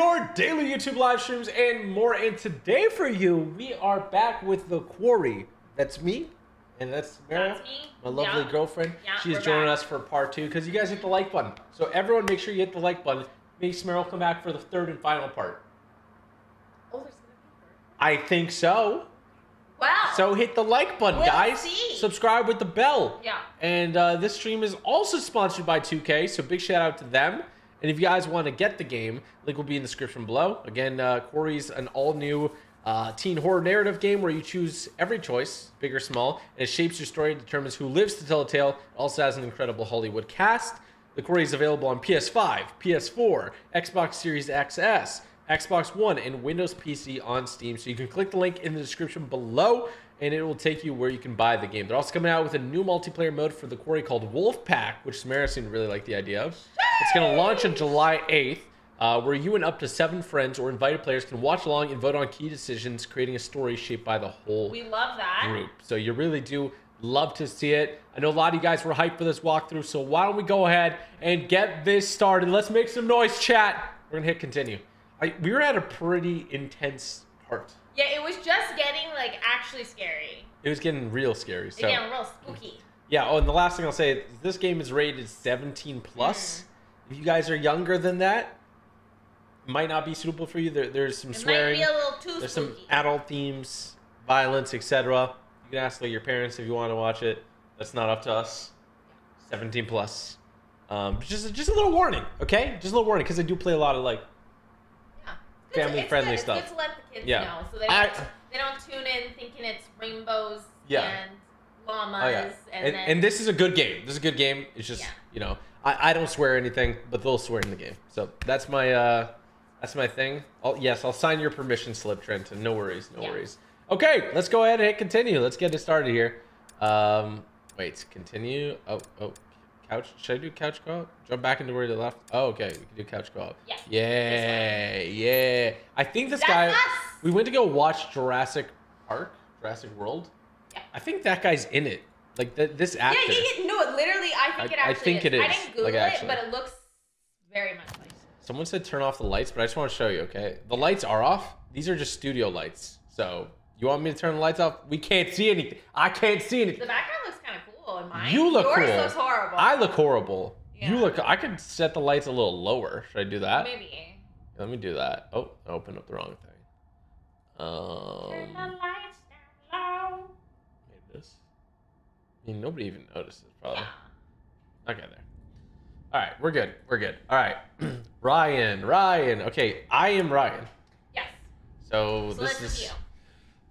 your daily YouTube live streams and more. And today for you, we are back with the quarry. That's me, and that's Mara, That's me. my lovely Yeah. girlfriend. Yeah, She's joining back. us for part two because you guys hit the like button. So everyone, make sure you hit the like button. Makes Meryl come back for the third and final part. Oh, there's I think so. Wow. So hit the like button, We'll guys. see. Subscribe with the bell. Yeah. And uh, this stream is also sponsored by 2K, so big shout out to them. And if you guys want to get the game, link will be in the description below. Again, uh, Quarry's an all new uh, teen horror narrative game where you choose every choice, big or small, and it shapes your story, determines who lives to tell a tale. It also has an incredible Hollywood cast. The Quarry is available on PS5, PS4, Xbox Series XS, Xbox One, and Windows PC on Steam. So you can click the link in the description below and it will take you where you can buy the game. They're also coming out with a new multiplayer mode for the Quarry called Wolf Pack, which Samara seemed to really like the idea of. It's going to launch on July 8th, uh, where you and up to seven friends or invited players can watch along and vote on key decisions, creating a story shaped by the whole We love that. group. So you really do love to see it. I know a lot of you guys were hyped for this walkthrough, so why don't we go ahead and get this started? Let's make some noise, chat. We're gonna hit continue. I, we were at a pretty intense part. Yeah, it was just getting like actually scary. It was getting real scary. So real spooky. yeah. Oh, and the last thing I'll say, this game is rated 17 plus. If you guys are younger than that, it might not be suitable for you. There, there's some It swearing. might be a little too There's some adult themes, violence, etc. You can ask like your parents if you want to watch it. That's not up to us. 17 plus. Um, just just a little warning, okay? Just a little warning because I do play a lot of like Yeah. It's good to- family-friendly good- stuff. Good to let the kids Yeah. know so they don't, they don't tune in thinking it's rainbows Yeah. and llamas oh yeah, and, and, then and this is a good game. This is a good game. It's just Yeah. you know I, I don't swear anything, but they'll swear in the game. So that's my uh that's my thing. I'll, yes, I'll sign your permission slip, Trenton. No worries, no Yeah. worries. Okay, let's go ahead and hit continue. Let's get it started here. Um, wait, continue. Oh, oh, couch. Should I do couch co-op? Jump back into where you left. Oh, okay, we can do couch co-op. Yeah. Yeah, yeah. I think this That's guy. us. We went to go watch Jurassic Park, Jurassic World. Yeah. I think that guy's in it. Like th- this yeah, actor. yeah, yeah, no, literally, I think I- it I actually think is. it I is, didn't Google like, it, but it looks very much like. Someone said turn off the lights, but I just want to show you. Okay, the lights are off. These are just studio lights. So you want me to turn the lights off? We can't see anything. I can't see anything. The background looks kind of cool in mine. You look Yours cool. looks horrible. I look horrible. You look. I could set the lights a little lower. Should I do that? Maybe. Let me do that. Oh, I opened up the wrong thing. Turn the Um, lights I mean, nobody even notices probably. Okay, there. All right, we're good. We're good. All right, Ryan. Ryan. Okay, I am Ryan. Yes. So, So this is. you.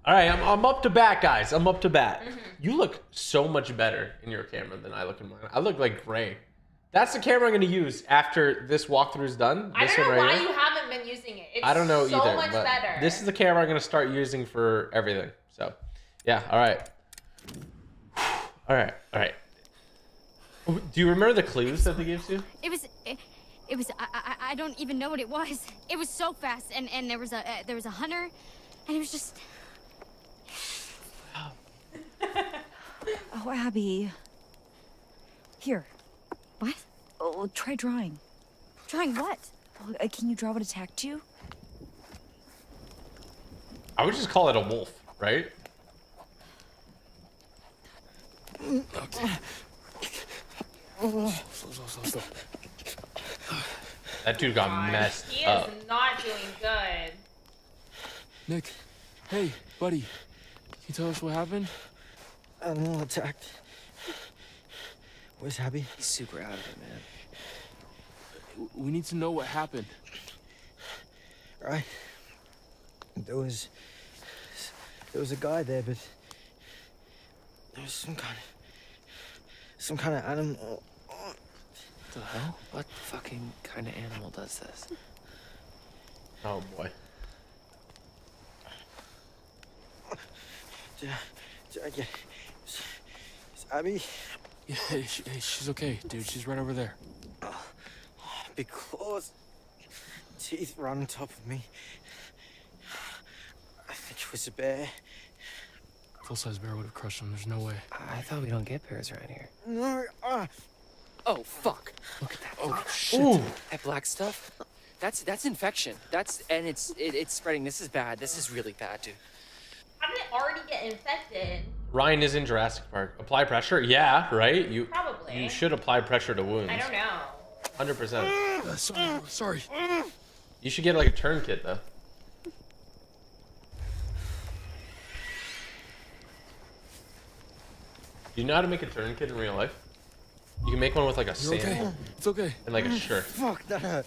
All right, I'm, I'm up to bat, guys. I'm up to bat. Mhm. You look so much better in your camera than I look in mine. I look like gray. That's the camera I'm going to use after this walkthrough is done. I This don't know right why here. you haven't been using it. It's I don't know so either. much better. This is the camera I'm going to start using for everything. So, yeah. All right. All right. All right. Do you remember the clues that they gave you? It was, it, it was. I, I, I don't even know what it was. It was so fast, and and there was a uh, there was a hunter, and it was just. Oh, Abby. Here. What? Oh, try drawing. Drawing what? Oh, uh, can you draw what attacked you? I would just call it a wolf, right? That dude got God, messed He up. He is not doing good. Nick, hey, buddy. Can you tell us what happened? I Animal attacked. Where's Abby? He's super out of it, man. We need to know what happened. Right. There was there was a guy there, but there was some kind of some kind of animal. What the hell? What fucking kind of animal does this? Oh boy. Did I, did I get? Is, is Abby Yeah, she, she's okay, dude. She's right over there. Oh, big claws, teeth right on top of me? I think it was a bear. Full-size bear would have crushed him. There's no way. I thought we don't get bears around here. No, ah, Oh, fuck. Look at that. Oh, shit. Ooh. That black stuff? That's that's infection. That's and it's it, it's spreading. This is bad. This is really bad, dude. How did it already get infected? Ryan is in Jurassic Park. Apply pressure? Yeah, right? You Probably. you should apply pressure to wounds. I don't know. 100%. Uh, sorry, sorry. You should get like a tourniquet though. Do you know how to make a tourniquet in real life? You can make one with like a You're sandal okay. It's okay. and like a shirt. Fuck, that hurt.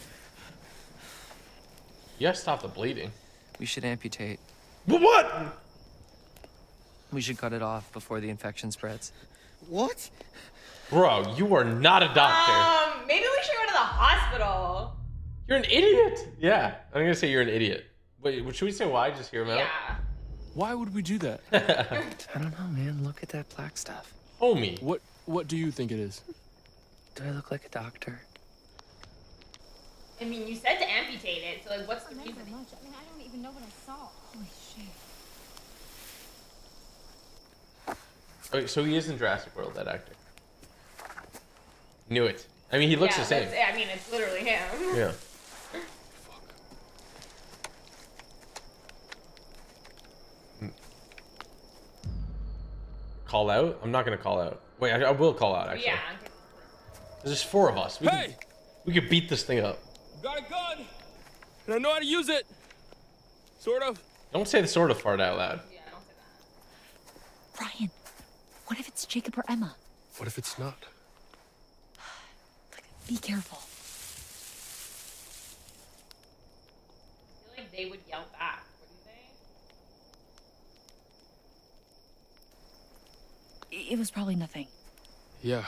You gotta stop the bleeding. We should amputate. But what? We should cut it off before the infection spreads. What? Bro, you are not a doctor. Um, maybe we should go to the hospital. You're an idiot. Yeah, I'm gonna say you're an idiot. Wait, should we say why? Just hear him out. Yeah. Why would we do that? I don't know, man. Look at that black stuff. Oh, Homie. what What do you think it is? Do I look like a doctor? I mean, you said to amputate it, so like, what's the Not reason? very much. I mean, I don't even know what I saw. Holy shit. Okay, so he is in Jurassic World, that actor. Knew it. I mean, he looks yeah, the same. that's it. I mean, it's literally him. Yeah. Call out? I'm not gonna call out. Wait, I, I will call out actually. Yeah. There's four of us. We Hey, could, we could beat this thing up. got a gun, and I know how to use it. Sort of. Don't say the sort of fart out loud. Yeah, don't say that. Ryan, what if it's Jacob or Emma? What if it's not? Be careful. I feel like they would yell back, wouldn't they? I- It was probably nothing. Yeah.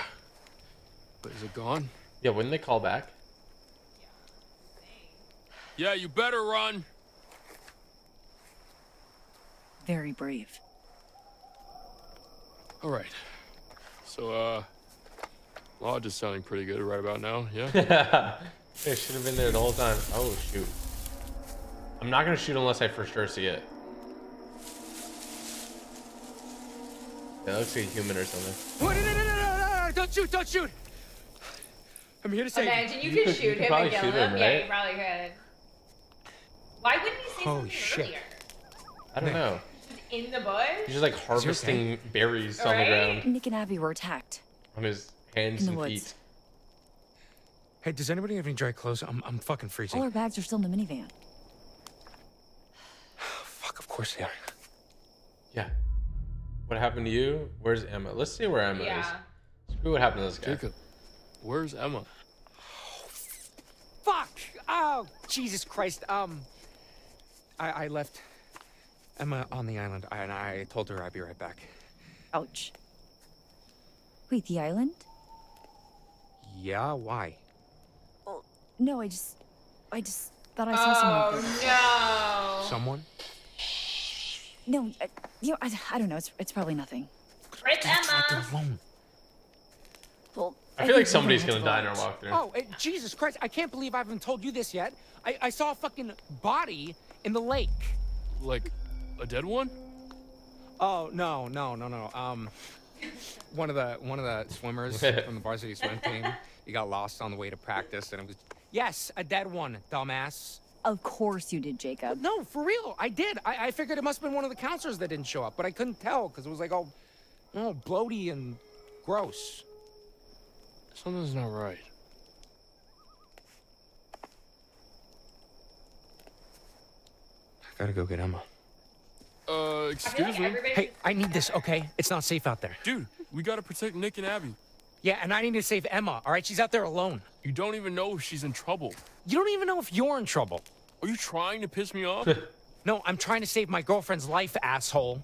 But is it gone? Yeah, wouldn't they call back? Yeah, you better run. Very brave. All right. So, uh, Lodge is sounding pretty good right about now. Yeah. it should have been there the whole time. Oh shoot. I'm not gonna shoot unless I for sure see it. That looks like a human or something. Wait, no, no, no, no, no, no! Don't shoot! Don't shoot! I'm here to save you. Imagine you, You could, could- you shoot could him probably and kill shoot him. him, Yeah, right? you probably could. Why wouldn't he say Oh, something shit. earlier? I don't know. In the bush? He's just like harvesting berries on the ground Nick and Abby were attacked. on his hands In the and woods. feet. Hey, does anybody have any dry clothes? I'm, I'm fucking freezing. All our bags are still in the minivan. Fuck, of course they are. Yeah. What happened to you? Where's Emma? Let's see where Emma Yeah. is. Screw what happened to this guy. Jacob, where's Emma? Fuck! Oh, Jesus Christ. Um, I, I left Emma on the island, and I told her I'd be right back. Ouch. Wait, the island? Yeah, why? Well, No, I just. I just thought I saw someone. Oh, no. Someone? No, I, you know, I, I don't know. It's, it's probably nothing. Where's Let Emma? Well, I feel like somebody's gonna die in our watch. walkthrough. Oh, eh, Jesus Christ. I can't believe I haven't told you this yet. I, I saw a fucking body in the lake. Like, a dead one? Oh, no, no, no, no. Um, one of the one of the swimmers from the varsity swim team, he got lost on the way to practice, and it was yes, a dead one, dumbass. Of course you did, Jacob. No, for real, I did. I, I figured it must have been one of the counselors that didn't show up, but I couldn't tell because it was like all, oh, bloaty and gross. Something's not right. I gotta go get Emma. Uh, excuse like me? everybody Hey, I need this, okay? It's not safe out there. Dude, we gotta protect Nick and Abby. Yeah, and I need to save Emma. All right, she's out there alone. You don't even know if she's in trouble. You don't even know if you're in trouble. Are you trying to piss me off? No, I'm trying to save my girlfriend's life, asshole.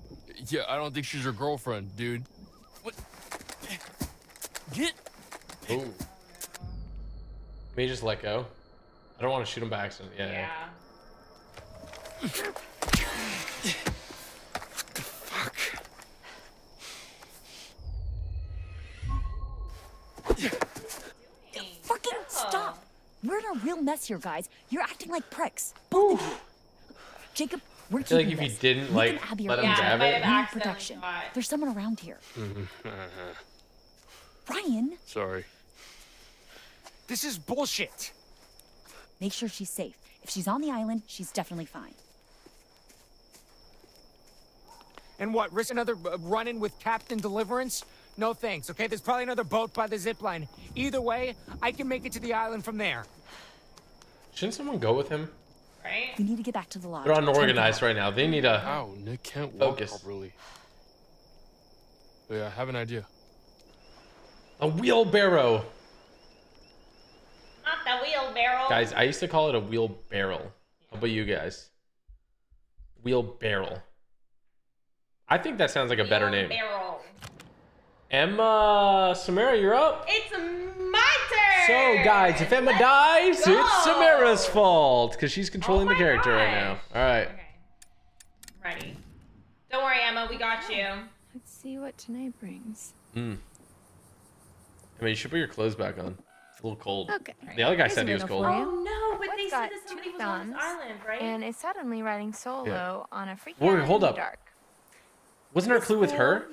yeah, I don't think she's your girlfriend, dude. What? Get. Ooh. May just let go. I don't want to shoot him by accident. Yeah. yeah. Yeah. in a real mess here, guys. You're acting like pricks. Both of you. Jacob, we're I feel like keeping if you this. didn't Nick like and Abby let are him Yeah, out. grab it. have need accidentally protection. There's someone around here. Ryan, Sorry. This is bullshit. make sure she's safe. If she's on the island, she's definitely fine. And what, risk another uh, run-in with Captain Deliverance? No thanks, okay? There's probably another boat by the zip line. Either way, I can make it to the island from there. Shouldn't someone go with him? Right? We need to get back to the lodge. They're unorganized right now. They need a Ow, Nick can't walk Focus. properly. Oh, yeah, I have an idea. a wheelbarrow. Not the wheelbarrow. Guys, I used to call it a wheelbarrow. How about you guys? Wheelbarrow. I think that sounds like a better name. Wheelbarrow. Emma Samara, you're up. It's my turn. So, guys, if Emma Let's dies, go. it's Samara's fault because she's controlling Oh the my character right now. All right. Okay. Ready. Don't worry, Emma. We got you. Let's see what tonight brings. Mm. mean, you should put your clothes back on. It's a little cold. Okay. The other guy Here's said a he was riddle cold. for. Oh no! But What's they said that two somebody was on this island, right? And is suddenly riding solo on a freak Wait, hold up. dark. Wasn't her clue with her?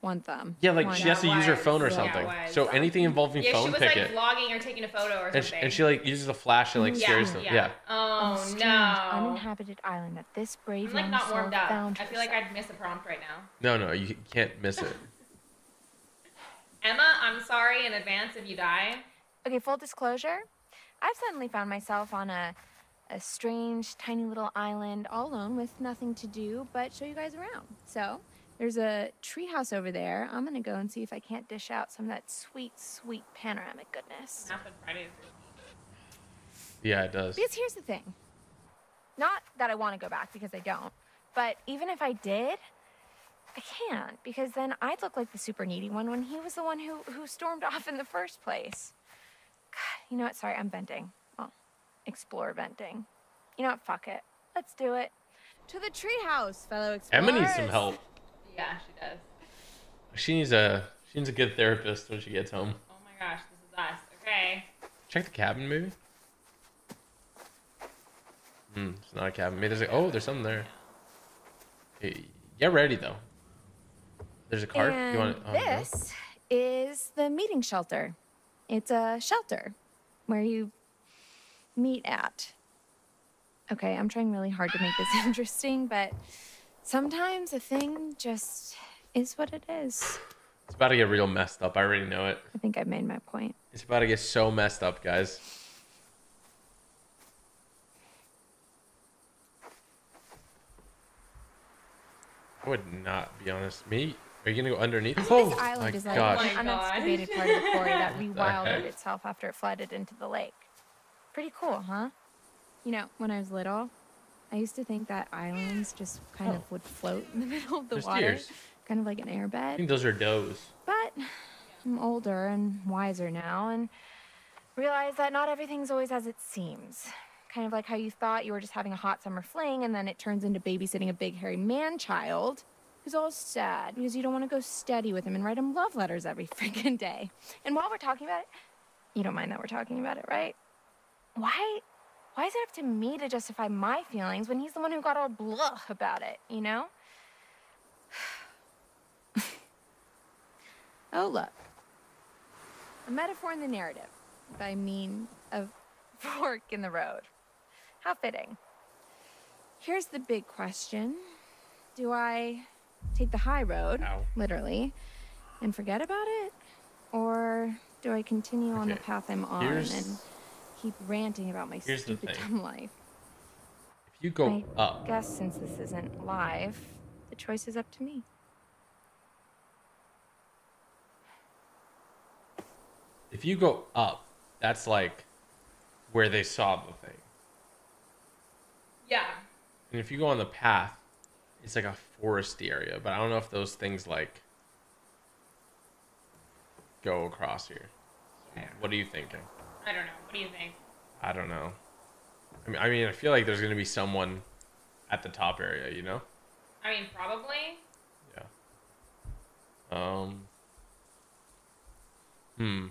Well, one thumb. Yeah, like One she has to use her phone or something. was. so anything involving yeah, phone, she was pick like it. vlogging or taking a photo or And she, something. and she like uses the flash and like mm-hmm. yeah, scares them. yeah. Yeah. Um, oh, a no! uninhabited island that this brave I'm like not warmed up. I feel like. I'd miss a prompt right now. No, no, you can't miss it. Emma, I'm sorry in advance if you die. Okay, full disclosure, I've suddenly found myself on a a strange, tiny little island all alone with nothing to do but show you guys around. So there's a treehouse over there. I'm gonna go and see if I can't dish out some of that sweet, sweet panoramic goodness. Yeah, it does. Because here's the thing. Not that I want to go back because I don't, but even if I did, I can't because then I'd look like the super needy one when he was the one who who stormed off in the first place. God, you know what? Sorry, I'm venting. Well, explore venting. You know what? Fuck it. Let's do it. To the treehouse, fellow explorers. Emma needs some help. Yeah, she does. She needs a she needs a good therapist when she gets home. Oh my gosh, this is us. Okay. Check the cabin, maybe. Hmm, it's not a cabin. Maybe there's like, oh, there's something there. Hey, get ready though. There's a cart. And you want it? Oh, no? this is the meeting shelter. It's a shelter where you meet at. Okay, I'm trying really hard to make this interesting, but sometimes a thing just is what it is. It's about to get real messed up. I already know it. I think I've made my point. It's about to get so messed up, guys. I would not be honest. Me? Are you gonna go underneath? Oh, This Oh island my is like gosh! Oh an my unexcavated part of the quarry that the rewilded itself after it flooded into the lake. Pretty cool, huh? You know, when I was little, I used to think that islands just kind Oh. of would float in the middle of the There's water, deers. kind of like an I airbed. think those are does. But I'm older and wiser now and realize that not everything's always as it seems. Kind of like how you thought you were just having a hot summer fling and then it turns into babysitting a big hairy man child who's all sad because you don't want to go steady with him and write him love letters every freaking day. And while we're talking about it, you don't mind that we're talking about it, right? Why why is it up to me to justify my feelings when he's the one who got all blah about it, you know? Oh, look. A metaphor in the narrative. By I mean a fork in the road. How fitting. Here's the big question Do I take the high road, Ow. literally, and forget about it? Or do I continue on the path I'm on here's- and keep ranting about my here's stupid dumb life? If you go I up, guess since this isn't live, the choice is up to me. if you go up, that's like where they saw the thing. Yeah. And if you go on the path, it's like a foresty area. But I don't know if those things like go across here. What are you thinking? I don't know. What do you think? I don't know. I mean, I mean, I feel like there's gonna be someone at the top area. You know? I mean, probably. Yeah. Um. Hmm.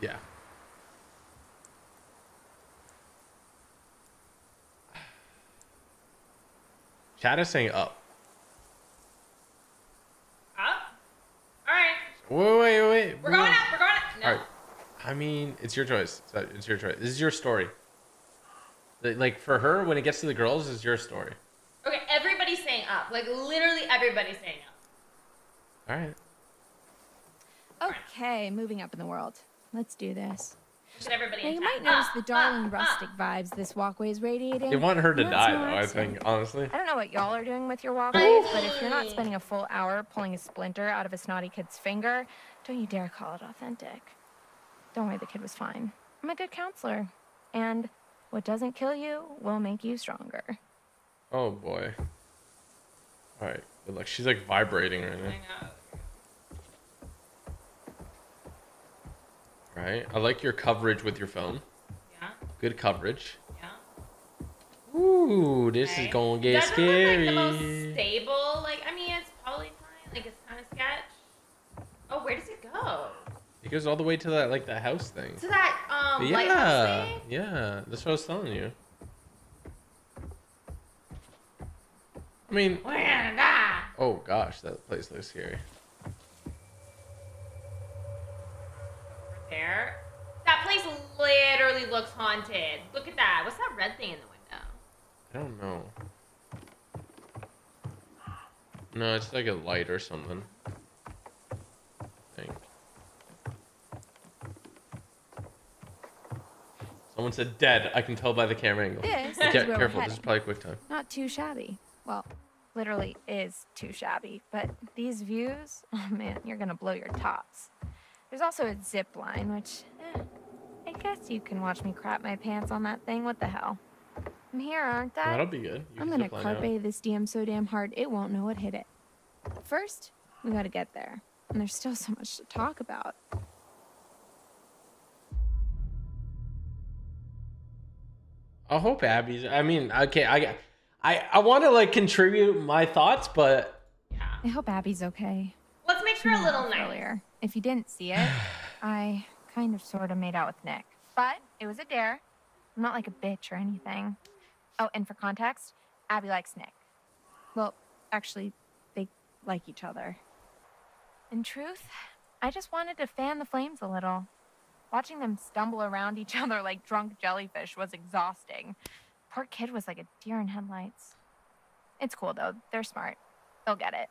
Yeah. Chat is saying up. Up. All right. Wait, wait, wait. We're going up. We're going up. No. All right. I mean, it's your choice. It's, uh, it's your choice. This is your story. Like- Like for her, when it gets to the girls, it's your story. Okay, everybody's saying up. Like literally everybody's saying up. All right. Okay, moving up in the world. Let's do this. Look everybody Now, you might notice Up, the darling up, rustic up. vibes this walkway is radiating. You want her to die, though. I think, honestly. I don't know what y'all are doing with your walkways, but if you're not spending a full hour pulling a splinter out of a snotty kid's finger, don't you dare call it authentic. Don't worry, the kid was fine. I'm a good counselor. And what doesn't kill you will make you stronger. Oh boy. All right. Good luck. She's like vibrating right now. Right. I like your coverage with your phone. Yeah. Good coverage. Yeah. Ooh, this Okay. is gonna get Doesn't scary. look like the most stable. Like I mean, it's probably fine. Like it's kind of sketch. Oh, where does it go? It goes all the way to that like that house thing. To that um yeah, lighthouse thing. yeah. That's what I was telling you. I mean, We're gonna die. oh gosh, that place looks scary. There. That place literally looks haunted. Look at that. What's that red thing in the window? I don't know. No, it's like a light or something. I think. Someone said dead. I can tell by the camera angle. This is Get where we're careful. This is heading. probably quick time. Not too shabby. Well, literally is too shabby. But these views, oh man, you're gonna blow your tops. There's also a zip line, which, eh, I guess you can watch me crap my pants on that thing. What the hell? I'm here, aren't I? That'll be good. You I'm gonna zip line out. carpe this diem so damn hard it won't know what hit it. First, we gotta get there. And there's still so much to talk about. I hope Abby's. I mean, okay, I, I, I want to like contribute my thoughts, but Yeah. I hope Abby's okay. Let's make her a little laughed nice. earlier. If you didn't see it, I kind of sort of made out with Nick. But it was a dare. I'm not like a bitch or anything. Oh, and for context, Abby likes Nick. Well, actually, they like each other. In truth, I just wanted to fan the flames a little. Watching them stumble around each other like drunk jellyfish was exhausting. Poor kid was like a deer in headlights. It's cool though, they're smart. They'll get it.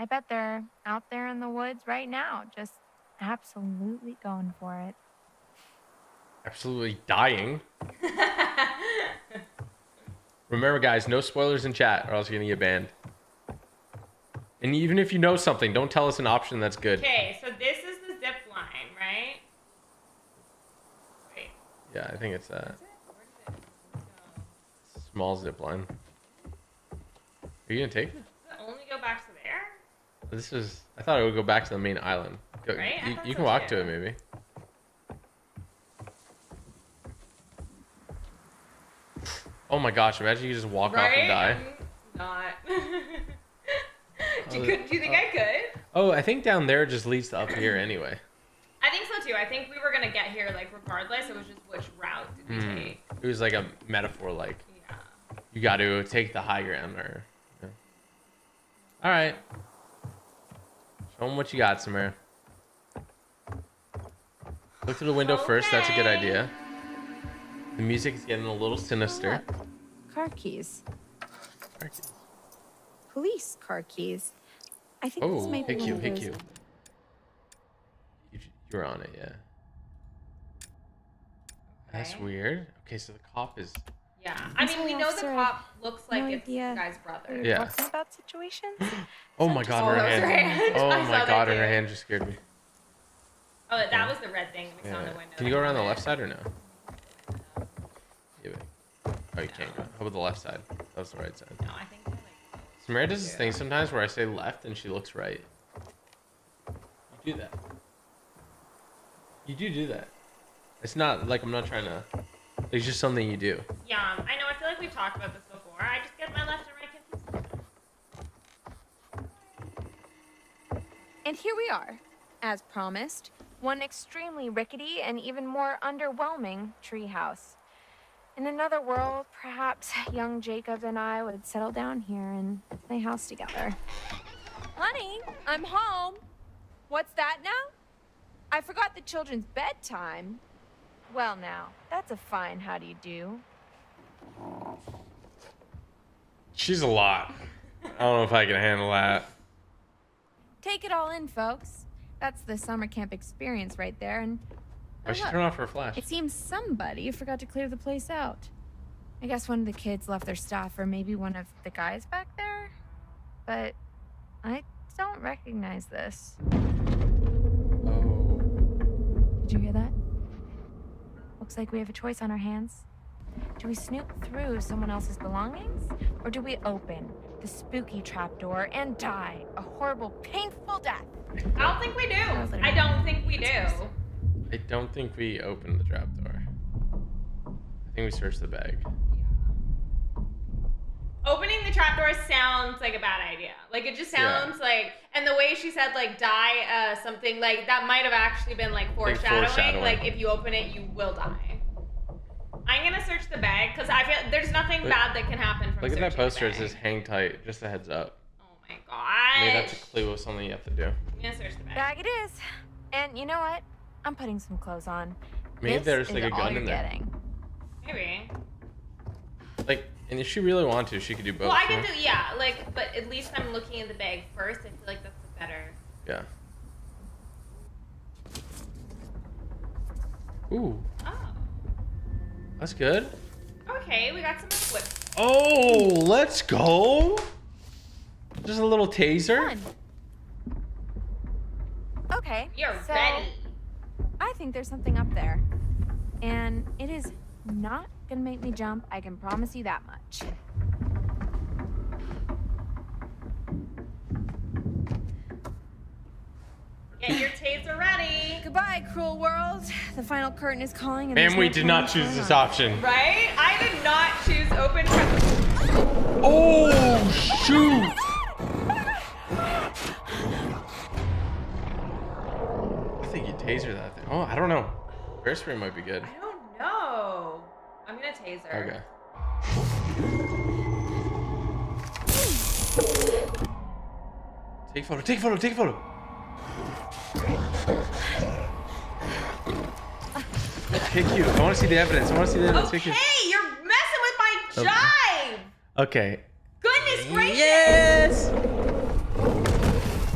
I bet they're out there in the woods right now, just absolutely going for it. absolutely dying. Remember, guys, no spoilers in chat, or else you're gonna get banned. And even if you know something, don't tell us an option that's good. Okay, so this is the zip line, right? Wait. Yeah, I think it's that Is it? Where it go? small zip line. Are you gonna take it? Does it only go back to there? This is. I thought it would go back to the main island. Go, Right? I You, you can walk to it, maybe. Oh my gosh! Imagine you just walk off and die. I'm not. do, Oh, you, could, do you think I could? Oh, I think down there just leads to up here anyway. I think so too. I think we were gonna get here like regardless. It was just which route did we Hmm. take? It was like a metaphor, like Yeah. you got to take the high ground, or. yeah. All right. Show them what you got, Samara. Look through the window first. That's a good idea. The music is getting a little sinister. Look, car keys. Okay. Police car keys. I think this Oh, might be hit one you, of those. you. You you were on it, yeah. That's weird. Okay, so the cop is. Yeah. I mean, we know the cop looks like no it's idea the guy's brother. you're Yeah. talking about situations? Oh my god, Oh, her that her hand. hand. Oh my saw that god, her hand just scared me. Oh, that was the red thing we saw in Yeah. the window. Can you go around the left side or no? Yeah, wait. Oh, you can't go. How about the left side? That was the right side. No, I think they're like. Samara does this thing sometimes where I say left and she looks right. You do that. You do do that. It's not like I'm not trying to. It's just something you do. Yeah, I know. I feel like we've talked about this before. I just get my left and right confused. And here we are, as promised, one extremely rickety and even more underwhelming treehouse. In another world, perhaps young Jacob and I would settle down here and play house together. Honey, I'm home. What's that now? I forgot the children's bedtime. Well, now, that's a fine how do you do. She's a lot. I don't know if I can handle that. Take it all in, folks. That's the summer camp experience right there, and oh, Why she turn off her flash? it seems somebody forgot to clear the place out. I guess one of the kids left their stuff, or maybe one of the guys back there. But I don't recognize this. Oh. Did you hear that? Looks like we have a choice on our hands. Do we snoop through someone else's belongings? Or do we open the spooky trapdoor and die a horrible, painful death? I don't think we do. Oh, I don't think we do. I don't think we open the trapdoor. I think we search the bag. Opening the trapdoor sounds like a bad idea. Like it just Yeah. sounds like, and the way she said like die uh, something like that might have actually been like foreshadowing. foreshadowing. Like if you open it, you will die. I'm gonna search the bag because I feel there's nothing Look- bad that can happen from Look at that poster. It says hang tight. Just a heads up. Oh my god. Maybe that's a clue of something you have to do. I'm gonna search the bag. Bag it is. And you know what? I'm putting some clothes on. Maybe This there's like a gun in there. getting. Maybe. Like, and if she really wanted to, she could do both. Well, I you can do yeah, like, but at least I'm looking at the bag first. I feel like that's the better. Yeah. Ooh, Oh. that's good. Okay, we got some equip. Oh, let's go. Just a little taser. Fun. Okay. You're so ready. I think there's something up there. And it is not gonna make me jump, I can promise you that much. Get your taser ready. Goodbye, cruel world. The final curtain is calling. And And we no did not choose this on. option. Right? I did not choose open. Tra- Oh shoot! I think you taser that thing. Oh, I don't know. Bear spray might be good. I don't know. I'm gonna taser. Okay. Take photo. Take photo. Take photo. Okay, you. I want to see the evidence. I want to see the evidence. Okay, it. you're messing with my Okay. jive. Okay. Goodness gracious. Yes.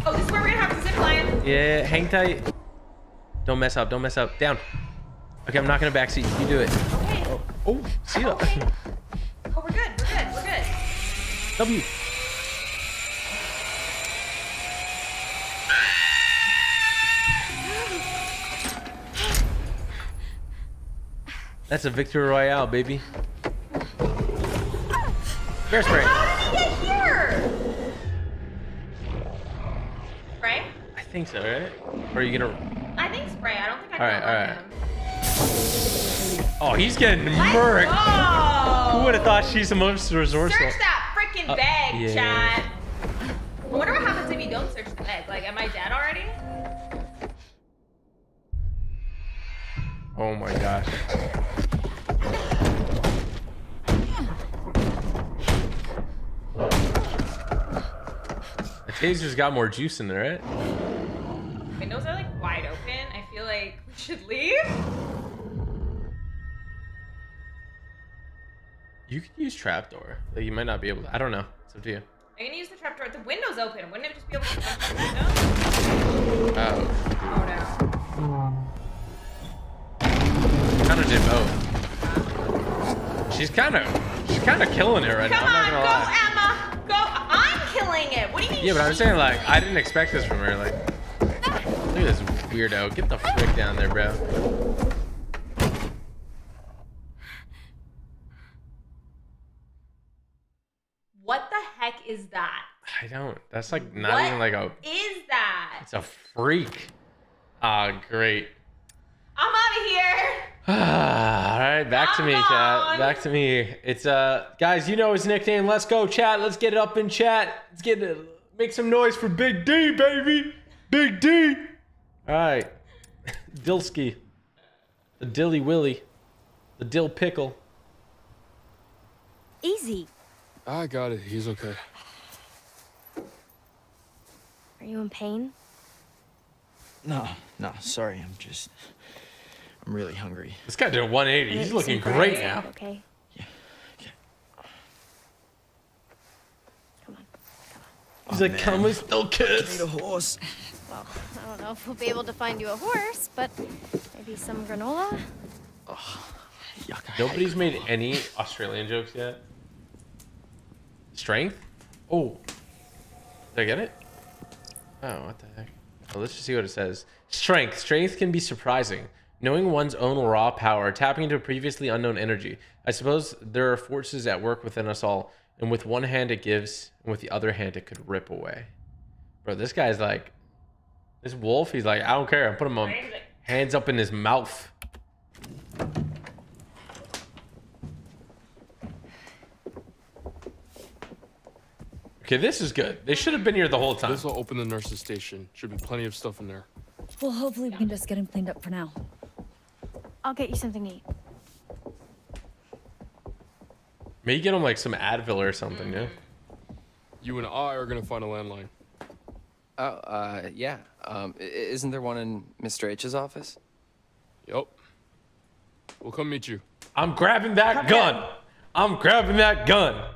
Oh, this is where we're gonna have to zip line. Yeah. Hang tight. Don't mess up. Don't mess up. Down. Okay, I'm not gonna backseat. You do it. Okay. Oh, oh see ya. Okay. Oh, we're good. We're good. We're good. W. That's a victory royale, baby. Bear spray. How did he get here? Spray? I think so, right? Or are you gonna? I think spray. I don't think I All can right, all right. him. Oh, he's getting murked. Who would have thought she's the most resourceful? Search that freaking Uh, bag, yeah. chat. I wonder what happens if you don't search the bag. Like, am I dead already? Oh my gosh. The taser's got more juice in there, right? Windows are like wide open. I feel like we should leave. You could use trapdoor. Like, you might not be able to. I don't know. It's up to you. I'm gonna use the trapdoor. The window's open. Wouldn't it just be able to jump through the window? Oh. Oh Kind of did both. She's kind of, she's kind of killing it right no. now. Come on, go, lie. Emma. Go. I'm killing it. What do you mean? Yeah, but I'm saying like, I didn't expect this from her. Like, look at this weirdo. Get the frick down there, bro. What the heck is that? I don't. That's like not What even like a. Is that? It's a freak. Ah, great. I'm out of here. All right, back to me, I'm chat. Back to me. It's uh, guys, you know his nickname. Let's go, chat. Let's get it up in chat. Let's get it. Make some noise for Big D, baby. Big D. All right, Dilsky, the Dilly Willy, the Dill Pickle. Easy. I got it. He's okay. Are you in pain? No, no, sorry. I'm just. I'm really hungry. This guy did a 180. He's looking great now. Okay. Yeah. yeah. Come on. Come on. He's like, oh, come with still kids. Need a horse. Well, I don't know if we'll be able to find you a horse, but maybe some granola. Oh, Nobody's made any Australian jokes yet. Strength? Oh. Did I get it? Oh, what the heck? Well, let's just see what it says. Strength. Strength can be surprising. Knowing one's own raw power, tapping into previously unknown energy. I suppose there are forces at work within us all, and with one hand it gives, and with the other hand it could rip away. Bro, this guy's like, this wolf, he's like, I don't care. I'm putting my hands up in his mouth. Okay, this is good. They should have been here the whole time. This will open the nurse's station. Should be plenty of stuff in there. Well, hopefully we can just get him cleaned up for now. I'll get you something to eat. Maybe get him like some Advil or something, yeah? You and I are gonna find a landline. Oh, uh, yeah. Um, isn't there one in Mr. H's office? Yep. We'll come meet you. I'm grabbing that gun. I'm grabbing that gun.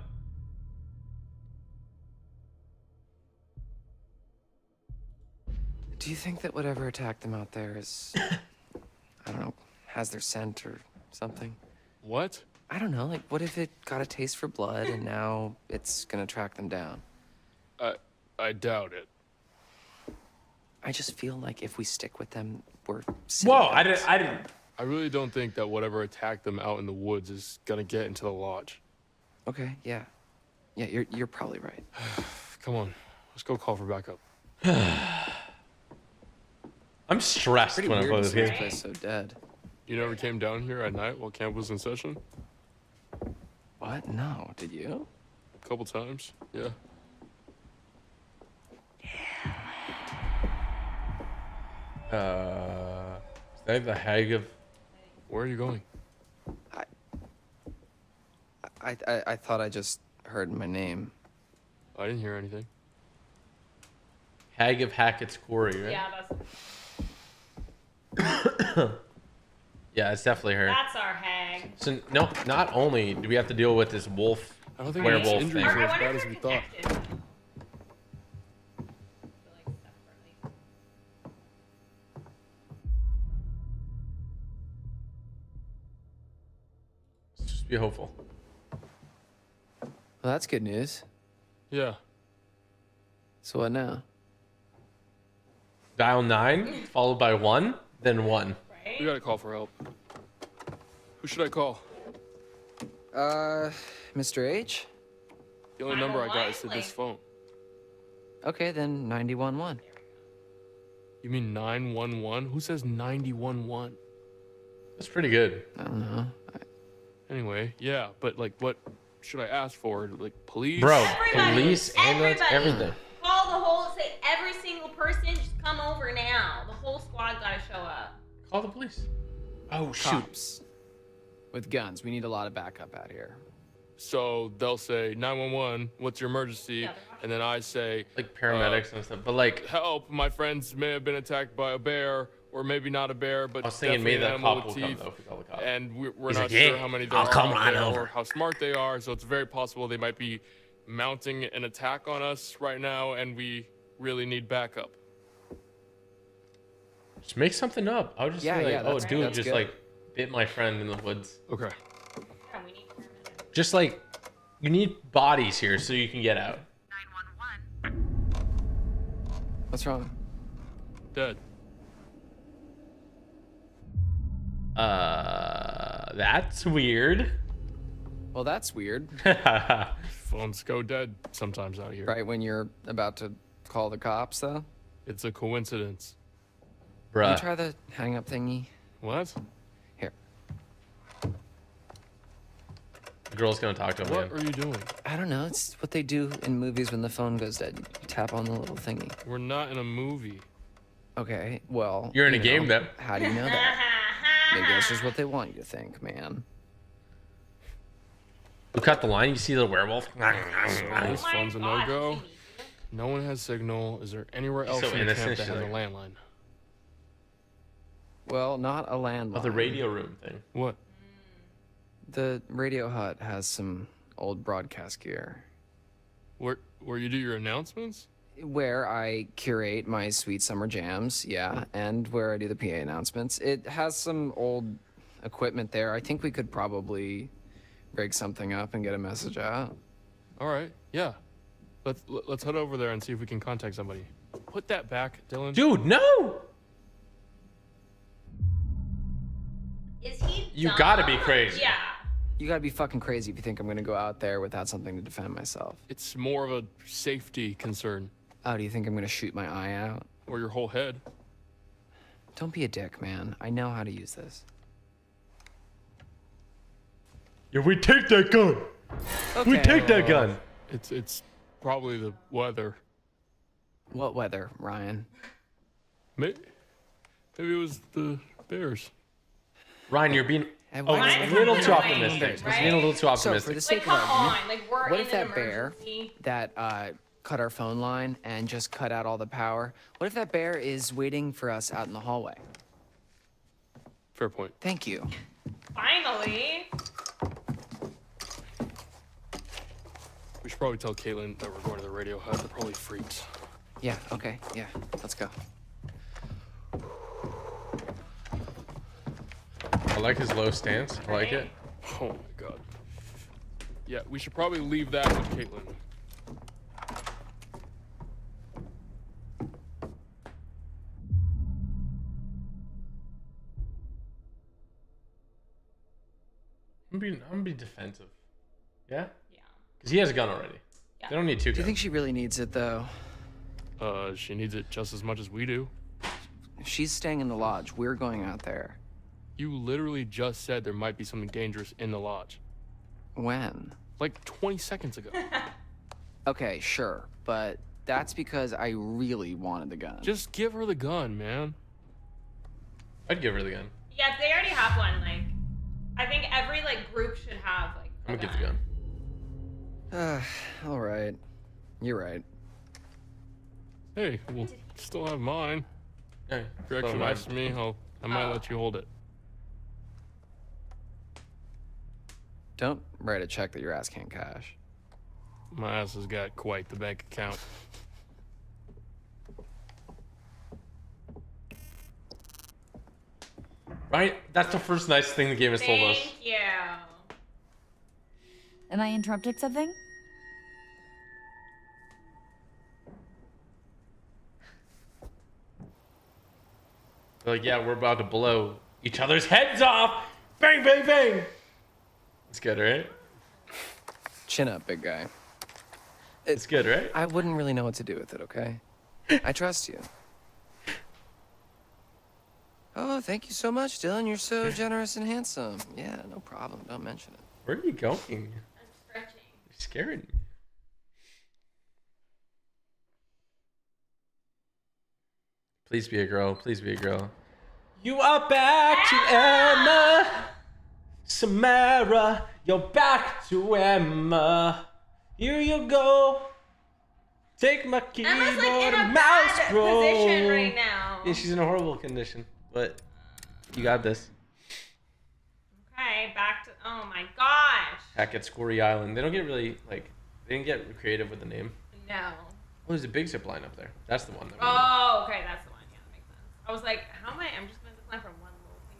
Do you think that whatever attacked them out there is, I don't know, has their scent or something? What? I don't know. Like, what if it got a taste for blood and now it's gonna track them down? I I doubt it. I just feel like if we stick with them, we're. sitting Whoa, I didn't. I didn't. I really don't think that whatever attacked them out in the woods is gonna get into the lodge. Okay, yeah, yeah. You're you're probably right. Come on, let's go call for backup. I'm stressed Pretty when I play this see this game. place so dead. You never came down here at night while camp was in session? What? No, did you? A couple times. Yeah. Uh, is that the hag of? Where are you going? I I, I thought I just heard my name. I didn't hear anything. Hag of Hackett's Quarry, right? Yeah, that's Yeah, it's definitely her. that's our hag. So no, not only do we have to deal with this wolf I don't think werewolf injuries thing. are as bad as we they're thought. Let's just be hopeful. Well, that's good news. Yeah. So what now? Dial nine, followed by one, then one. We gotta call for help. Who should I call? Uh, Mr. H. The only number I got is to 911, this phone. Okay, then 911. You mean 911? Who says 911? That's pretty good. I don't know. Anyway, yeah, but like, what should I ask for? Like, police? Bro, Everybody, police, ambulance, everybody. everything. Call the whole, say every single person, just come over now. The whole squad gotta show up. Call the police. Oh, shoot. With guns. We need a lot of backup out here. So they'll say 911. What's your emergency? Yeah, and then I say Like paramedics uh, and stuff. But like, help. My friends may have been attacked by a bear, or maybe not a bear, but I was thinking definitely maybe an that cop will with come teeth. though if we call the cop. And we're, we're not like, sure "Yeah, how many there I'll are come out on there over." or how smart they are. So it's very possible they might be mounting an attack on us right now, and we really need backup. Just make something up. I would just Yeah, say like, yeah, oh, that's- dude, that's just good. like bit my friend in the woods. Okay. Yeah, we need. Just like, you need bodies here so you can get out. 911. What's wrong? Dead. Uh, that's weird. Well, that's weird. Phones go dead sometimes out here. right when you're about to call the cops, though? It's a coincidence. Can you try the hang up thingy? What? Here. The girl's gonna talk to him. What man. are you doing? I don't know. It's what they do in movies when the phone goes dead. You tap on the little thingy. We're not in a movie. Okay, well. You're in a you game, know, then. How do you know that? Maybe that's just what they want you to think, man. You cut the line, you see the werewolf. Oh so this Oh phone's a no-go. No one has signal. Is there anywhere else so in the camp that she's has a landline? Well, not a landline. Oh, the radio room thing. What? The radio hut has some old broadcast gear. Where where you do your announcements? Where I curate my sweet summer jams, yeah, and where I do the PA announcements. It has some old equipment there. I think we could probably rig something up and get a message out. All right. Yeah. Let's let's head over there and see if we can contact somebody. Put that back, Dylan. Dude, no! You gotta be crazy. Yeah. You gotta be fucking crazy if you think I'm gonna go out there without something to defend myself. It's more of a safety concern. Oh, do you think I'm gonna shoot my eye out? Or your whole head. Don't be a dick, man. I know how to use this. If we take that gun, we take that uh, gun. It's it's probably the weather. What weather, Ryan? Maybe, maybe it was the Bears. Ryan, you're being And oh, why- a little too optimistic. right? He's being a little too So, optimistic. for the Like, sake come of on. Like, we're what in if an that bear that uh, cut our phone line and just cut out all the power? What if that bear is waiting for us out in the hallway? Fair point. Thank you. Finally. We should probably tell Kaitlyn that we're going to the radio hut. They're probably freaked. Yeah, okay, yeah, let's go. I like his low stance. I like it. Oh my god. Yeah, we should probably leave that with Kaitlyn. I'm being, I'm being defensive. Yeah? Yeah. Because he has a gun already. Yeah. They don't need two Guns. Do you think she really needs it, though? Uh, she needs it just as much as we do. If she's staying in the lodge, we're going out there. You literally just said there might be something dangerous in the lodge. When? Like 20 seconds ago. Okay, sure, but that's because I really wanted the gun. just give her the gun, man. I'd give her the gun. Yeah, they already have one. Like, I think every like group should have like. I'm gonna give the gun. Uh, all right. You're right. Hey, we'll still have mine. Hey, If you're so extra nice to me, I'll, I might Oh. let you hold it. Don't write a check that your ass can't cash. My ass has got quite the bank account. Right? That's the first nice thing the game has told us. Thank you. Am I interrupted something? Like, yeah, we're about to blow each other's heads off. Bang, bang, bang. It's good, right? Chin up, big guy. It's good, right? I wouldn't really know what to do with it, okay? I trust you. Oh, thank you so much, Dylan. You're so generous and handsome. Yeah, no problem. Don't mention it. Where are you going? I'm stretching. You're scaring me. Please be a girl. Please be a girl. You are back to ah! Emma. Samara, you're back to Emma. Here you go. Take my keyboard Emma's like in a mouse bad scroll. position right now. Yeah, she's in a horrible condition, but you got this. Okay, back to. Oh my gosh. Back at Squirry Island, they don't get really like they didn't get creative with the name. No. Oh, there's a big zip line up there. That's the one. That Oh, okay, that's the one. Yeah, that makes sense. I was like, how am I? I'm just gonna decline from one little thing.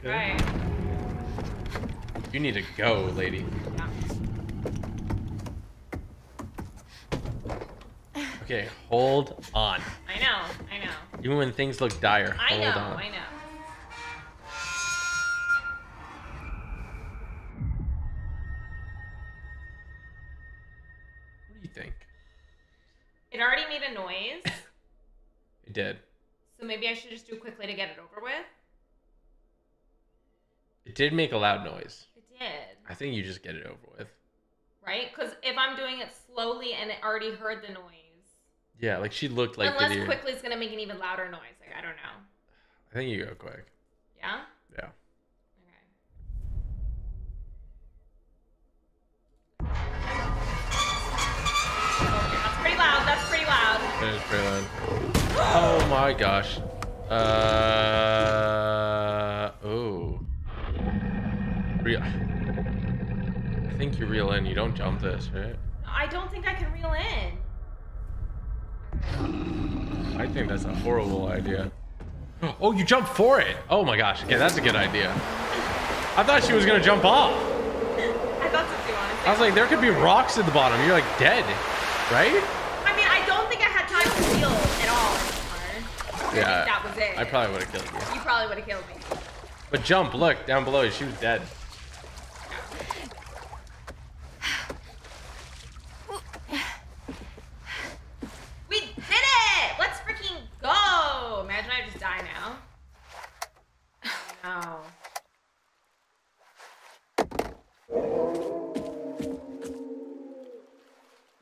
Okay. Right. You need to go, lady. Yeah. Okay, hold on. I know. I know. Even when things look dire, I hold know. on. I know. What do you think? It already made a noise, It did. so maybe I should just do it quickly to get it over with. It did make a loud noise. It did, I think you just get it over with. right? Because if I'm doing it slowly and it already heard the noise, Yeah, like she looked like unless did you? quickly it's gonna make an even louder noise. Like I don't know. I think you go quick. Yeah. Yeah. Okay. Okay, that's pretty loud. That's pretty it is pretty loud. Oh my gosh. Uh. Real. I think you reel in. You don't jump this, right? I don't think I can reel in. I think that's a horrible idea. Oh, you jump for it. Oh my gosh. Okay, that's a good idea. I thought she was gonna jump off. I thought so too, honestly. I was like, there could be rocks at the bottom. You're like dead, right? I mean, I don't think I had time to reel at all. Yeah. that was it. I probably would have killed you. You probably would have killed me. But jump, look down below. She was dead. We did it! Let's freaking go! Imagine I just die now. No.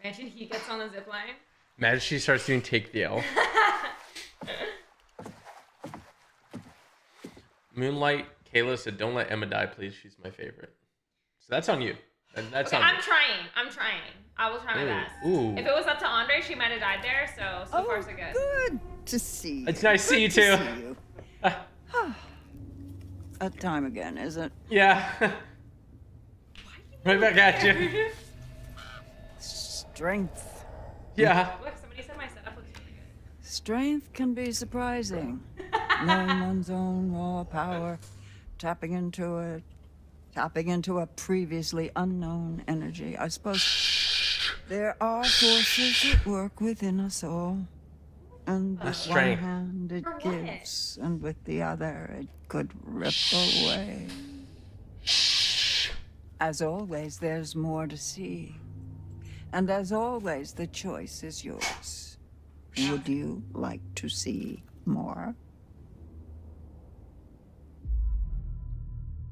Imagine he gets on the zip line. Imagine she starts doing take the L. Moonlight, Kayla said, "Don't let Emma die, please. She's my favorite." So that's on you. And that's Okay, on I'm you. trying. I'm trying. I will try my Ooh, best. ooh. If it was up to Andre, she might have died there. So so far so oh, good. Good to see you. It's nice to see you Good too. See. That time again, is it? Yeah. right back at you. Strength. Yeah. Look, somebody said my setup looks really good. Strength can be surprising. Knowing one's own raw power, tapping into it, tapping into a previously unknown energy. I suppose there are forces at work within us all. And with one strength. hand it gives, and with the other it could rip away. As always, there's more to see. And as always, the choice is yours. Would you like to see more?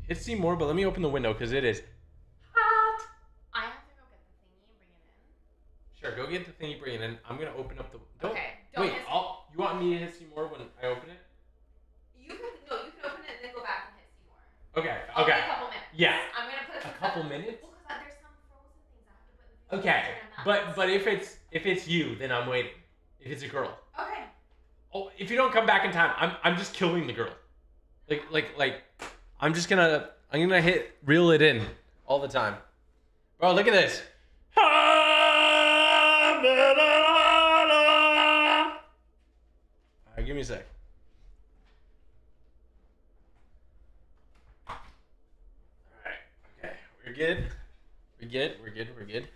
Hit see more, but let me open the window because it is Hot. I have to go get the thingy and bring it in. Sure, go get the thing you bring it in. I'm gonna open up the. Don't, Okay, don't wait. hesitate. I'll, you want me to hit more when I open it? You can no, you can open it and then go back and hit see more. Okay. I'll Okay. a couple minutes. Yeah. I'm gonna put A couple minutes? Well, 'cause uh, there's some frozen things I have to put in the Okay. freezer and I'm But but if it's if it's you, then I'm waiting. If it's a girl. Okay. Oh, if you don't come back in time, I'm I'm just killing the girl. Like like like, I'm just gonna I'm gonna hit reel it in all the time. Bro, look at this. Ah! Alright, give me a sec. Alright, okay. We're good. We're good. We're good. We're good.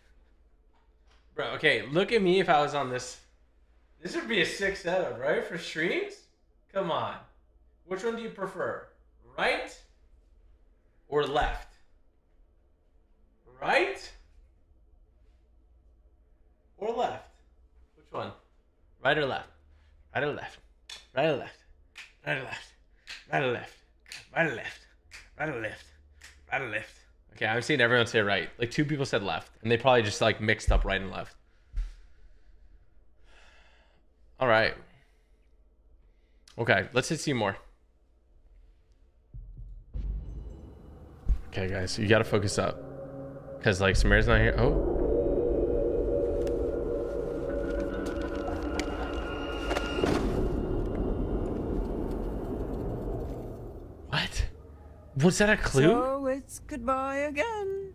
Bro, okay, look at me if I was on this. This would be a sick setup, right? For streams? Come on. Which one do you prefer? Right or left? Right or left? Which one? Right or left? Right or left? Right or left? Right or left? Right or left? Right or left? Right or left? Right or left? Okay, I've seen everyone say right. Like two people said left, and they probably just like mixed up right and left. All right. Okay, let's hit see more. Okay, guys, you gotta focus up. Because, like, Samara's not here. Oh. Was that a clue? So it's goodbye again.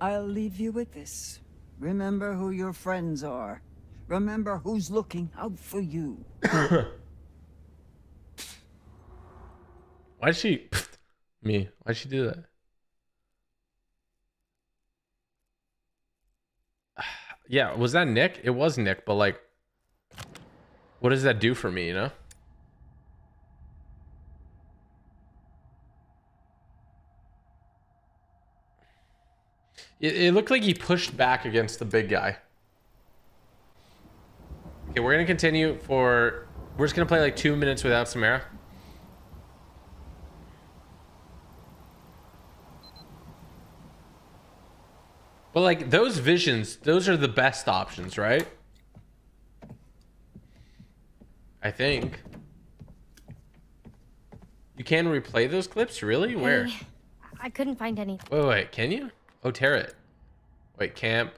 I'll leave you with this. Remember who your friends are. Remember who's looking out for you. Why'd she. Me. Why'd she do that? Yeah, was that Nick? It was Nick, but like, what does that do for me, you know? It, it looked like he pushed back against the big guy. Okay, we're gonna continue for. We're just gonna play like two minutes without Samara. But like those visions, those are the best options, right? I think. You can replay those clips? Really? Where? Hey, I couldn't find any. Wait, wait, can you? Oh, tear it. Wait, camp.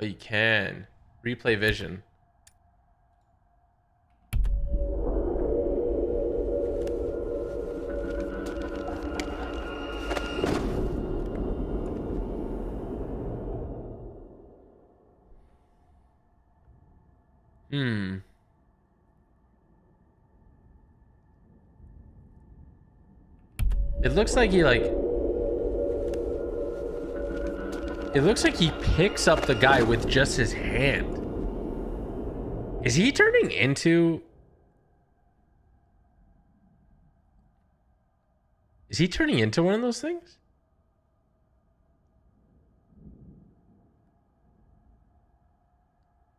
Oh, you can. replay vision. Hmm. It looks like he like It looks like he picks up the guy with just his hand. Is he turning into Is he turning into one of those things?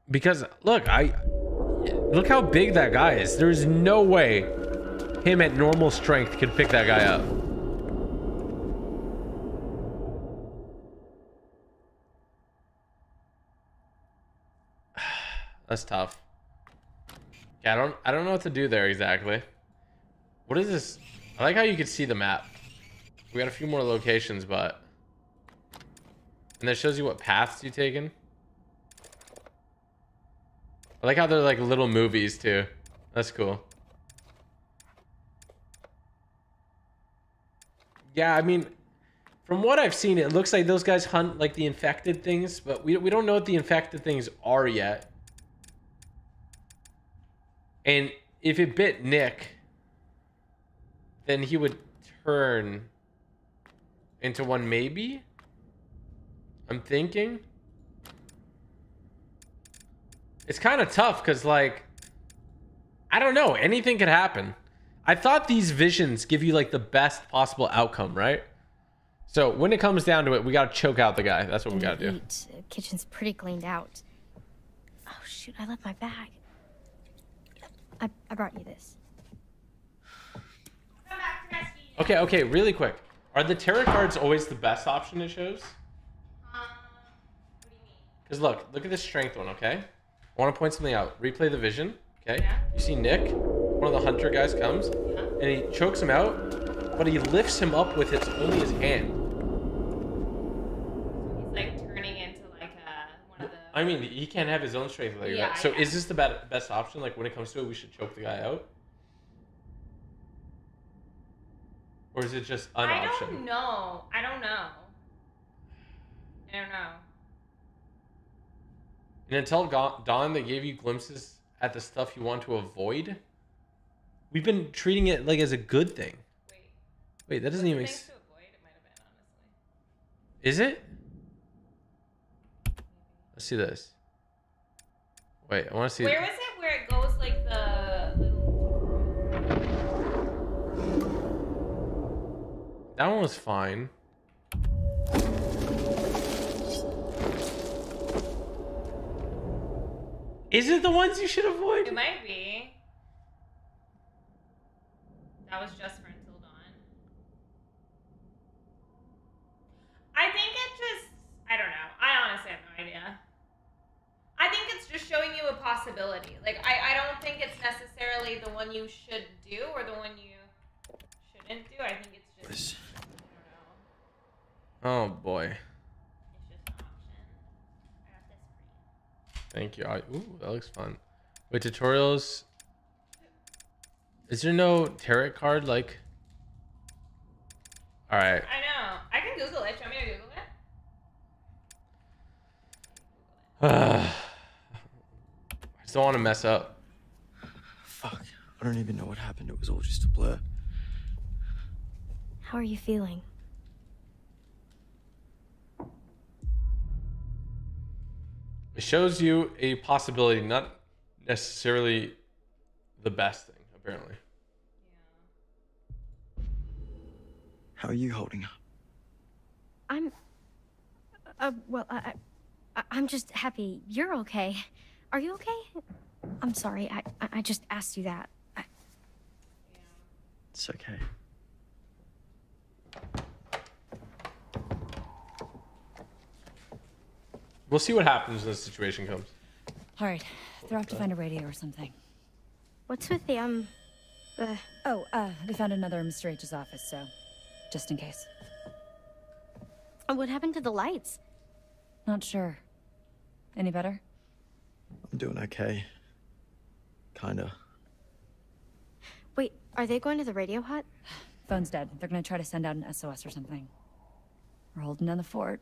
Because look, I look how big that guy is. There's no way him at normal strength could pick that guy up. That's tough. Yeah, I don't I don't know what to do there exactly. What is this? I like how you can see the map. We got a few more locations, but and that shows you what paths you've taken. I like how they're like little movies too. That's cool. Yeah, I mean, from what I've seen, it looks like those guys hunt like the infected things, but we, we don't know what the infected things are yet. And if it bit Nick, then he would turn into one maybe? I'm thinking. It's kind of tough because, like, I don't know. Anything could happen. I thought these visions give you, like, the best possible outcome, right? So when it comes down to it, we got to choke out the guy. That's what we got to do. Kitchen's pretty cleaned out. Oh, shoot. I left my bag. I, I brought you this. Okay, okay, really quick. Are the tarot cards always the best option it shows? Because look, look at this strength one, okay? I want to point something out. Replay the vision, okay? Yeah. You see Nick, one of the hunter guys comes, and he chokes him out, but he lifts him up with his only his hand. He's like turning into like a one of the. I mean, he can't have his own strength like Yeah, that. So is this the be- best option? Like when it comes to it, we should choke the guy out? Or is it just an I option? don't know. I don't know. I don't know. And until Dawn, they gave you glimpses at the stuff you want to avoid. We've been treating it like as a good thing. Wait, that doesn't even. Make... s- Is it? Let's see this. Wait, I want to see. Where was it where it goes like the little. That one was fine. Is it the ones you should avoid? It might be. That was just for Until Dawn. I think it just. I don't know. I honestly have no idea. I think it's just showing you a possibility. Like, I, I don't think it's necessarily the one you should do or the one you shouldn't do. I think it's just. Oh boy. Thank you. I, ooh, that looks fun. Wait, tutorials. Is there no tarot card like? All right. I know. I can Google it. You me to Google it? I don't want to mess up. Fuck. I don't even know what happened. It was all just a blur. How are you feeling? It shows you a possibility, not necessarily the best thing, apparently. Yeah. How are you holding up? I'm. Uh, well, I, I, I'm just happy you're okay. Are you okay? I'm sorry. I, I- I just asked you that. I, It's okay. We'll see what happens when the situation comes. All right, they're off to find a radio or something. what's with the um? The Oh, uh, they found another in Mr. H's office, so just in case. what happened to the lights? Not sure. Any better? I'm doing okay. Kinda. Wait, are they going to the radio hut? Phone's dead. They're gonna try to send out an SOS or something. We're holding down the fort.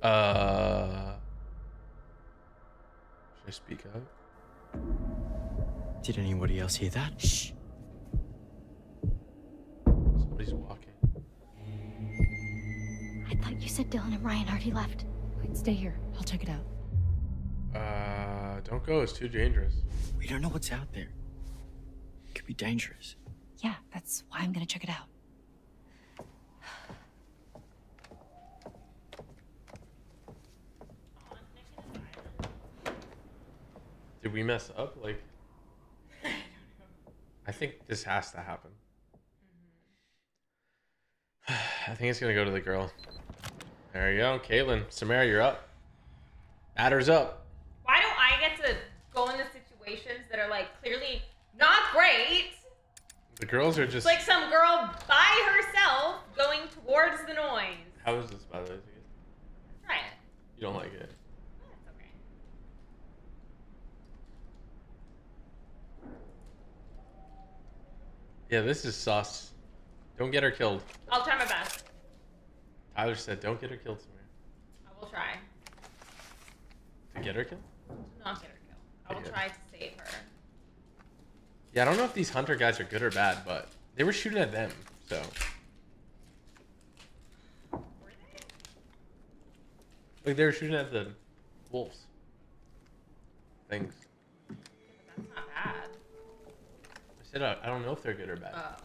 Uh. Should I speak up? Did anybody else hear that? Shh. Somebody's walking. I thought you said Dylan and Ryan already left. Wait, stay here. I'll check it out. Uh, don't go. It's too dangerous. We don't know what's out there. It could be dangerous. Yeah, that's why I'm gonna check it out. Did we mess up? Like, I think this has to happen. I think it's gonna go to the girl. There you go, Kaitlyn. Samara, you're up. Adder's up. Why don't I get to go into situations that are like clearly not great? The girls are It's just. like some girl by herself going towards the noise. How is this, by the way? Try it. You don't like it? Okay. Yeah, this is sus. Don't get her killed. I'll try my best. Tyler said, "Don't get her killed, Samara." I will try. To get her killed? Not get her killed. I will Okay. try to save her. Yeah, I don't know if these hunter guys are good or bad, but they were shooting at them, so. Were they? Like they were shooting at the wolves. Things. That's not bad. I said I, I don't know if they're good or bad. Oh.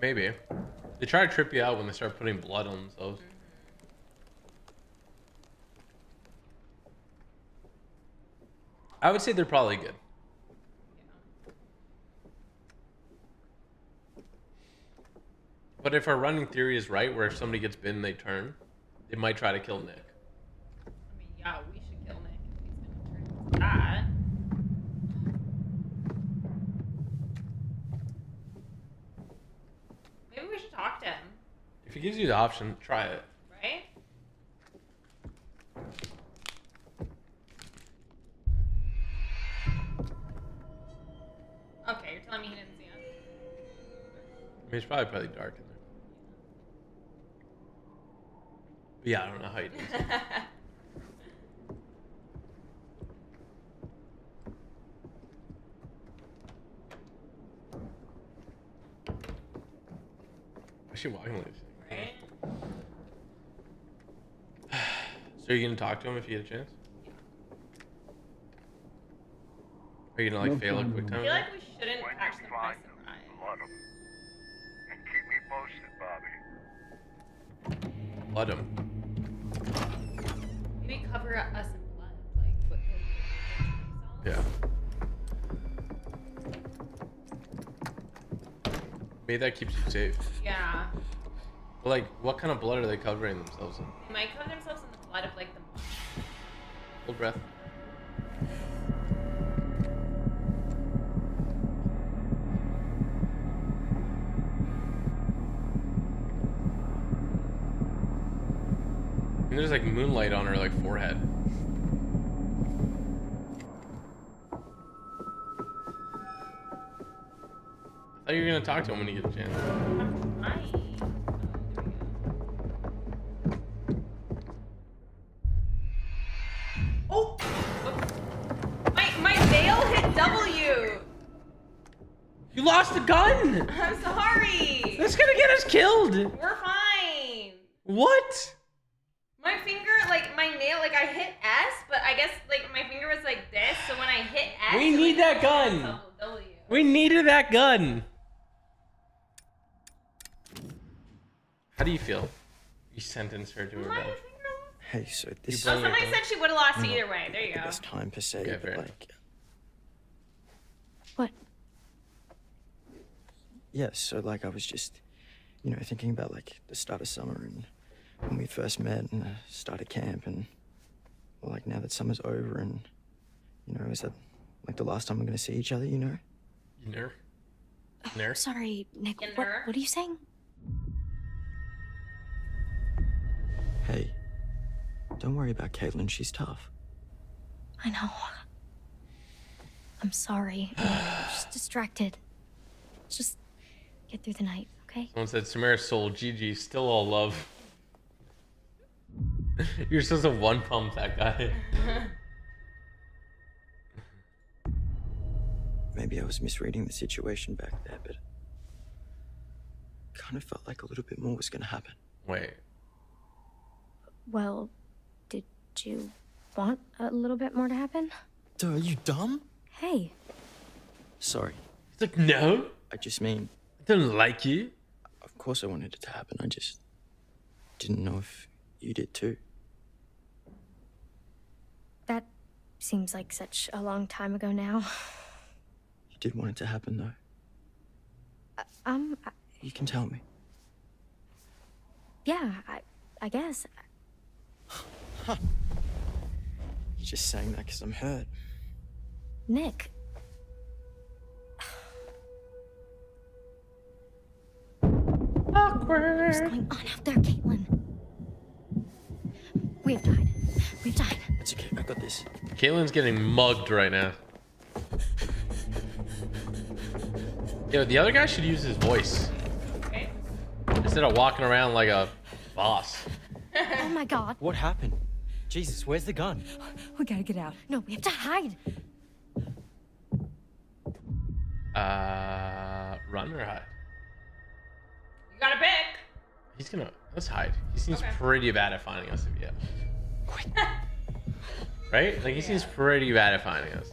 Maybe. They try to trip you out when they start putting blood on themselves. I would say they're probably good. But if our running theory is right, where if somebody gets bitten, they turn, they might try to kill Nick. I mean, yeah, we should kill Nick if he's gonna turn into that. Maybe we should talk to him, He gives you the option, to try it. right? Okay, you're telling me he didn't see us. I mean, it's probably probably dark in there. But yeah, I don't know how you do this. Should walk like this. right? So you're gonna talk to him if you get a chance? Are you gonna like fail a quick time? I feel like we shouldn't catch them by surprise. Flood 'em. And keep me posted, Bobby. Blood him. Maybe cover us in blood, like what they Yeah. Maybe that keeps you safe. Yeah. But like, what kind of blood are they covering themselves in? They might cover themselves Hold breath. And there's like moonlight on her like forehead. I thought you were gonna talk to him when you get a chance. Killed. We're fine. What? My finger, like my nail, like I hit S, but I guess like my finger was like this, so when I hit S, We need like, that gun. W. We needed that gun. How do you feel? You sentenced her to a My revenge. Hey, so this Oh, is somebody said she would have lost not either way. There you go. best time per se, Yeah, but fair enough. like. What? Yeah, so like I was just, you know, thinking about like the start of summer and when we first met and uh, started camp and well, like now that summer's over and you know, is that like the last time we're gonna see each other? You know? You know? There. Sorry, Nick. In What, what are you saying? Hey, don't worry about Kaitlyn. She's tough. I know. I'm sorry. I'm just distracted. Just get through the night, okay? Someone said Samara soul GG still all love. You're supposed to one pump that guy. Maybe I was misreading the situation back there, but kind of felt like a little bit more was gonna happen. Wait. Well, did you want a little bit more to happen? Duh, are you dumb? Hey, Sorry. It's like, no. I just mean, I don't like you. Of course I wanted it to happen. I just didn't know if you did too. that seems like such a long time ago now. You did want it to happen, though. Um, I- You can tell me. yeah, I, I guess. You're just saying that because I'm hurt. Nick. What's going on out there, Kaitlyn? We have died. We've died. It's okay. I got this. Kaitlyn's getting mugged right now. Yo, the other guy should use his voice Okay. instead of walking around like a boss. Oh my god. What happened? Jesus, where's the gun? We gotta get out. No, we have to hide. Uh, run or hide? You gotta pick. He's gonna. Let's hide. He seems Okay. pretty bad at finding us. If yeah. right? Like he seems pretty bad at finding us.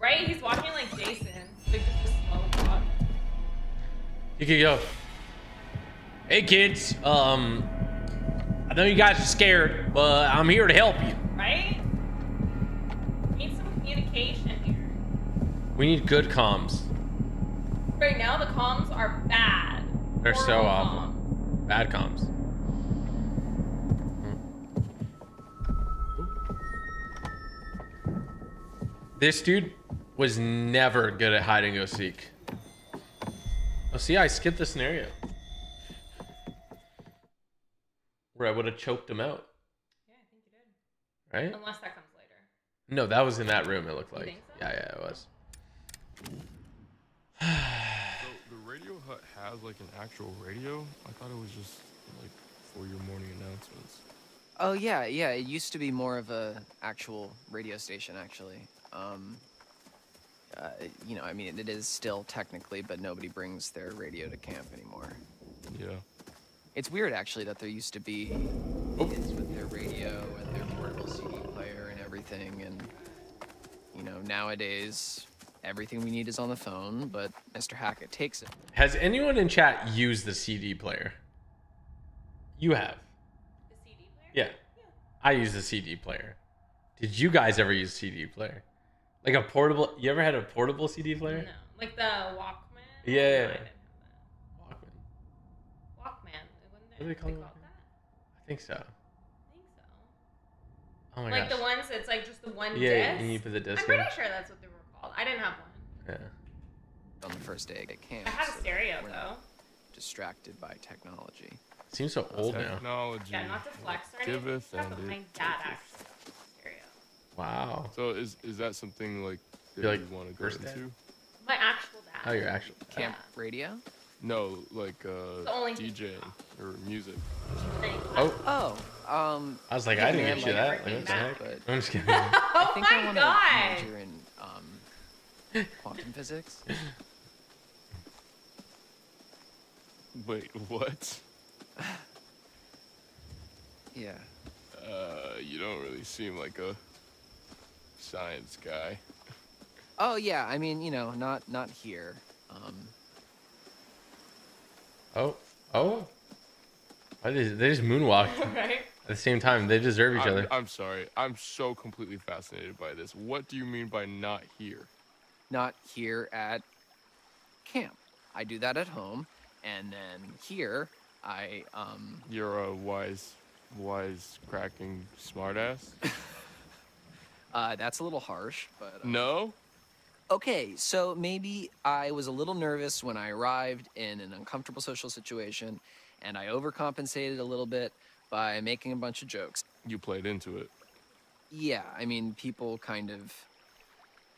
Right? He's walking like Jason. Like just a slow walk. You could go. Hey kids, um, I know you guys are scared, but I'm here to help you. Right? We need some communication here. We need good comms. Right now, the comms are bad. They're so Horrible awful. comms. Bad comms. Hmm. This dude was never good at hide and go seek. Oh, see, I skipped the scenario where I would have choked him out. Yeah, I think you did. Right? Unless that comes later. No, that was in that room. It looked like. so? Yeah, yeah, it was. So the Radio Hut has like an actual radio? I thought it was just like for your morning announcements. Oh yeah, yeah. It used to be more of a actual radio station, actually. Um, uh, you know, I mean, it is still technically, but nobody brings their radio to camp anymore. Yeah. It's weird, actually, that there used to be kids with their radio and their portable CD player and everything, and you know, nowadays everything we need is on the phone. But Mr. Hackett takes it. Has anyone in chat used the CD player? You have. The CD player? Yeah. I use the CD player. Did you guys ever use CD player? Like a portable? You ever had a portable CD player? No. Like the Walkman? Yeah, No, yeah, yeah. didn't Walkman. Walkman. What do they call it? that? I think so. I think so. Oh my like gosh. the ones that's like just the one Yeah, disc. and you put the disc I'm pretty in. sure that's what they were called. I didn't have one. Yeah. on the first day at camp. I had a stereo we're though. Distracted by technology. It seems so old now. Technology. Yeah, not to flex or anything. Giveth stuff, and it my dad actually had a stereo. Wow. So is is that something like that You're like you want to go first dad? into? My actual dad. Oh, you're actually. Camp radio? No, like uh, The only- DJing or music. Oh, Oh, um. I was like, I didn't get you that. Like, what the heck? but I'm just kidding. Oh I think I my want to god! major in quantum physics. Wait, what? Yeah. Uh, you don't really seem like a science guy. Oh yeah, I mean, you know, not not here. Um, Oh, oh. Why they, they just moonwalk right? at the same time. They deserve each I'm, other. I'm sorry. I'm so completely fascinated by this. What do you mean by not here? Not here at camp. I do that at home, and then here I um. You're a wise, wise, cracking smartass. Uh, that's a little harsh, but uh, no. Okay, so maybe I was a little nervous when I arrived in an uncomfortable social situation, and I overcompensated a little bit by making a bunch of jokes. You played into it. Yeah, I mean, people kind of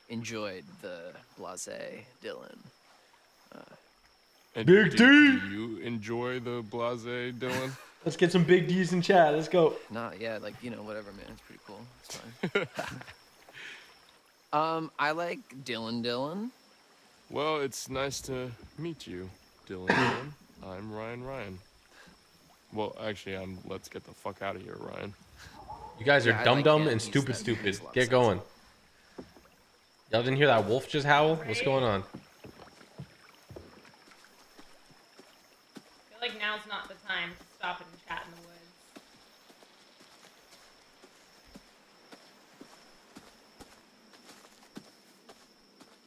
enjoyed the blase Dylan. Uh, And Big do, D! Do you enjoy the blase Dylan? Let's get some big D's in chat. Let's go. not yeah, like you know, whatever, man. It's pretty cool. It's fine. um, I like Dylan Dylan. well, it's nice to meet you, Dylan. Dylan. I'm Ryan Ryan. Well, actually, I'm. Let's get the fuck out of here, Ryan. You guys are Yeah, I dumb like dumb him. and He's- stupid stupid. makes a lot of Get sense. Y'all didn't hear that wolf just howl? What's going on? I feel like now's not the time to stop and chat in the woods.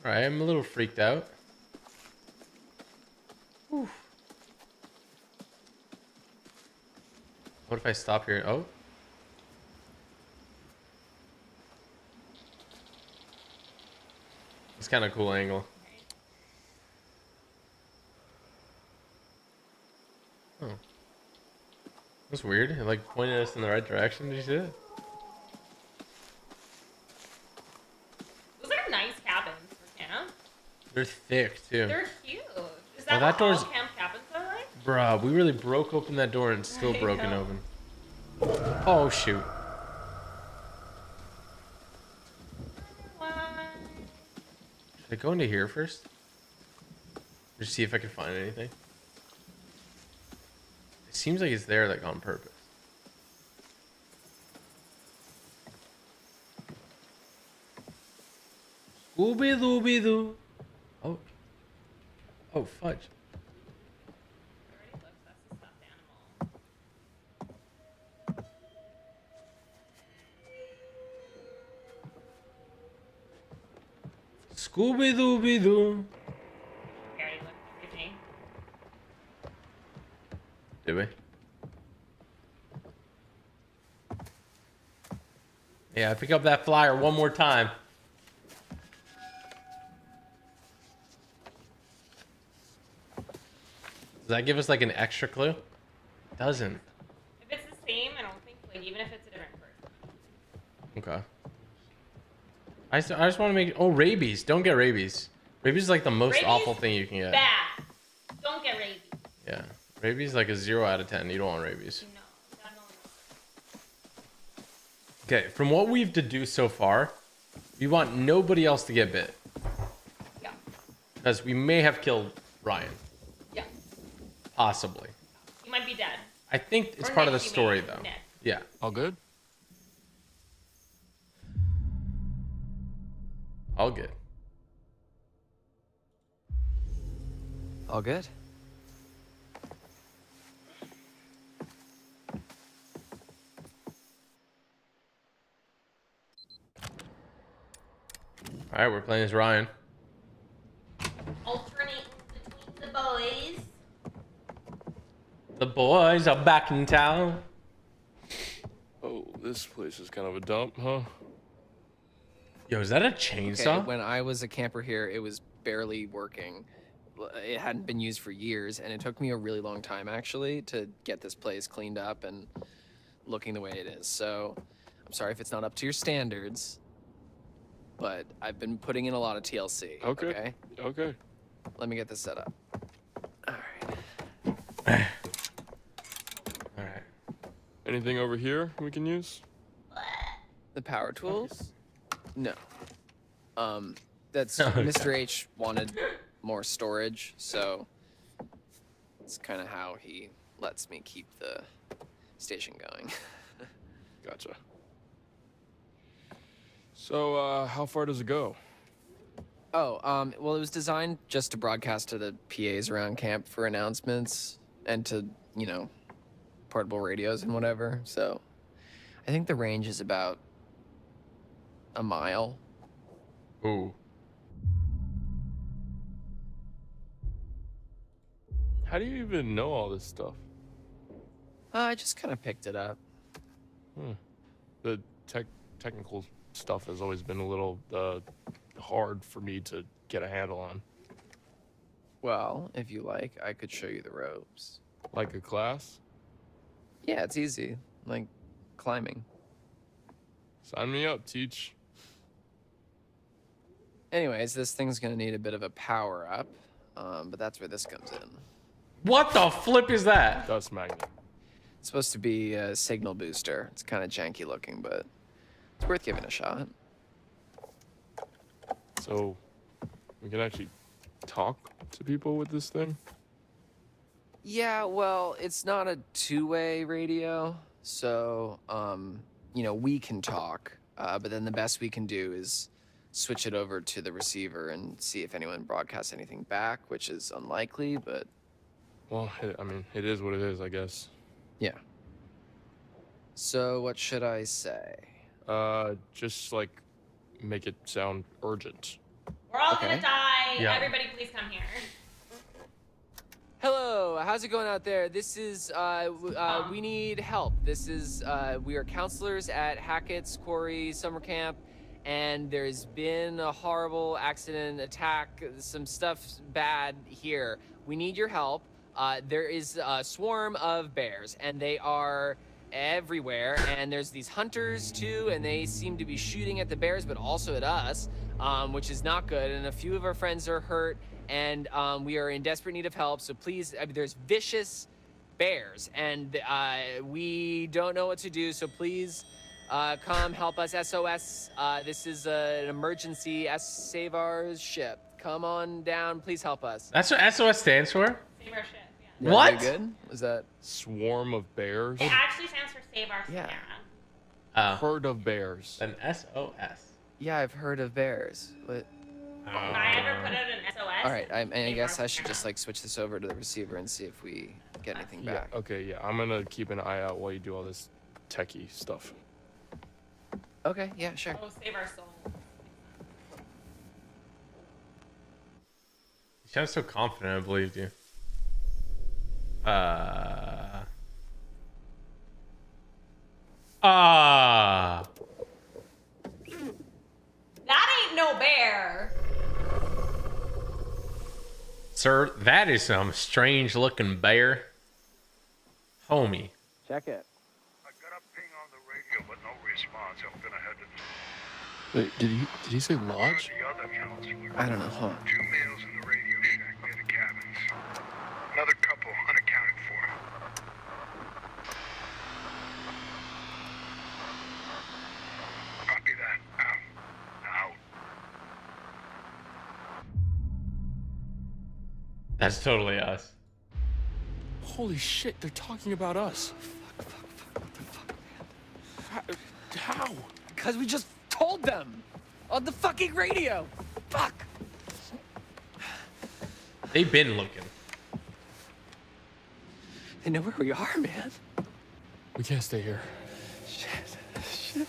Alright, I'm a little freaked out. Whew. What if I stop here? Oh. Kind of cool angle. Oh. That's weird. It like pointed us in the right direction. Did you see it? Those are nice cabins for camp. They're thick too. They're huge. Is oh, that, that what door's- camp cabins are like? Bruh, we really broke open that door and it's still I broken know. open. Oh shoot. What? Should I go into here first? Just see if I can find anything. It seems like it's there like on purpose. Scooby Dooby Doo. Oh. Oh fudge. Scooby Dooby Doo. It already looked. Did we? Yeah, pick up that flyer one more time. Does that give us like an extra clue? It doesn't. If it's the same, I don't think like even if it's a different person. Okay. I just, I just want to make oh rabies. Don't get rabies. Rabies is like the most Rabies? awful thing you can get. Bad. Don't get rabies. Yeah. Rabies is like a zero out of ten. You don't want rabies. No, definitely not. Okay, from what we've deduced so far, we want nobody else to get bit. Yeah. Because we may have killed Ryan. Yeah. Possibly. You might be dead. I think it's Or part of the story though. Ned. Yeah. All good? All good. All good. Alright, we're playing as Ryan. Alternating between the boys. The boys are back in town. Oh, this place is kind of a dump, huh? Yo, is that a Okay, chainsaw? when I was a camper here, it was barely working. It hadn't been used for years, and it took me a really long time actually to get this place cleaned up and looking the way it is. So, I'm sorry if it's not up to your standards, but I've been putting in a lot of TLC. Okay. Okay. Okay. Let me get this set up. All right. Alright. Anything over here we can use? The power tools? No. Um, that's Okay. Mr. H wanted more storage, so it's kind of how he lets me keep the station going. Gotcha. So, uh, how far does it go? oh, um, well, it was designed just to broadcast to the PAs around camp for announcements and to, you know, portable radios and whatever. So I think the range is about a mile. Ooh. How do you even know all this stuff? Uh, I just kind of picked it up. The tech technical stuff has always been a little uh, hard for me to get a handle on. Well, if you like, I could show you the ropes. Like a class? Yeah, it's easy. Like climbing. Sign me up, teach. Anyways, this thing's gonna need a bit of a power up, um, but that's where this comes in. What the flip is that? Dust magnet. It's supposed to be a signal booster. It's kind of janky looking, but it's worth giving a shot. So, we can actually talk to people with this thing? Yeah, well, it's not a two-way radio, so um, you know we can talk, uh, but then the best we can do is switch it over to the receiver and see if anyone broadcasts anything back, which is unlikely, but Well, it, I mean, it is what it is, I guess. yeah. So what should I say? Uh, just like make it sound urgent. We're all Okay. gonna die. Yeah. Everybody, please come here. Hello, how's it going out there? This is, uh, w- uh, we need help. This is, uh, we are counselors at Hackett's Quarry Summer Camp, and there's been a horrible accident, attack, some stuff bad here. We need your help. Uh, there is a swarm of bears, and they are everywhere, and there's these hunters too, and they seem to be shooting at the bears, but also at us, um, which is not good. And a few of our friends are hurt, and um, we are in desperate need of help. So please, I mean, there's vicious bears, and uh, we don't know what to do. So please, uh, come help us. SOS. Uh, this is uh, an emergency. S- save our ship. Come on down. Please help us. That's what SOS stands for. Save our shit. Yeah. Yeah, What? Good. Was that? Swarm of bears? It actually stands for Save Our Yeah. Sierra. Uh, Herd of bears. an SOS. Yeah, I've heard of bears, but. Can I ever put out an SOS? All right, I, and I guess I should just like switch this over to the receiver and see if we get anything Yeah, back. okay, yeah. I'm gonna keep an eye out while you do all this techie stuff. Okay, yeah, sure. Oh, save our soul. You sound so confident. I believed you. Uh. Ah. That ain't no bear. Sir, that is some strange looking bear. Homie. Check it. I got a ping on the radio, but no response. I'm gonna head to Wait, did he did he say lodge? the other counselor. I don't know. Hold on. Two males in the radio shack near the cabins. Another couple unaccounted for. Copy that. Out. Out. That's totally us. Holy shit, they're talking about us. How? how? Because we just told them on the fucking radio. Fuck. They've been looking. They know where we are, man. We can't stay here. Shit. Shit.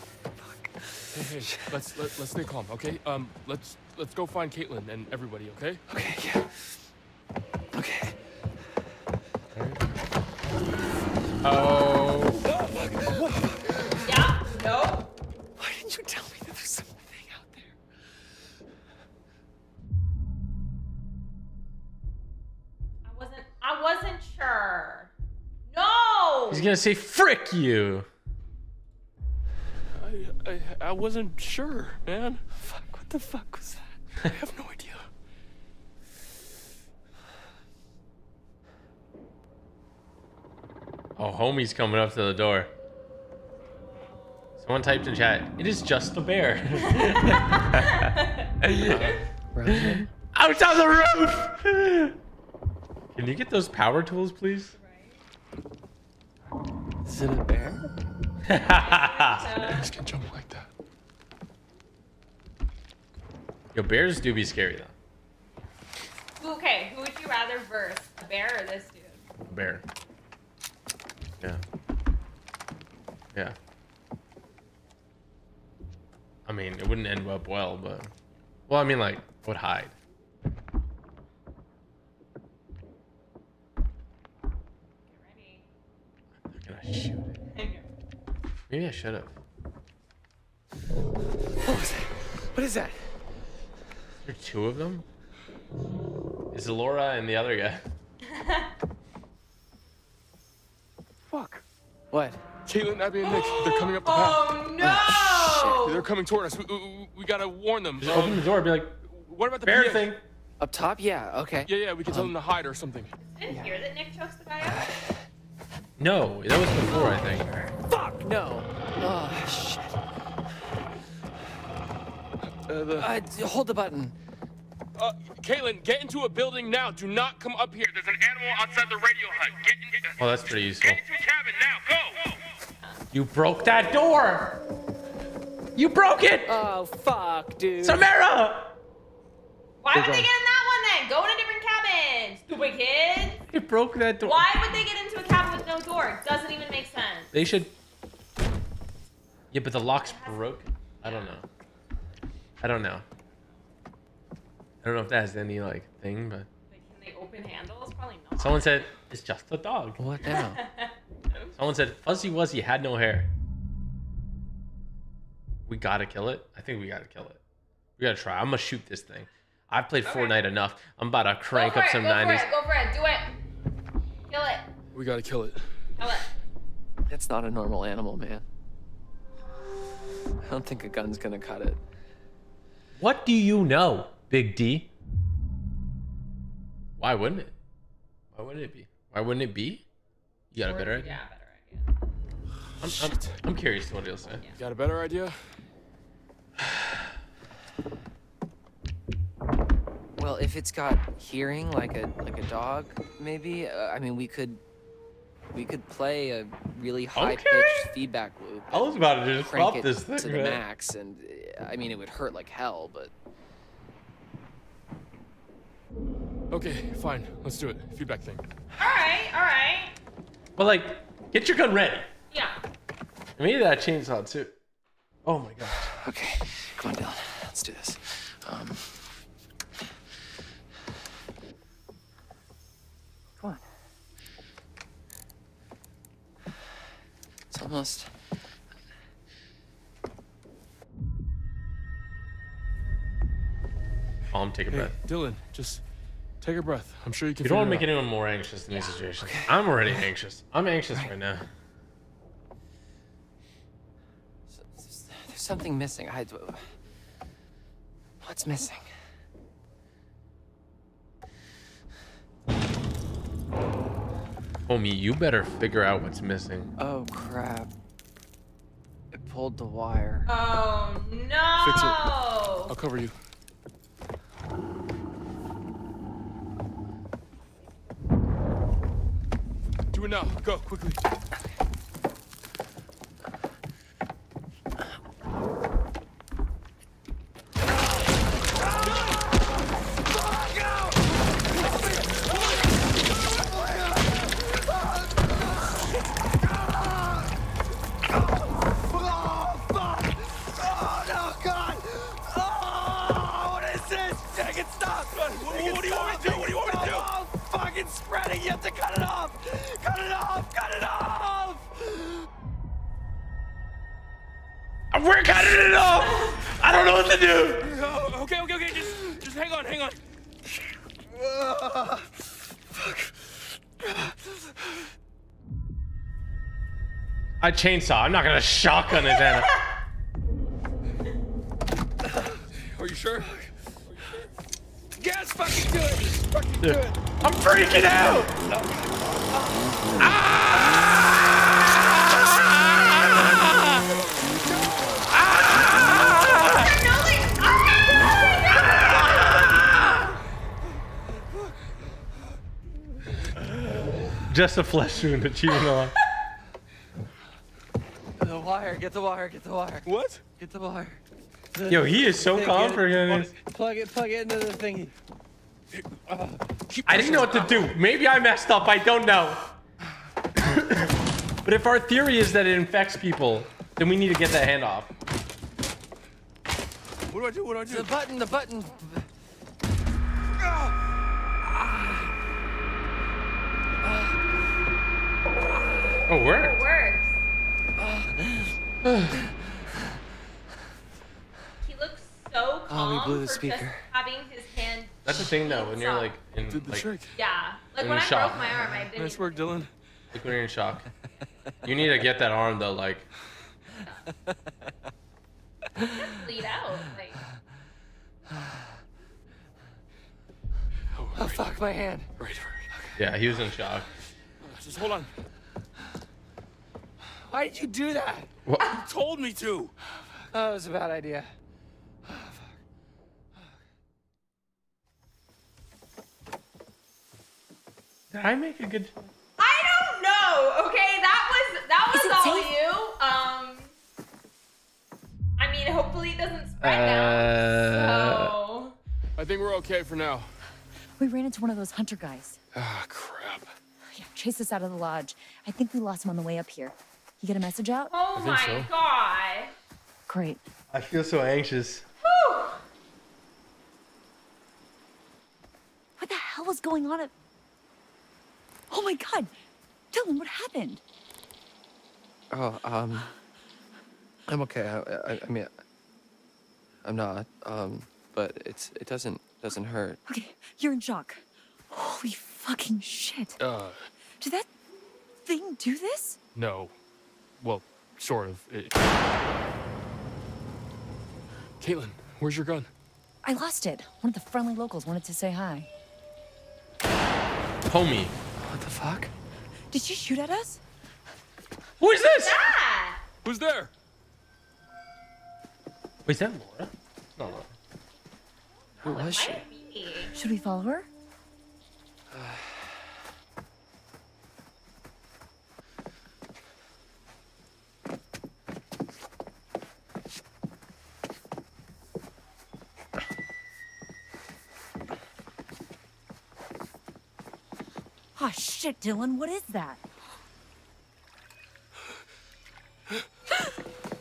Hey, hey, let's let, let's stay calm, okay? Um, let's let's go find Kaitlyn and everybody, okay? Okay, yeah. Okay. Oh. Gonna say, frick you. I, I I wasn't sure, man. Fuck, what the fuck was that? I have no idea. Oh, homie's coming up to the door. Someone typed in chat, it is just a bear. Ryan? Out on the roof! Can you get those power tools, please? Is it a bear? Bears can jump like that. Yo, bears do be scary though. Okay, who would you rather verse, a bear or this dude? A bear. Yeah. Yeah. I mean, it wouldn't end up well, but well, I mean, like, would hide. Get ready. They're gonna shoot it. I know. Maybe I should have. What was that? What is that? There are two of them. Is it Laura and the other guy? Fuck. What? Kaitlyn, Abby, and Nick, they're coming up the path. Oh no! Oh, they're coming toward us. We, we, we gotta warn them. Just open the door. and Be like, What about the bear PA? thing. Up top? Yeah, okay. Yeah, yeah, we can tell them to hide or something. Didn't hear that Nick chokes the guy out. No, that was before I think. Fuck, no. Oh, shit. Uh, the, Uh, hold the button. uh, Kaitlyn, get into a building now. Do not come up here. There's an animal outside the radio hut. Get, in, Oh, that's pretty useful. get into a cabin now. Go. You broke that door. You broke it, Oh, fuck, dude. Samara. Why would They're they going- get in that one? Go in a different cabin, stupid kid. You broke that door. Why would they get into a cabin with no door? It Doesn't even make sense. They should. Yeah, but the lock's broken. I don't know. I don't know. I don't know if that has any like thing, but Like, can they open handles? Probably not. someone said it's just a dog. What now? Someone said Fuzzy Wuzzy had no hair. We gotta kill it. I think we gotta kill it. We gotta try. I'm gonna shoot this thing. I've played Okay. Fortnite enough. I'm about to crank go for up it, some go 90s. For it, go for it. Do it. Kill it. We gotta kill it. Kill it. It's not a normal animal, man. I don't think a gun's gonna cut it. What do you know, Big D? Why wouldn't it? Why wouldn't it be? Why wouldn't it be? You got a better idea? Yeah, better idea. I'm, I'm, I'm curious to what he'll say. You got a better idea? Well, if it's got hearing like a like a dog, maybe. Uh, I mean, we could we could play a really high pitched Okay. feedback loop. I was about to just crank pop it this thing, to the man. max, and uh, I mean, it would hurt like hell, but Okay, fine. Let's do it. Feedback thing. All right, all right. But like, get your gun ready. Yeah. Maybe that chainsaw too. Oh my god. okay. Come on, Dylan. Let's do this. Um, come on. It's almost. Calm, take a Hey, breath. Dylan, just take a breath. I'm sure you can You don't want to make it anyone more anxious in these situations. I'm already anxious. I'm anxious right now. There's, there's something missing. I. What's missing? Homie, you better figure out what's missing. Oh crap! It pulled the wire. Oh no. Fix it. I'll cover you. Do it now. Go, quickly. I chainsaw. I'm not gonna shotgun his animal. Are you sure? Yes, fucking do it! Fucking do it! I'm freaking out! Just a flesh wound, achievement unlocked. The wire. Get the wire. Get the wire. What? Get the wire. Yo, he is so calm for getting Plug it. Plug it into the thingy. I didn't know what to do. Maybe I messed up. I don't know. but if our theory is that it infects people, then we need to get that hand off. What do I do? What do I do? The button. The button. Oh, it worked. Works. he looks so oh, calm Oh, we blew the for speaker. just having That's the thing though, when you're like in Did the like, trick. Yeah. Like In when I shock. broke my arm, I didn't. Nice work, Dylan. like when you're in shock. You need to get that arm though, like bleed out. Like, Oh fuck my hand. Right, right. yeah, he was in shock. Just hold on. Why did you do that? What? You told me to. Oh, it was a bad idea. Did I make a good? I don't know. Okay, that was that Is was all safe? you. Um. I mean, hopefully it doesn't spread Uh, now. So. I think we're okay for now. We ran into one of those hunter guys. Ah, crap. Yeah, chased us out of the lodge. I think we lost him on the way up here. You get a message out? Oh my so. god. Great. I feel so anxious. Whew. What the hell was going on at... Oh my god! Dylan, what happened? Oh, um, I'm okay. I, I, I mean, I'm not. Um, but it's it doesn't doesn't hurt. Okay, you're in shock. Holy fucking shit. Uh, Did that thing do this? no. Well, sort of. It... Kaitlyn, where's your gun? I lost it. One of the friendly locals wanted to say hi. Homie. What the fuck? Did she shoot at us? Who is this? Ah. Who's there? Wait, is that Laura? No, Laura. Who was she? Should we follow her? Oh shit, Dylan, what is that? oh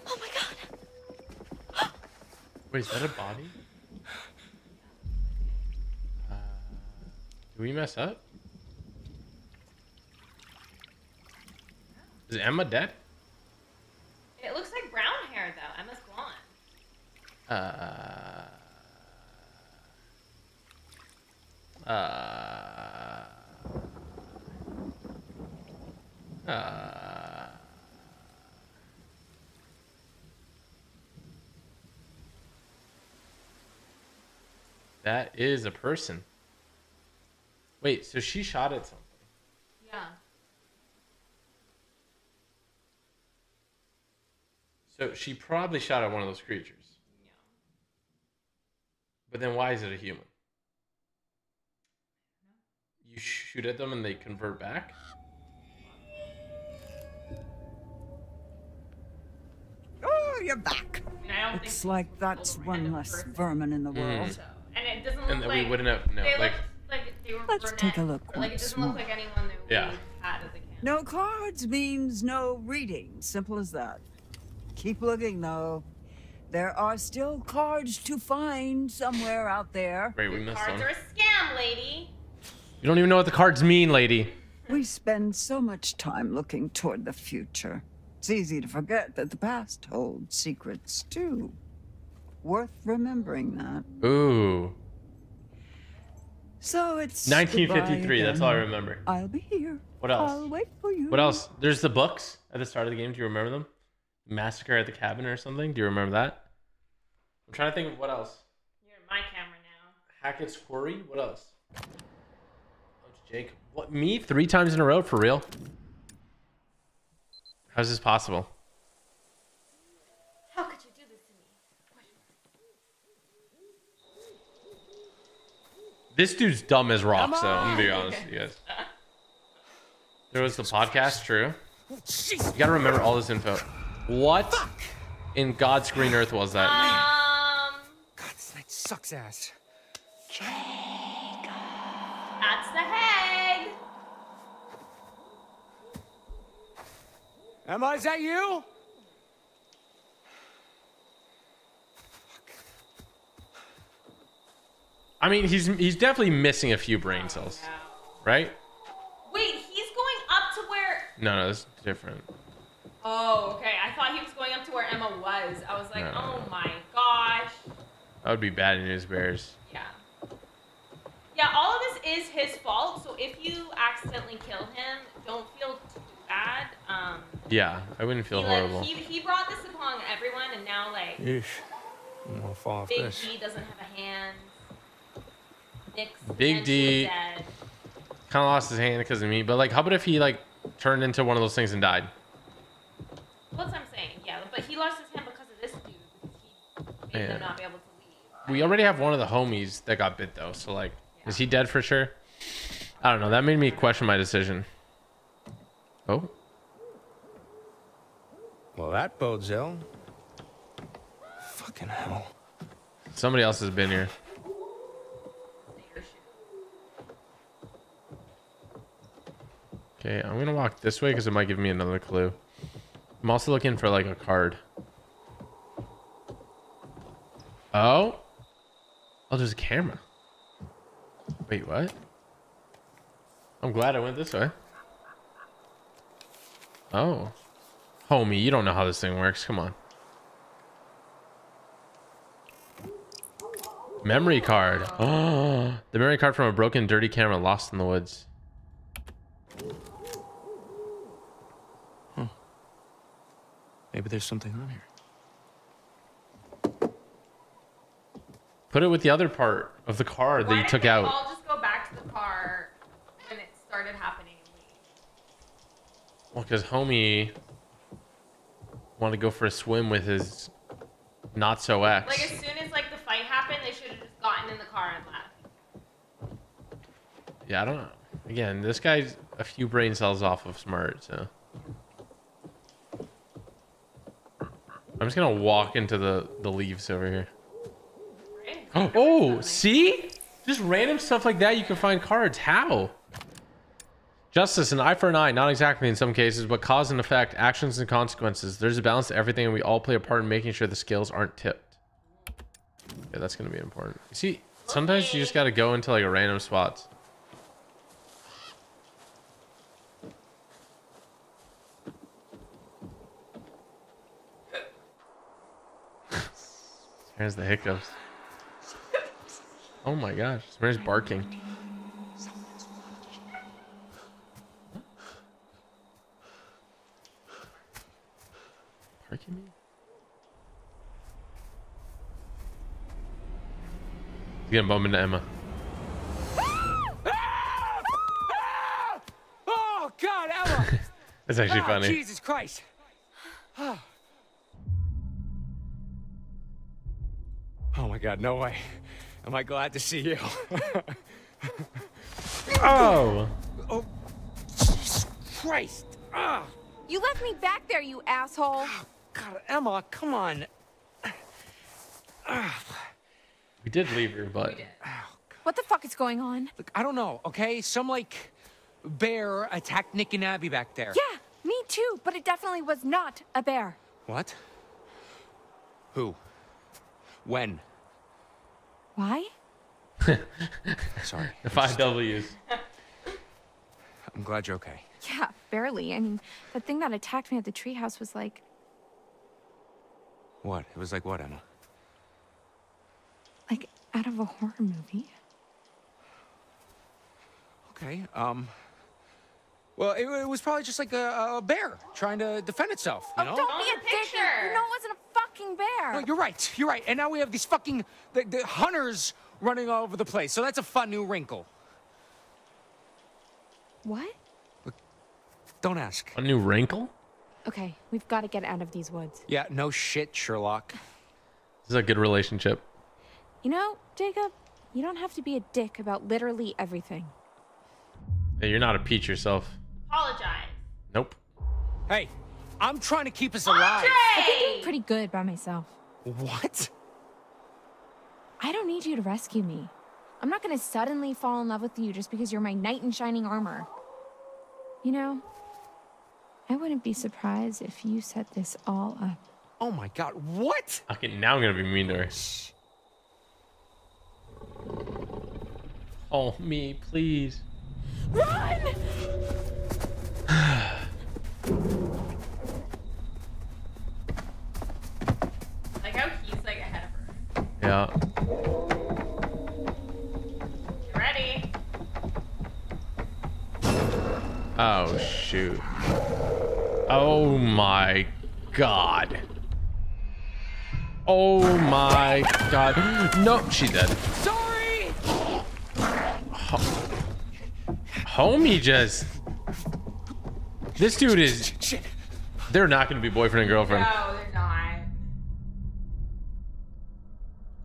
my god. Wait, is that a body? Uh, did we mess up? Is Emma dead? It looks like brown hair though. Emma's blonde. Uh. Uh. Uh. That is a person. Wait, so she shot at something. Yeah. So she probably shot at one of those creatures. Yeah. But then why is it a human? You shoot at them and they convert back? Oh, you're back. I mean, Looks think like that's one less vermin in the hmm. world. so. And it doesn't look And then like we wouldn't have no they like like they were Let's brunette. take a look Like it once doesn't look more. like anyone that Yeah. we had as a camp. No cards means no reading. Simple as that. Keep looking, though. There are still cards to find somewhere out there. Wait, we missed Cards one. are a scam, lady. You don't even know what the cards mean, lady. We spend so much time looking toward the future. It's easy to forget that the past holds secrets, too. Worth remembering that. Ooh. So it's 1953, goodbye that's all I remember. I'll be here. What else? I'll wait for you. What else? There's the books at the start of the game. Do you remember them? Massacre at the Cabin or something? Do you remember that? I'm trying to think of what else. You're in my camera now. Hackett's Quarry? What else? Oh, Jake. What, me? Three times in a row? For real? How's this possible? How could you do this to me? This dude's dumb as rocks, though. I'm gonna be honest with you guys. There was the podcast, true. You gotta remember all this info. What in God's green earth was that? Um, God, this night sucks ass. that's the Hag. Emma, is that you? I mean, he's he's definitely missing a few brain cells, right? Wait, he's going up to where? No, no, that's different. Oh, okay. I thought he was going up to where Emma was. I was like, No. oh my gosh. That would be bad news bears. Yeah. Yeah, all of this is his fault. So if you accidentally kill him, don't feel too bad. Um, Yeah, I wouldn't feel he, horrible. like, he, he brought this upon everyone, and now like Yeesh. I'm gonna fall off Big this. D doesn't have a hand. Nick's Big D kind of lost his hand because of me, but like, how about if he like turned into one of those things and died? What's I'm saying? Yeah, but he lost his hand because of this dude. He made Yeah. them not be able to leave. We already have one of the homies that got bit though, so like, is he dead for sure? I don't know. That made me question my decision. Oh, Well, that bodes ill. Fucking hell. somebody else has been here. Okay, I'm gonna walk this way because it might give me another clue. I'm also looking for like a card. Oh. Oh, there's a camera. Wait, what? I'm glad I went this way. Oh. Homie, you don't know how this thing works. Come on. Memory card. Oh, the memory card from a broken, dirty camera lost in the woods. Maybe there's something on here. Put it with the other part of the card that you took we out. all just go back to the car when it started happening? Well, because homie wanted to go for a swim with his not so ex. Like as soon as like the fight happened, they should have just gotten in the car and left. Yeah, I don't know. Again, this guy's a few brain cells off of smart, so. I'm just gonna walk into the the leaves over here. Oh, see? Just random stuff like that you can find cards. How? Justice, an eye for an eye, not exactly in some cases, but cause and effect, actions and consequences. There's a balance to everything, and we all play a part in making sure the scales aren't tipped. Yeah, that's gonna be important. You see, sometimes you just gotta go into like a random spots. There's the hiccups. Oh my gosh, Smear's barking. Barking me? He's gonna bump into Emma. Oh God, Emma! That's actually Ah, funny. Jesus Christ. Oh my God, no way. Am I glad to see you? Oh! Oh, Jesus Christ! Ah, You left me back there, you asshole. God, Emma, come on. We did leave her, but What the fuck is going on? Look, I don't know, okay? Some like bear attacked Nick and Abby back there. Yeah, me too, but it definitely was not a bear. What? Who? When? Why? Sorry. the five W's. I'm glad you're okay. Yeah, barely. I mean, the thing that attacked me at the treehouse was like, What? It was like what, Emma? like out of a horror movie. Okay. Um. Well, it, it was probably just like a, a bear trying to defend itself. You know? Oh, don't be a dick. You know it wasn't a fucking bear. No, you're right. You're right. And now we have these fucking the, the hunters running all over the place. So that's a fun new wrinkle. What? Don't ask. A new wrinkle? Okay, we've got to get out of these woods. Yeah. No shit, Sherlock. This is a good relationship. You know, Jacob, you don't have to be a dick about literally everything. Hey, you're not a peach yourself. Apologize. Nope. Hey, I'm trying to keep us alive. I've been doing pretty good by myself. What? I don't need you to rescue me. I'm not gonna suddenly fall in love with you just because you're my knight in shining armor. You know, I wouldn't be surprised if you set this all up. Oh my god, what? Okay, now I'm gonna be mean to her. Oh, me, please. Run! Yeah. Ready? Oh, shoot. Oh my god. Oh my god. No, she's dead. Sorry! Oh. Homie just... This dude is... Shit. They're not gonna be boyfriend and girlfriend. No,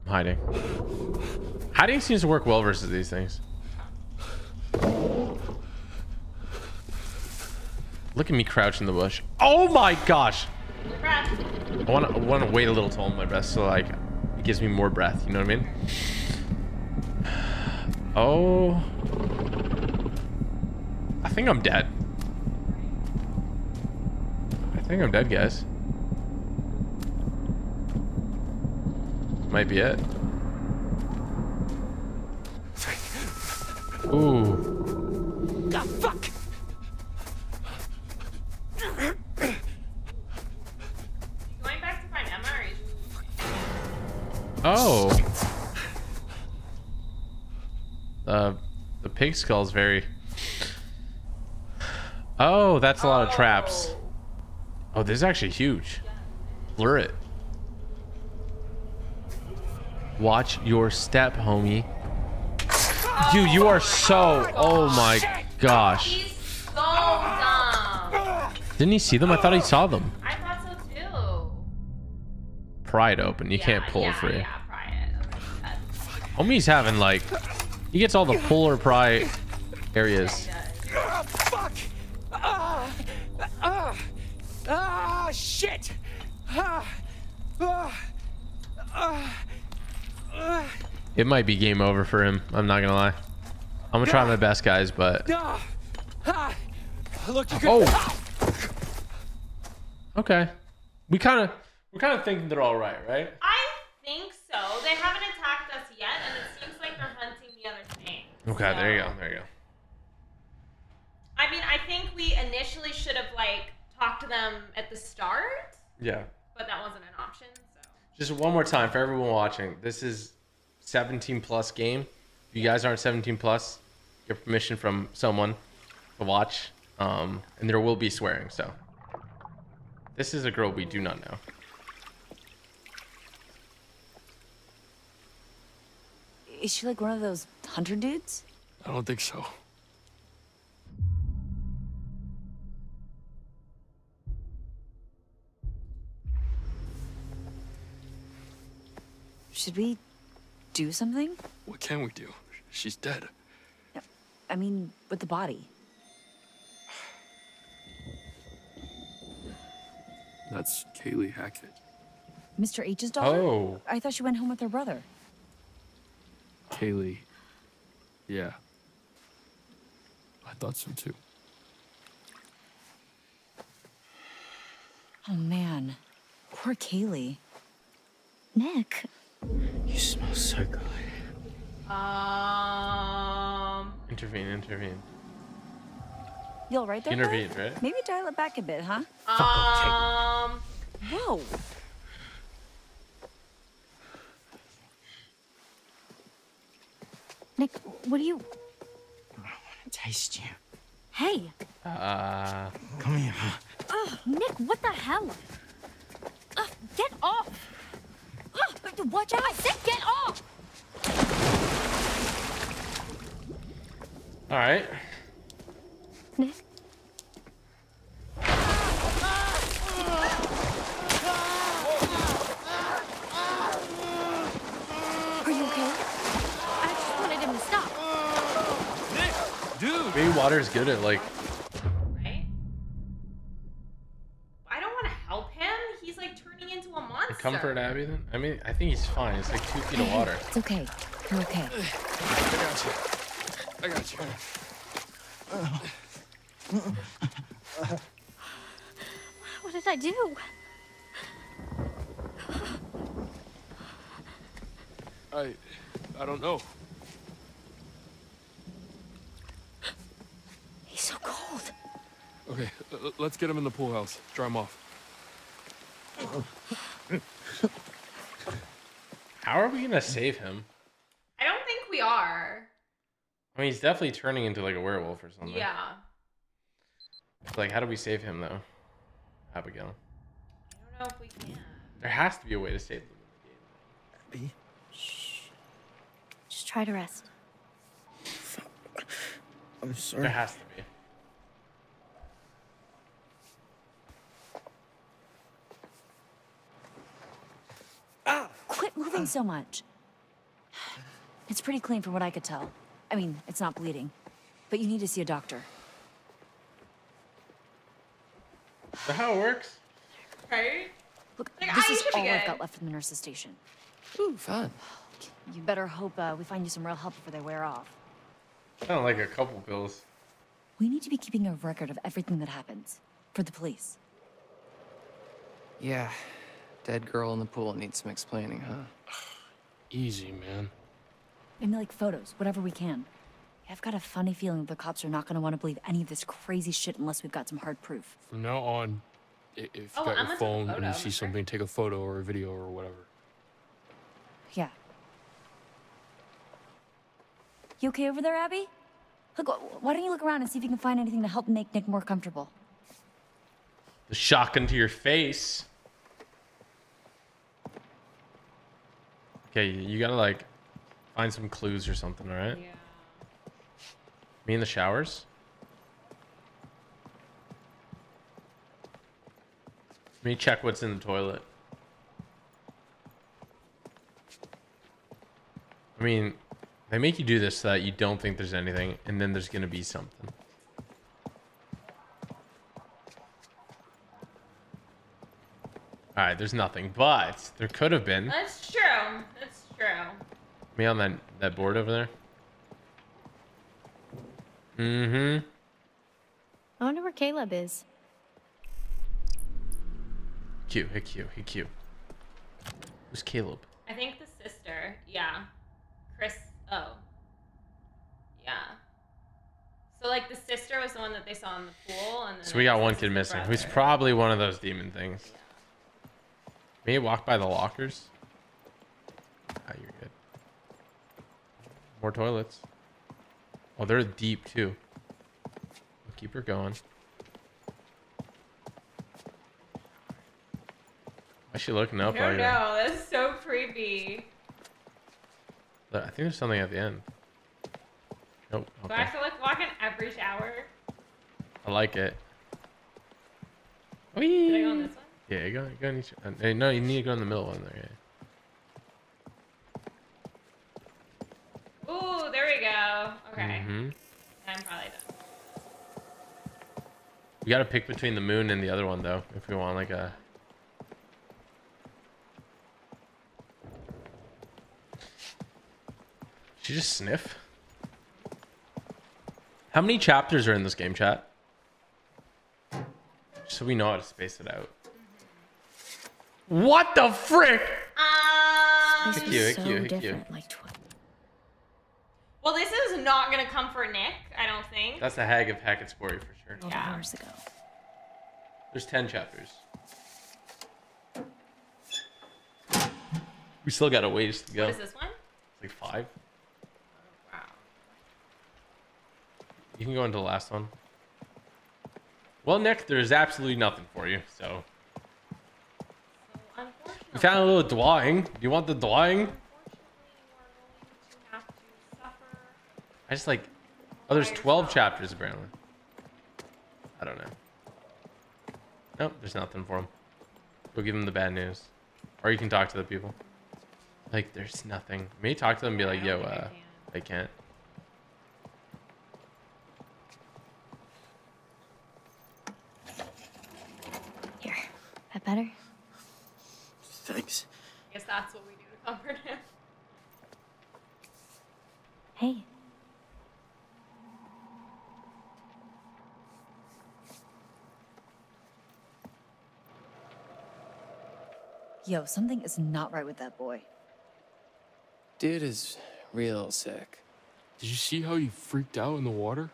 hiding. Hiding seems to work well versus these things. Look at me crouch in the bush. Oh my gosh. I want to want to wait a little to hold my breath so like it gives me more breath. You know what I mean? Oh. I think I'm dead. I think I'm dead, guys. Might be it. Ooh. Fuck. Going back to find Emma, or is Oh. Uh, the pig skull is very. Oh, that's a lot of traps. Oh, this is actually huge. Lure it. Watch your step, homie. Dude, you are so. Oh my gosh. He's so dumb. Didn't he see them? I thought he saw them. I thought so too. Pry it open. You can't pull yeah, free. Yeah, pry it. Homie's having like. He gets all the pull or pry areas. Ah, fuck. Ah, ah, ah, shit. Ah, ah, ah, ah. It might be game over for him. I'm not gonna lie. I'm gonna try my best, guys, but. Look, you could. Oh. okay. We kind of we're kind of thinking they're all right, right? I think so. They haven't attacked us yet, and it seems like they're hunting the other thing. Okay, there you go. There you go. I mean, I think we initially should have like talked to them at the start, Yeah. but that wasn't an option. So Just one more time for everyone watching. This is 17 plus game. If you guys aren't 17 plus, get permission from someone to watch. Um, and there will be swearing. So this is a girl we do not know. Is she like one of those hunter dudes? I don't think so. Should we do something? What can we do? She's dead. I mean, with the body. That's Kaylee Hackett. Mr. H's daughter? Oh. I thought she went home with her brother. Kaylee. Yeah. I thought so too. Oh man. Poor Kaylee. Nick. You smell so good. Um. Intervene, intervene. You all right there? Intervene, bud? right? Maybe dial it back a bit, huh? Um. Whoa. Nick, what are you? I want to taste you. Hey. Uh, Come here. Ugh, Nick, what the hell? Ugh, get off. Ugh, watch out. I said get off. all right. Nick. Are you okay? I just wanted him to stop. Dude. Maybe water's good at like. Comfort Abby then? I mean, I think he's fine. It's like two feet of water. It's okay. You're okay. I got you. I got you. What did I do? I, I don't know. He's so cold. Okay, let's get him in the pool house. Dry him off. How are we gonna save him? I don't think we are. I mean, he's definitely turning into like a werewolf or something. Yeah. Like, how do we save him though? Abigail. I don't know if we can. There has to be a way to save them. Abby. shh. Just try to rest. I'm sorry. There has to be. Quit moving so much. It's pretty clean from what I could tell. I mean, it's not bleeding. But you need to see a doctor. Is how it works? Right? Look, Like, this ah, you is all I've got left from the nurse's station. Ooh, fun. You better hope uh, we find you some real help before they wear off. I don't like a couple pills. We need to be keeping a record of everything that happens. For the police. Yeah. Dead girl in the pool needs some explaining, huh? Easy, man. Maybe like photos, whatever we can. I've got a funny feeling the cops are not gonna want to believe any of this crazy shit unless we've got some hard proof. From now on, if you Oh, got I'm your gonna take a phone and you see remember? something, take a photo or a video or whatever. Yeah. You okay over there, Abby? Look, why don't you look around and see if you can find anything to help make Nick more comfortable? The shock into your face. Okay, you gotta like find some clues or something, alright? Yeah. Me in the showers? Let me check what's in the toilet. I mean, they make you do this so that you don't think there's anything, and then there's gonna be something. Alright, there's nothing, but there could have been. That's true. That's true. Me on that, that board over there. Mm-hmm. I wonder where Caleb is. Q, hit Q, hit Q. Who's Caleb? I think the sister. Yeah. Chris. Oh. Yeah. So like the sister was the one that they saw in the pool, and then So we got one kid missing, brother. who's probably one of those demon things. May walk by the lockers. Ah, you're good. More toilets. Oh, they're deep too. Keep her going. Why's she looking I up don't like that? know. That's so creepy. Look, I think there's something at the end. Nope. Do I Okay. have to like walk in every shower? I like it. Did I go on this one? Yeah, you go, you go in each. Uh, no, you need to go in the middle one there. Yeah. Ooh, there we go. Okay. hmm I'm probably done. We gotta pick between the moon and the other one though, if we want like a. She just sniff. How many chapters are in this game, chat? So we know how to space it out. What the frick? Um. Hit you, so you, different. Like tw- Well, this is not gonna come for Nick. I don't think. That's the Hag of Hackett's Quarry for sure. twelve Yeah. hours ago. There's 10 chapters. We still got a ways to go. What is this one? It's Like five? Wow. You can go into the last one. Well, Nick, there's absolutely nothing for you, so. So unfortunately, We found a little drawing. You want the drawing? I just like. Oh, there's 12 chapters apparently. I don't know. Nope, there's nothing for him. Go give him the bad news. Or you can talk to the people. Like, there's nothing. Maybe talk to them and be like, yo, uh, I can't. Here, that better? Thanks. I guess that's what we do to comfort him. Hey, Yo, something is not right with that boy. Dude is real sick. Did you see how he freaked out in the water?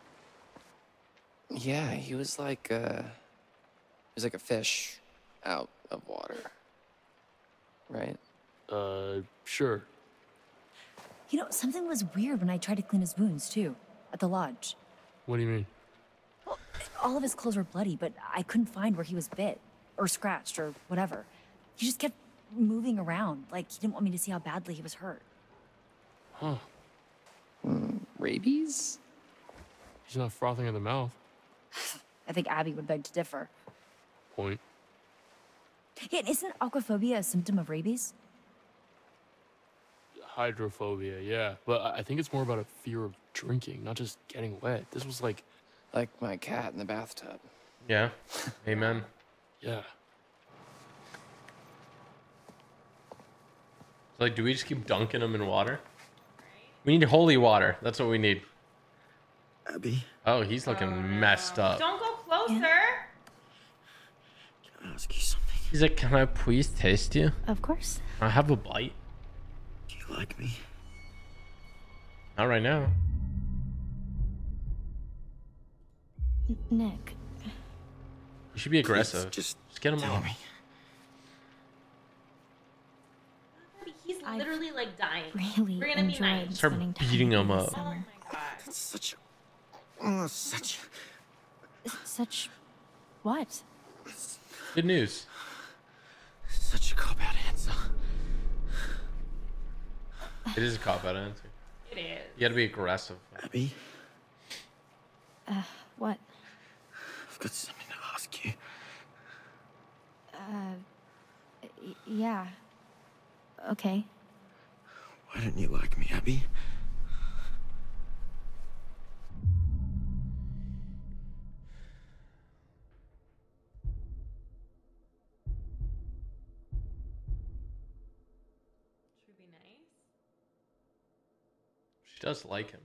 Yeah, he was like uh he was like a fish out of water. Right? Uh, sure. You know, something was weird when I tried to clean his wounds, too, at the lodge. What do you mean? Well, all of his clothes were bloody, but I couldn't find where he was bit or scratched or whatever. He just kept moving around, like he didn't want me to see how badly he was hurt. Huh. Mm, rabies? He's not frothing at the mouth. I think Abby would beg to differ. Point. Yeah, and isn't aquaphobia a symptom of rabies? Hydrophobia, yeah. But I I think it's more about a fear of drinking, not just getting wet. This was like. Like my cat in the bathtub. Yeah. Amen. Yeah. Like, do we just keep dunking them in water? We need holy water. That's what we need. Abby, Oh, he's looking messed up. Don't go closer. can I ask you something? He's like, can I please taste you? Of course. I have a bite. Do you like me? Not right now. N- Nick. You should be aggressive. just, just get him tell off. me. He's literally like dying. Really We're gonna be nice. Start time beating him you up. this summer. That's such. Oh, such. Such what? Good news. Such a cop out answer. It is a cop out answer. It is. You gotta be aggressive. Abby, Uh, what? I've got something to ask you. Uh, y- yeah. Okay. Why don't you like me, Abby? Does like him.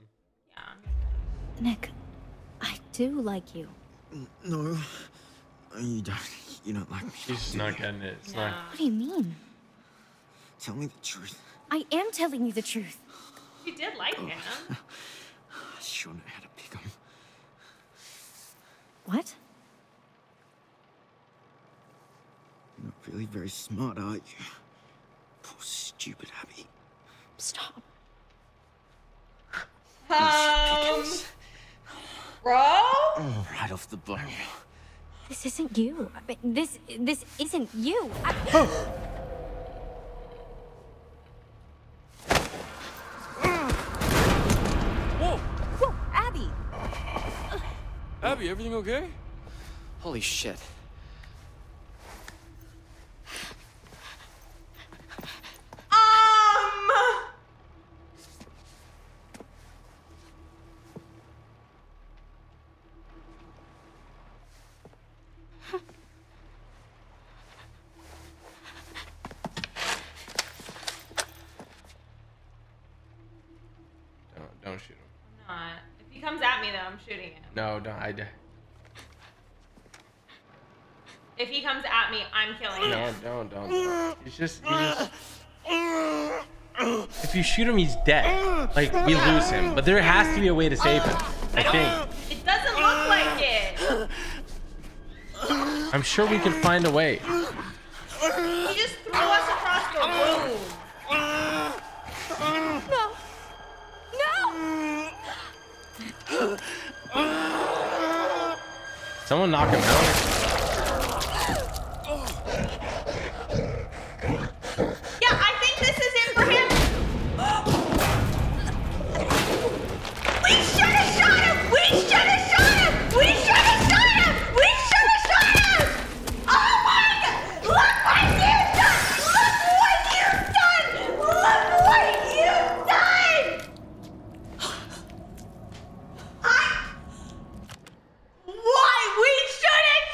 Yeah. Nick, I do like you. No. No, You don't. You don't like me. She's just not getting it. It's not. What do you mean? Tell me the truth. I am telling you the truth. You did like him. I sure know how to pick him. What? You're not really very smart, are you? Poor stupid Abby. Stop. Um, bro. Oh, right off the bone. This isn't you. I mean, this this isn't you. I- Whoa! Whoa, Abby. Abby, everything okay? Holy shit. Um. Don't, don't shoot him. I'm not. If he comes at me, though, I'm shooting him. No, don't. I. d- If he comes at me, I'm killing No, him. don't, don't. don't. He's just. He's just. If you shoot him, he's dead. Like we lose him, but there has to be a way to save him. I think. It doesn't look like it. I'm sure we can find a way. He just threw us across the room. No. No. Someone knock him out. Yeah, I think this is it for him. We should have shot him. We should have shot him. We should have shot him. We should have shot him. Oh my God! Look what you've done. Look what you've done. Look what you've done. I. Why we should have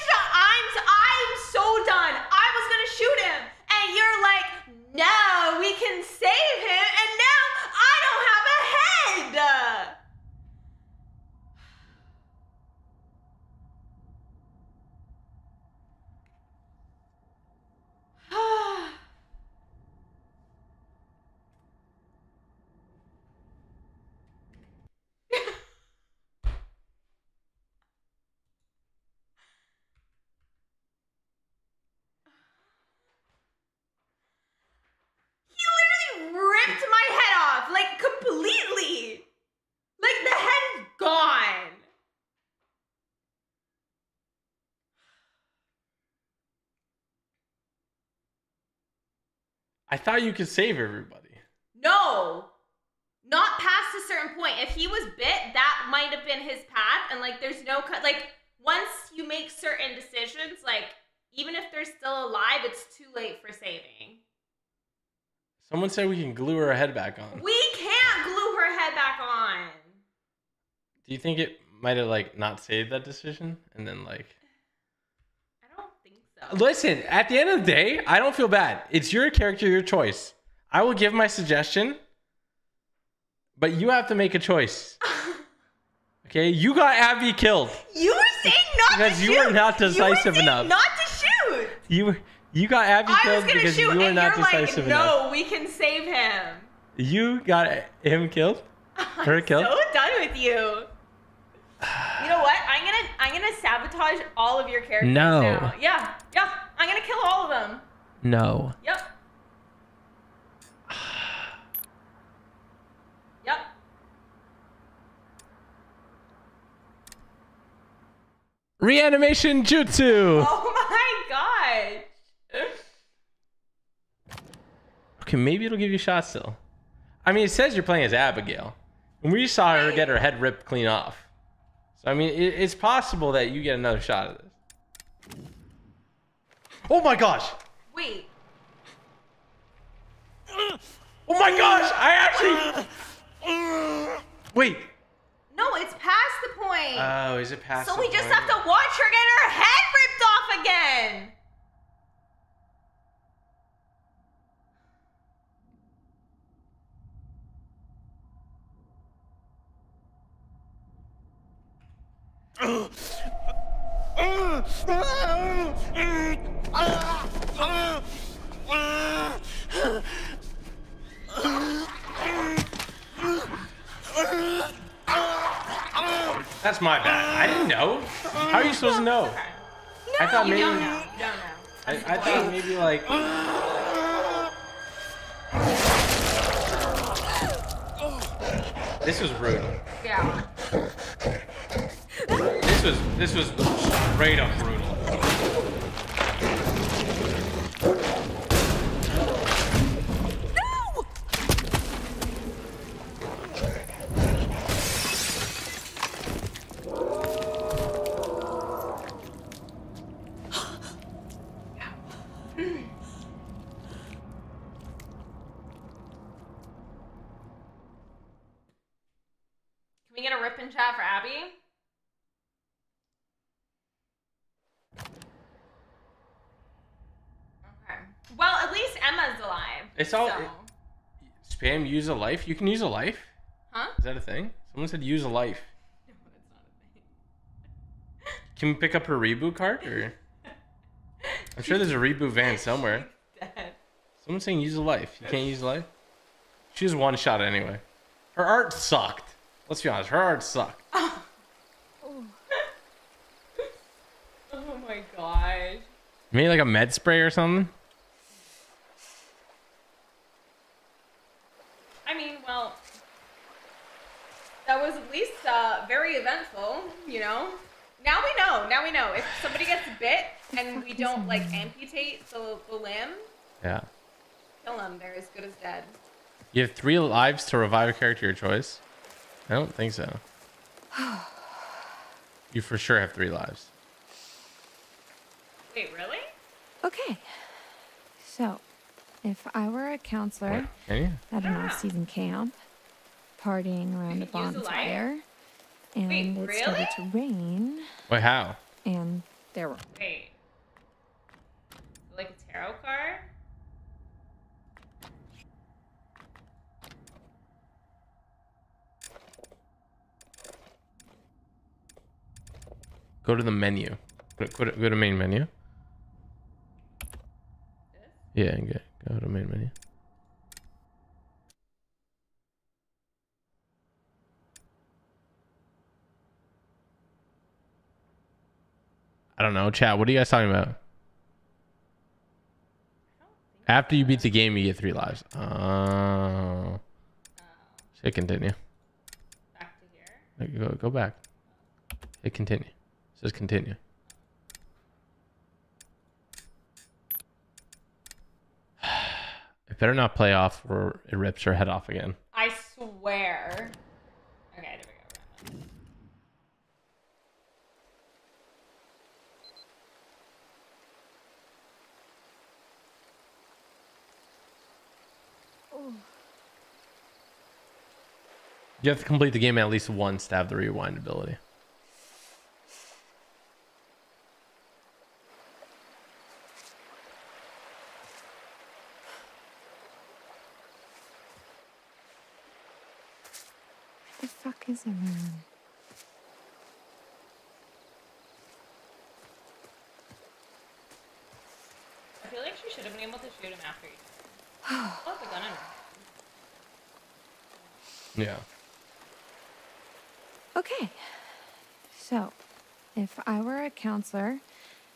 I thought you could save everybody. No. Not past a certain point. If he was bit, that might have been his path. And like, there's no cut. Like, once you make certain decisions, like, even if they're still alive, it's too late for saving. Someone said we can glue her head back on. We can't glue her head back on. Do you think it might have like not saved that decision and then like? I don't think so. Listen, at the end of the day, I don't feel bad. It's your character, your choice. I will give my suggestion, but you have to make a choice. Okay, you got Abby killed. You were saying not to shoot. Because to you shoot. were not decisive You were enough. Not to shoot. You you got Abby I was killed because shoot, you were and not you're decisive like, enough. no, we can save him. You got him killed. Her killed. So done with you. You know what? I'm gonna I'm gonna sabotage all of your characters No. now. Yeah, yeah. I'm gonna kill all of them. No. Yep. Yep. Reanimation jutsu. Oh my gosh. Okay, maybe it'll give you shots still. I mean, it says you're playing as Abigail, and we saw her get her head ripped clean off. So I mean, it, it's possible that you get another shot of this. Oh my gosh! Wait. Oh my gosh! I actually. Wait. No, it's past the point. Oh, is it past? so the we just have to watch her get her head ripped off again. That's my bad. I didn't know. How are you supposed to know? I thought maybe. don't know. You don't know. I, I thought maybe like. This was rude. Yeah. This was this was straight up brutal. Can we get a rip and chat for Abby? Okay. Well, at least Emma's alive. It's all so- spam. Use a life. You can use a life. Huh? Is that a thing? Someone said use a life. No, that's not a thing. can we pick up her reboot card or? I'm sure there's a reboot van somewhere. Someone's saying use a life. You can't use a life. She was one shot anyway. Her art sucked. Let's be honest. Her art sucked. Oh. oh my gosh. Maybe like a med spray or something. I mean, well, that was at least uh, very eventful, you know? Now we know. Now we know. If somebody gets bit and we don't, like, amputate the, the limb, Yeah. kill them. They're as good as dead. You have three lives to revive a character of your choice. I don't think so. You for sure have three lives. Wait, really? Okay. So, if I were a counselor Can at an off-season camp, partying around a could use a light? bonfire, and Wait, it started to rain, Wait, how? and there were Wait. Like a tarot card? Go to the menu. Go, to, go to main menu. Yeah, go, go to main menu. I don't know, chat. What are you guys talking about? After you beat the game, you get three lives. Oh. Say continue. Back to here. Go, go back. Hit continue. It says continue. I bet Better not play off or it rips her head off again. I swear. Okay, there we go. You have to complete the game at least once to have the rewind ability. The fuck is everyone? I feel like she should have been able to shoot him after he died. Oh, the gun in her. Yeah. Okay. So, if I were a counselor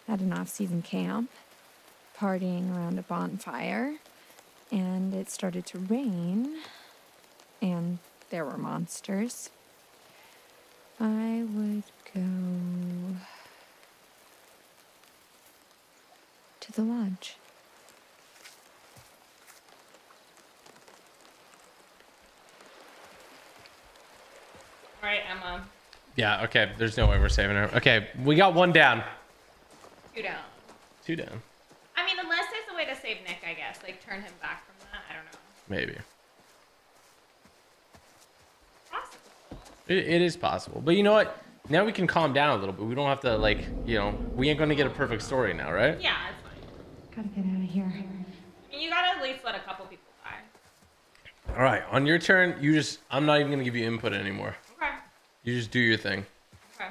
at an off season camp, partying around a bonfire, and it started to rain, and there were monsters, I would go to the lodge. All right, Emma. Yeah, okay. There's no way we're saving her. Okay, we got one down. Two down. Two down. I mean, unless there's a way to save Nick, I guess. Like, turn him back from that. I don't know. Maybe. It, it is possible. But you know what? Now we can calm down a little bit. We don't have to, like, you know, we ain't going to get a perfect story now, right? Yeah, it's fine. Gotta get out of here. I mean, you gotta at least let a couple people die. All right. On your turn, you just, I'm not even going to give you input anymore. You just do your thing. Okay.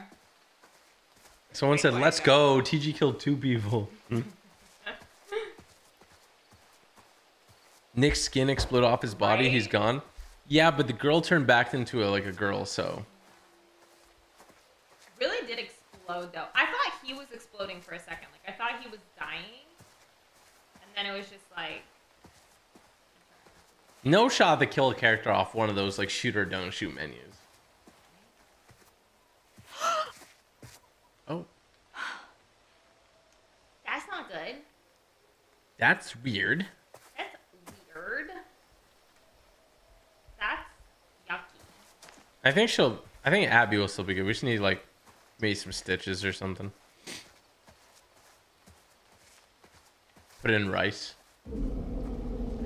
Someone said, let's go. TG killed two people. Nick's skin exploded off his body. He's gone. Yeah, but the girl turned back into a, like a girl, so. Really did explode though. I thought he was exploding for a second. Like I thought he was dying, and then it was just like No shot to kill a character off one of those like shoot or don't shoot menus. oh, that's not good. That's weird. That's weird. That's yucky. I think she'll. I think Abby will still be good. We just need like maybe some stitches or something. Put it in rice.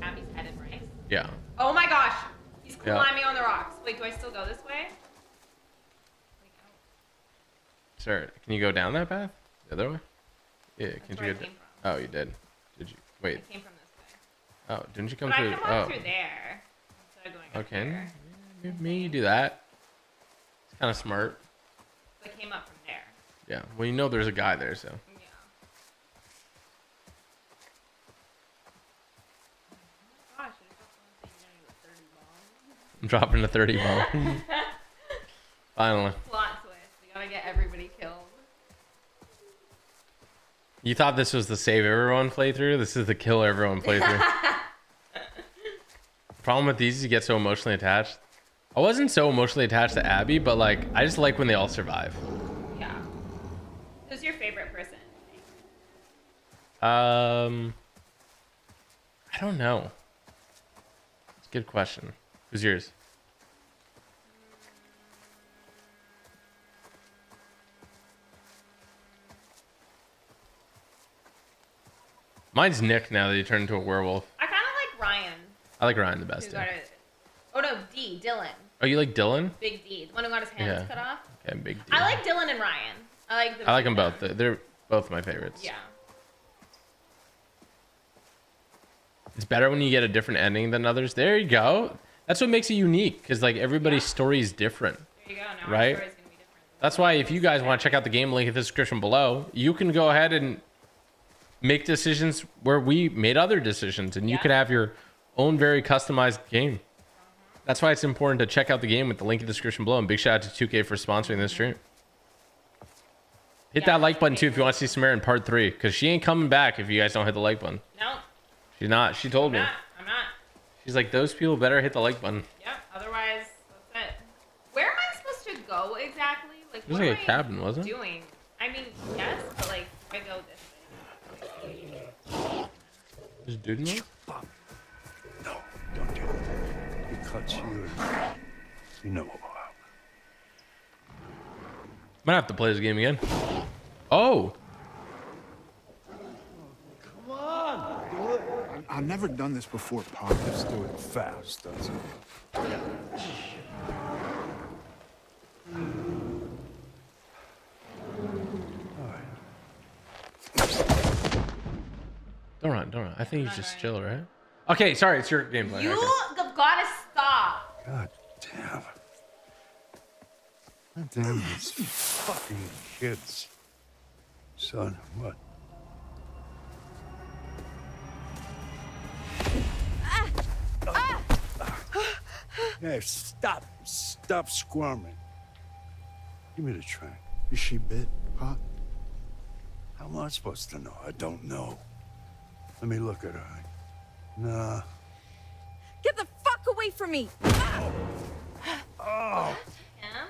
Abby's head in rice. Yeah. Oh my gosh, he's Yeah. climbing on the rocks. Wait, do I still go this way? Sir, can you go down that path? The other way? Yeah. Can where you go? Oh, you did. Wait. I came from this way. Oh, didn't you come but through? I come oh. through there instead of going up Okay. here. Yeah, Maybe you do that. It's kind of smart. I came up from there. Yeah. Well, you know there's a guy there, so. Oh gosh, I just got I'm dropping someone saying you're gonna a 30 a 30 ball. Finally. Plot twist. We gotta get everybody You thought this was the save everyone playthrough? This is the kill everyone playthrough. Problem with these is you get so emotionally attached. I wasn't so emotionally attached to Abby, but like I just like when they all survive. Yeah. Who's your favorite person? Um, I don't know. It's a good question. Who's yours? Mine's Nick now that he turned into a werewolf. I kind of like Ryan. I like Ryan the Who best. got Yeah. it? Oh no, D. Dylan. Oh, you like Dylan? Big D. The one who got his hands Yeah. cut off. Okay, big D. I like Dylan and Ryan. I like the I like them both. They're both my favorites. Yeah. It's better when you get a different ending than others. There you go. That's what makes it unique because like everybody's story is different. There you go. Now our right? story's gonna be That's why if you guys want to check out the game link in the description below, you can go ahead and make decisions where we made other decisions and you could have your own very customized game. That's why it's important to check out the game with the link in the description below. And big shout out to 2K for sponsoring this stream. Hit that like button too if you want to see Samara in part three, because she ain't coming back if you guys don't hit the like button. No, She's not. She told I'm me. not. I'm not. She's like, those people better hit the like button. Yep. Otherwise, that's it. Where am I supposed to go exactly? Like, It was what like am a I cabin, wasn't it? Doing. I mean, yes, but like, I go this way. Is dude in there? cuts you, you know how. Might have to play this game again. Oh, Come on, do it. I- I've never done this before, Pop. Let's do it fast, that's all. don't run, don't run. I think he's just chill, right? Okay, sorry, it's your gameplay. You Okay. have gotta stop. God damn. God damn these fucking kids. Son, what? Hey, stop. Stop squirming. Give me the train. Is she bit, Pop? How am I supposed to know? I don't know. Let me look at her. Nah. Get the fuck away from me! Oh! Him?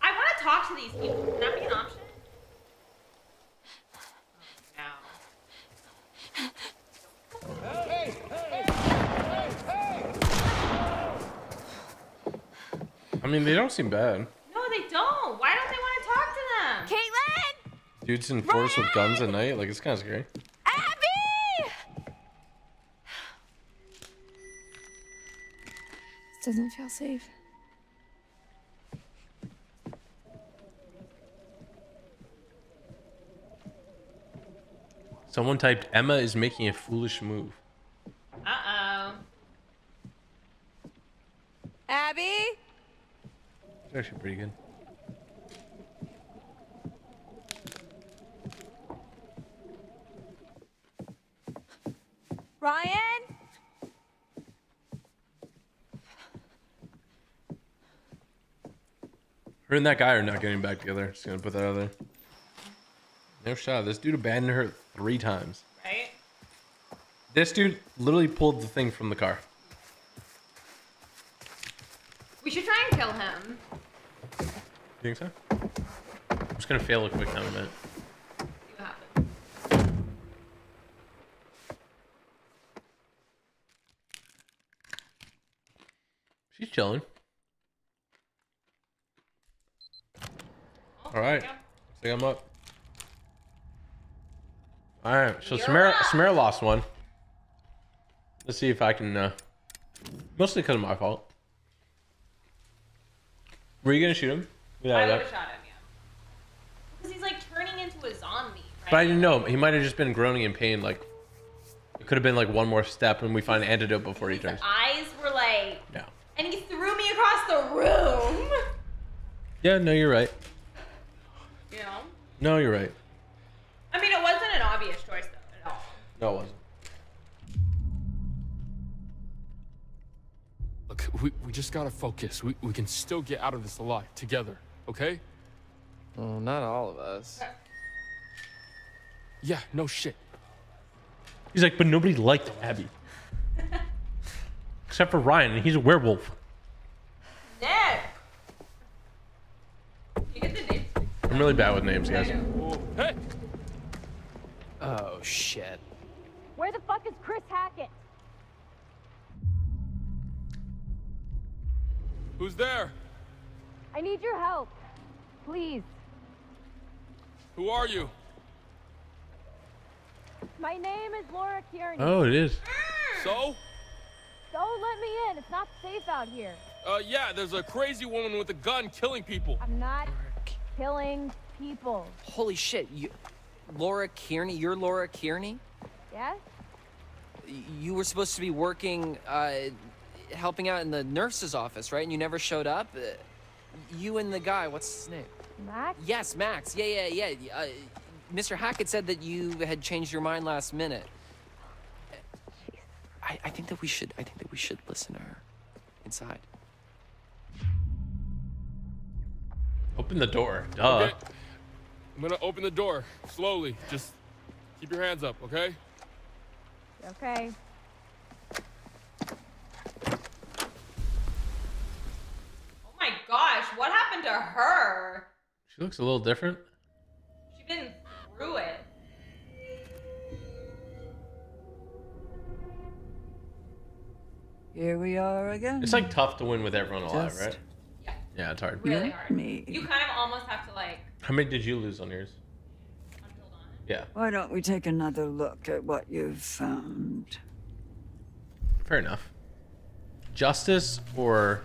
I want to talk to these people. Can that be an option? I mean, they don't seem bad. No, they don't. Why don't they want to talk to them? Kaitlyn! Dudes in force with guns at night, like it's kind of scary. Doesn't feel safe. Someone typed Emma is making a foolish move. Uh oh. Abby? It's actually pretty good. Ryan? Her and that guy are not getting back together. Just gonna put that out there. No shot. This dude abandoned her three times. Right? This dude literally pulled the thing from the car. We should try and kill him. You think so? I'm just gonna fail a quick time event. See what happens. She's chilling. All right. Looks like I'm up. All right. So Samara. Samara lost one. Let's see if I can. Uh, mostly because of my fault. Were you gonna shoot him? Yeah, I would have shot him, yeah. Because he's like turning into a zombie, right? But I didn't know. He might have just been groaning in pain. Like it could have been like one more step, and we find an antidote before he His turns. eyes were like. No. And he threw me across the room. Yeah. No, you're right. You know? No, you're right. I mean, it wasn't an obvious choice, though, at all. No, it wasn't. Look, we, we just gotta focus. We, we can still get out of this alive together, okay? Well, not all of us. Yeah, no shit. He's like, but nobody liked Abby. Except for Ryan, and he's a werewolf. Nick! You get the name. I'm really bad with names, guys. Hey! Oh, shit. Where the fuck is Chris Hackett? Who's there? I need your help. Please. Who are you? My name is Laura Kearney. Oh, it is. So? Don't let me in. It's not safe out here. Uh, yeah, there's a crazy woman with a gun killing people. I'm not killing people. Holy shit, you... Laura Kearney? You're Laura Kearney? Yes? You were supposed to be working, uh, helping out in the nurse's office, right? And you never showed up? Uh, you and the guy, what's his name? Max? Yes, Max. Yeah, yeah, yeah. Uh, Mr. Hackett said that you had changed your mind last minute. I, I think that we should. I think that we should listen to her inside. Open the door. Duh. Okay. I'm gonna open the door slowly. Just keep your hands up, okay? Okay. Oh my gosh, what happened to her? She looks a little different. She been through it. Here we are again. It's like tough to win with everyone alive, Just- right? Yeah. Yeah, it's hard. Really hard. and me. You kind of almost have to like. How many did you lose on yours? Yeah, Why don't we take another look at what you've found? fair enough. Justice or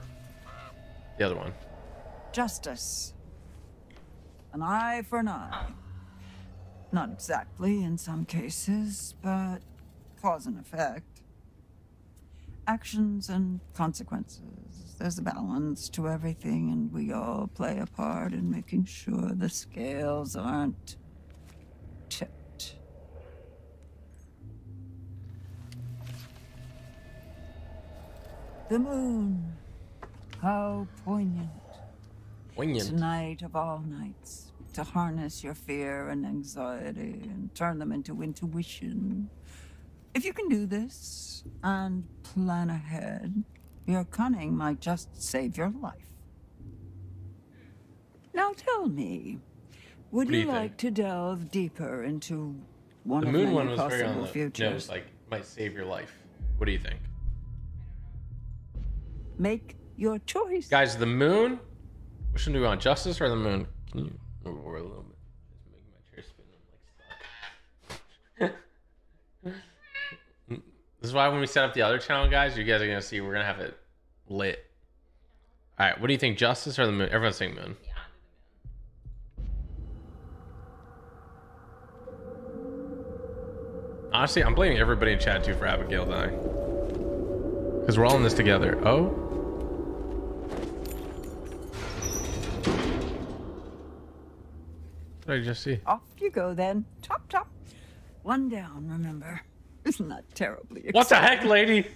the other one? Justice. An eye for an eye. Not exactly in some cases, but cause and effect. Actions and consequences. There's a balance to everything, and we all play a part in making sure the scales aren't tipped. The moon. How poignant. Poignant. Tonight of all nights. To harness your fear and anxiety and turn them into intuition. If you can do this and plan ahead, your cunning might just save your life. Now tell me, would you you like to delve deeper into one the of moon one was very possible on the futures? nose, like might save your life. What do you think, Make your choice. guys? The moon. Which one do we want, Justice or the moon? Can you move over a little bit? It's making my chair spin. I'm like stuck. This is why when we set up the other channel, guys, you guys are gonna see we're gonna have it lit. All right, what do you think, Justice or the moon? Everyone's saying moon. Honestly, I'm blaming everybody in chat too for Abigail dying. Because we're all in this together. Oh? What did I just see? Off you go then. Top, top. One down, remember. Isn't that terribly What the heck, lady?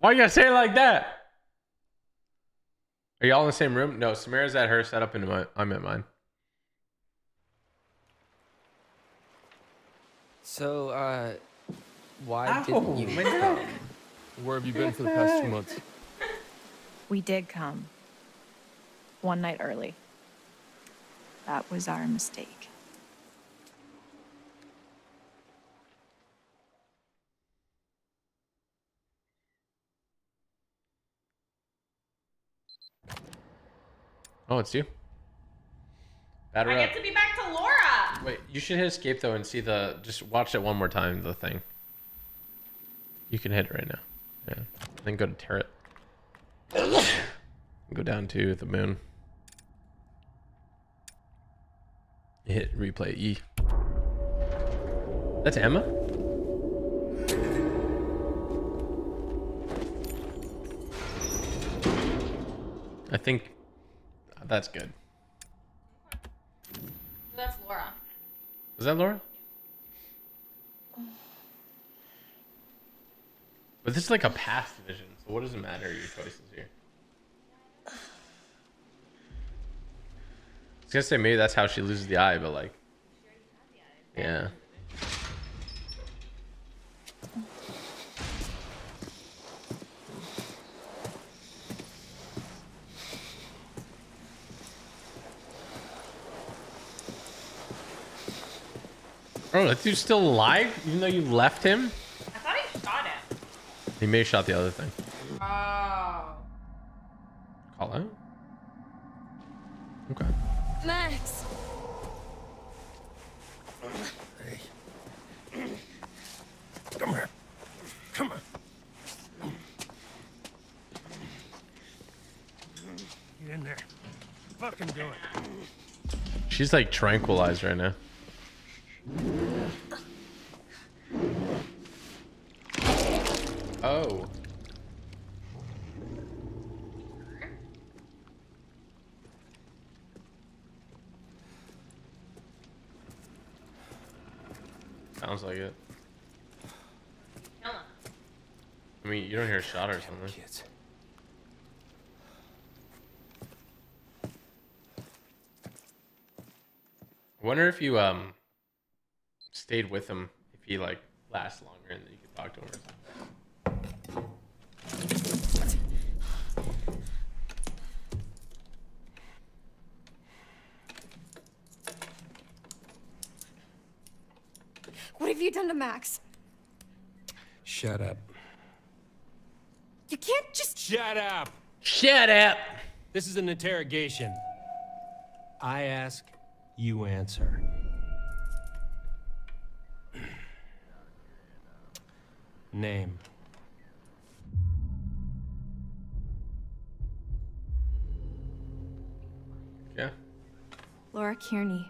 Why you gotta say it like that? Are y'all in the same room? No, Samara's at her setup and my, I'm at mine. So, uh, why Ow, didn't you my come? neck. Where have you been for the past two months? We did come. One night early. That was our mistake. Oh, it's you. Batter I up. get to be back to Laura. Wait, you should hit escape though and see the. Just watch it one more time. The thing. You can hit it right now. Yeah. Then go to tarot. go down to the moon. Hit replay E. That's Emma. I think that's good. That's Laura. Was that Laura? But this is like a past vision, so what does it matter your choices here? I was gonna say maybe that's how she loses the eye, but like, yeah. Oh, that dude's still alive, even though you left him. I thought he shot him. He may have shot the other thing. Oh. Call out. Okay. Max. Hey. Come here. Come on. Get in there. Fucking do it. She's like tranquilized right now. Oh. Sounds like it. Kill him. I mean, you don't hear a shot or something. I wonder if you um stayed with him if he like lasts longer and then you could talk to him or something. What have you done to Max? Shut up. You can't just. Shut up. Shut up. This is an interrogation. I ask, you answer. Name. Yeah. Laura Kearney.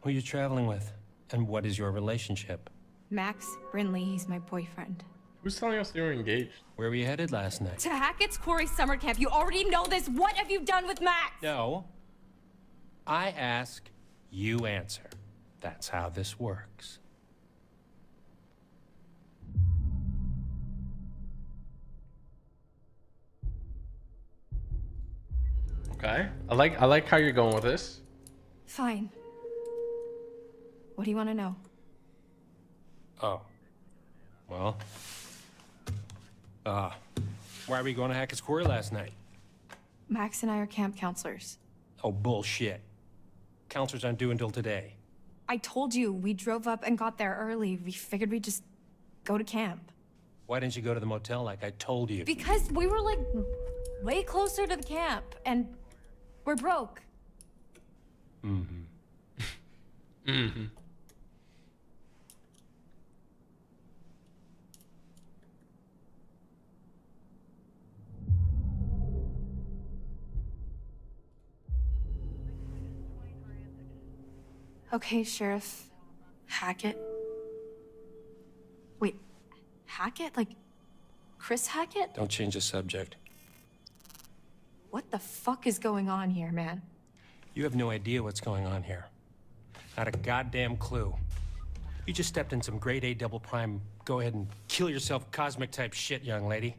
Who are you traveling with? And what is your relationship? Max Brinley, he's my boyfriend. Who's telling us they were engaged? Where were you headed last night? To Hackett's Quarry summer camp. You already know this. What have you done with Max? No. I ask, you answer. That's how this works. Okay. I like I like how you're going with this. Fine. What do you want to know? Oh. Well. Uh, why were you going to Hackett's Quarry last night? Max and I are camp counselors. Oh, bullshit. Counselors aren't due until today. I told you, we drove up and got there early. We figured we'd just go to camp. Why didn't you go to the motel like I told you? Because we were like way closer to the camp and we're broke. Mm-hmm. Mm-hmm. Okay, Sheriff Hackett. Wait, Hackett? Like Chris Hackett? Don't change the subject. What the fuck is going on here, man? You have no idea what's going on here. Not a goddamn clue. You just stepped in some grade A double prime, go ahead and kill yourself cosmic type shit, young lady.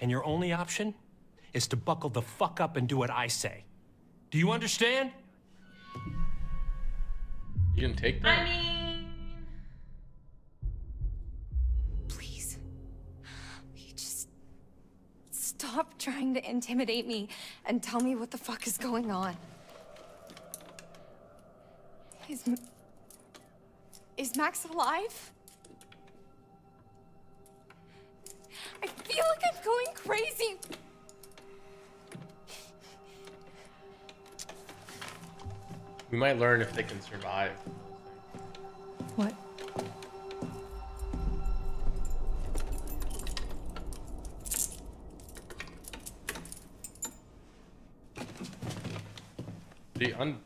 And your only option is to buckle the fuck up and do what I say. Do you understand? You can take that? I mean, Please. You just stop trying to intimidate me and tell me what the fuck is going on. Is Is Max alive? I feel like I'm going crazy. We might learn if they can survive. What? The un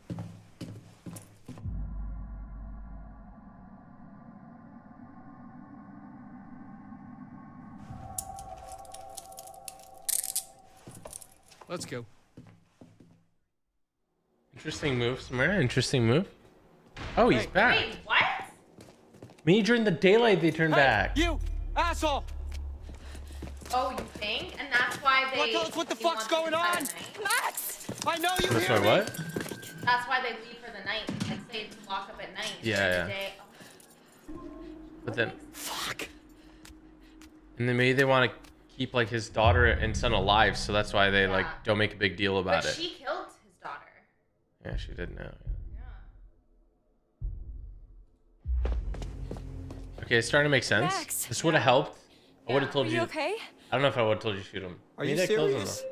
Let's go. Interesting move, Samara. Interesting move. Oh, he's back. wait, what? Me during the daylight they turned back. You asshole! Oh, you think? And that's why they. What the- what the fuck's going on? Max! I know you That's hear why what? That's why they leave for the night. Like say to lock up at night. Yeah, yeah. the day. Oh. But then fuck. And then maybe they want to keep like his daughter and son alive, so that's why they like don't make a big deal about But it. she killed his daughter. Yeah, she did know. Okay, it's starting to make sense. Max. This would have helped. I would have told Are you. you okay? I don't know if I would have told you to shoot him. Are Maybe you that kills him, serious?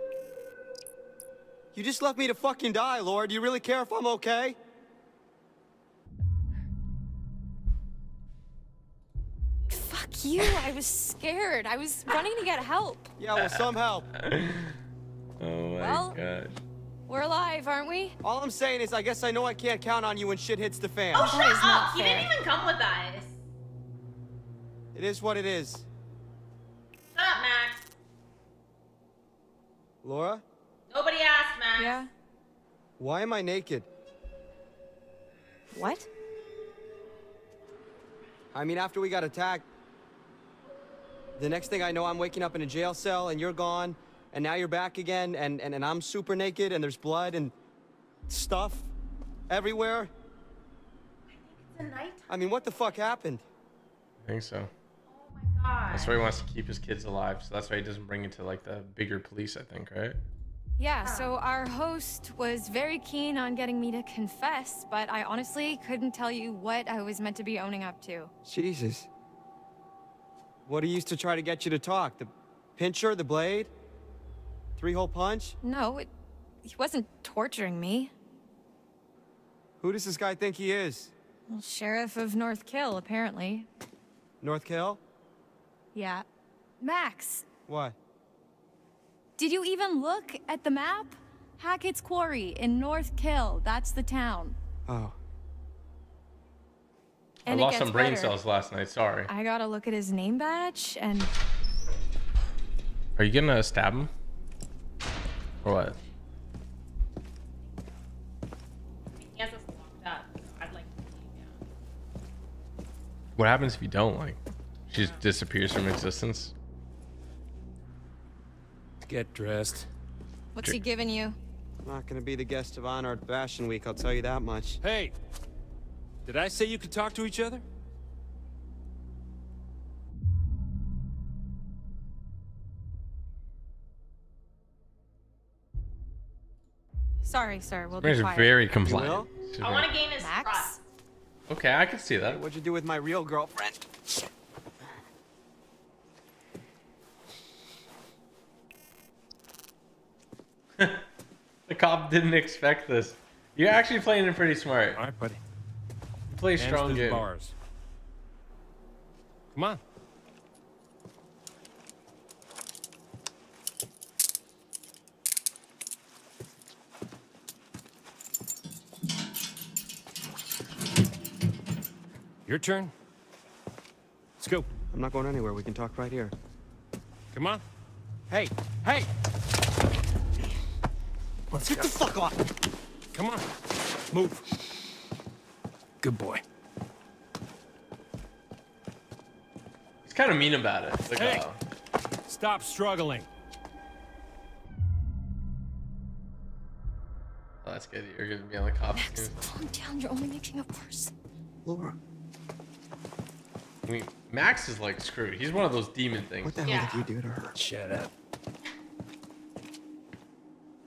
You just left me to fucking die, Laura. Do you really care if I'm okay? Fuck you. I was scared. I was running to get help. Yeah, well, some help. Oh my Well- god. We're alive, aren't we? All I'm saying is, I guess I know I can't count on you when shit hits the fan. Oh, That shut up! He didn't even come with us. It is what it is. Shut up, Max. Laura, Nobody asked, Max. Yeah. why am I naked? What? I mean, after we got attacked, the next thing I know, I'm waking up in a jail cell and you're gone, and now you're back again, and, and, and I'm super naked, and there's blood and stuff everywhere. I think it's a night. I mean, what the fuck happened? I think so. Oh my god. That's why he wants to keep his kids alive. So that's why he doesn't bring it to like the bigger police. I think, right? Yeah, so our host was very keen on getting me to confess, but I honestly couldn't tell you what I was meant to be owning up to. Jesus. What he used to try to get you to talk? The pincher, the blade? Three hole punch? No, it, he wasn't torturing me. Who does this guy think he is? Well, Sheriff of North Kill, apparently. North Kill? Yeah. Max, What? did you even look at the map? Hackett's Quarry in North Kill. That's the town. Oh. And I lost some brain better. cells last night. Sorry. I gotta look at his name badge and Are you gonna stab him? Or what? He has us locked up. So I'd like to see him. What happens if you don't like? She just disappears from existence. Get dressed. what's he giving you? I'm not gonna be the guest of honor at Fashion Week, I'll tell you that much. Hey, did I say you could talk to each other? Sorry, sir. We'll Mary's be quiet. very compliant. I want to gain his Max? trust. Okay, I can see that. What'd you do with my real girlfriend? The cop didn't expect this. You're actually playing it pretty smart. All right, buddy. You play strong through the game. bars. Come on. Your turn. Let's go. I'm not going anywhere, we can talk right here. Come on. Hey, hey! Let's Get the fuck off! Come on. Move. Good boy. He's kind of mean about it. Like, Hey. uh, Stop struggling. oh, that's good. You're gonna be on the cop. Max, calm down. You're only making it worse. Laura, I mean, Max is like screwed. He's one of those demon things. what the hell Yeah. did you do to her? Shut up.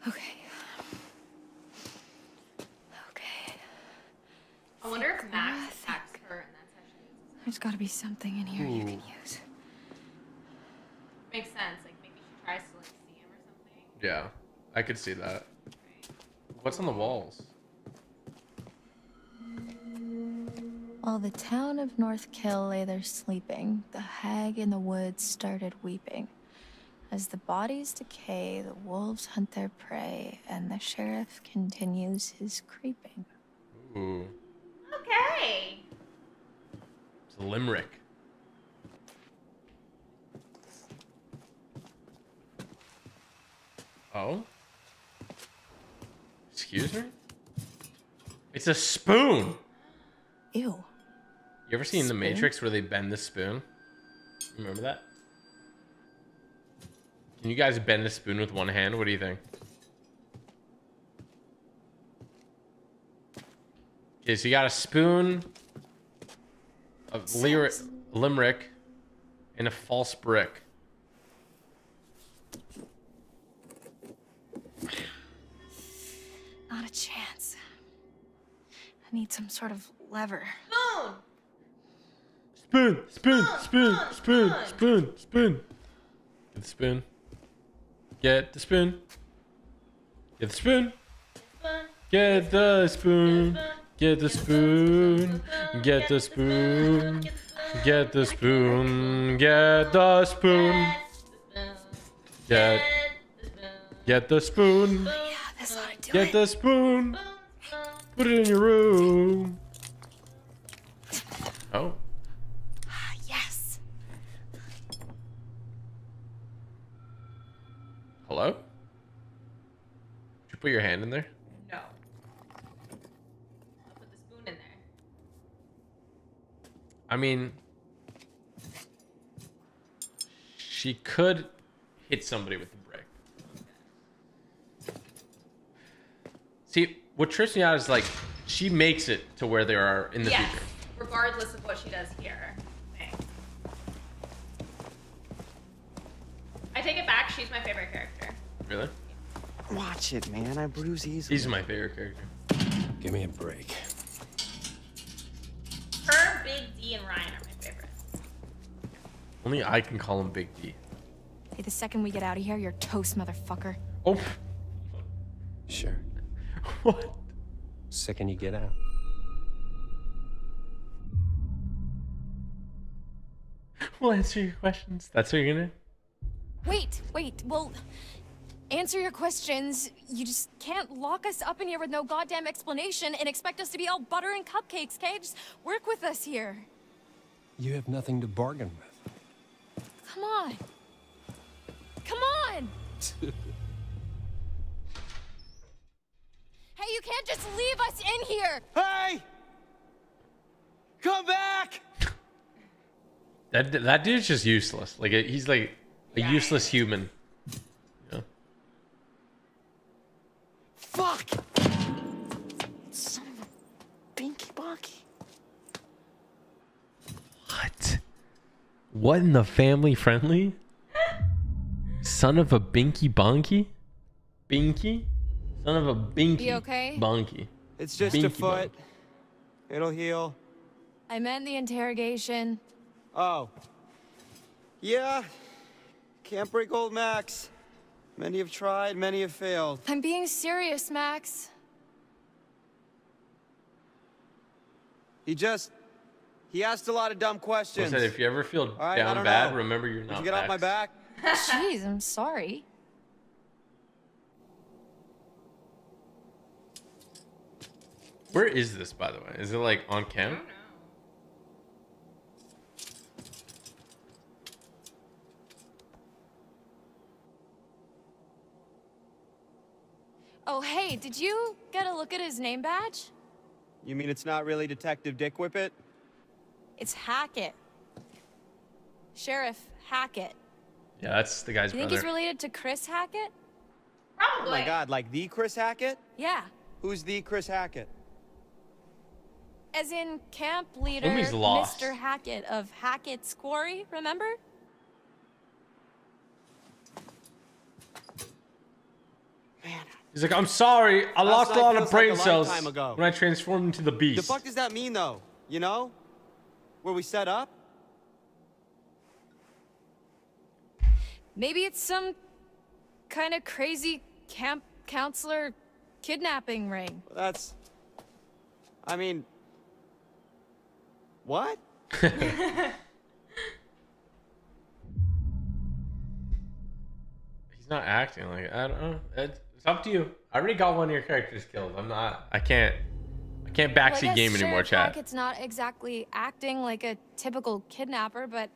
Okay. Okay. I wonder if Max breath. attacks her and that's how she loses. There's gotta be something in here you can use. Makes sense. Like maybe she tries to like see him or something. Yeah, I could see that. What's on the walls? While the town of North Kill lay there sleeping, the hag in the woods started weeping. As the bodies decay, the wolves hunt their prey, and the sheriff continues his creeping. Ooh, Okay. it's a limerick. Oh? Excuse me? It's a spoon! Ew. You ever seen The Matrix where they bend the spoon? Remember that? Can you guys bend a spoon with one hand? What do you think? Okay, so you got a spoon, a lyric, limerick, and a false brick. Not a chance. I need some sort of lever. Spoon. Spoon, spoon, spoon, spoon, spoon, spoon. Get the spoon. Get the spoon. Get the spoon. Get the spoon. Get the spoon. Get the spoon. Get the spoon. Get the spoon. Get. Get the spoon. Yeah, this ought to do Get the spoon. Put it in your room. Oh. Ah, yes. Hello? Did you put your hand in there? No. I'll put the spoon in there. I mean, she could hit somebody with the brick. See, what trips me out is like she makes it to where they are in the yes. future. Regardless of what she does here. Okay. I take it back. She's my favorite character. Really? Watch it, man. I bruise easily. He's my favorite character. Give me a break. Her, Big D, and Ryan are my favorites. Only I can call him Big D. Hey, the second we get out of here, you're toast, motherfucker. Oh. Sure. What? Second you get out. We'll answer your questions. That's what you're gonna. Wait, wait, well, answer your questions. You just can't lock us up in here with no goddamn explanation and expect us to be all butter and cupcakes, okay? Just work with us here. You have nothing to bargain with. Come on. Come on! Hey, you can't just leave us in here! Hey! Come back! That that dude's just useless. Like he's like a useless human. Fuck! Son of a binky bonky. What? What in the family friendly? Son of a binky bonky? Binky? Son of a binky. You okay? Bonky. It's just a Binky foot. It'll heal. I meant the interrogation. Oh. Yeah. Can't break old Max. Many have tried, many have failed. I'm being serious, Max. He just. He asked a lot of dumb I questions. said if you ever feel All right, I down bad, know. remember you're Did not you get off my back? Jeez, I'm sorry. Where is this, by the way? Is it like on cam? Oh, hey, did you get a look at his name badge? You mean it's not really Detective Dick Whippet? It's Hackett. Sheriff Hackett. Yeah, that's the guy's You think brother. he's related to Chris Hackett? Probably. Oh my god, like the Chris Hackett? Yeah. Who's the Chris Hackett? As in camp leader Mr. Hackett of Hackett's Quarry, remember? He's like, I'm sorry, I lost a lot of feels like brain cells ago. when I transformed into the beast. The fuck does that mean though? You know? Where we set up? Maybe it's some kind of crazy camp counselor kidnapping ring. That's. I mean. What? He's not acting like I don't know. It's it's up to you. I already got one of your characters killed. I'm not. I can't. I can't Well, I backseat guess game anymore, Sheriff chat. Hackett's not exactly acting like a typical kidnapper, but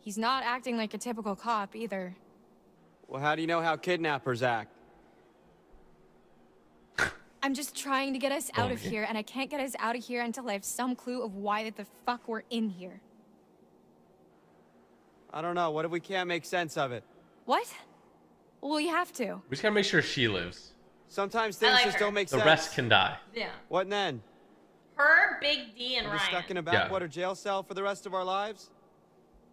he's not acting like a typical cop either. Well, how do you know how kidnappers act? I'm just trying to get us out of here, and I can't get us out of here until I have some clue of why the fuck we're in here. I don't know. What if we can't make sense of it? What? Well, you have to. We just gotta make sure she lives. Sometimes things like just her. don't make The sense. The rest can die. Yeah. What then? Her, Big D, and We're just Ryan. stuck in a Yeah. backwater jail cell for the rest of our lives?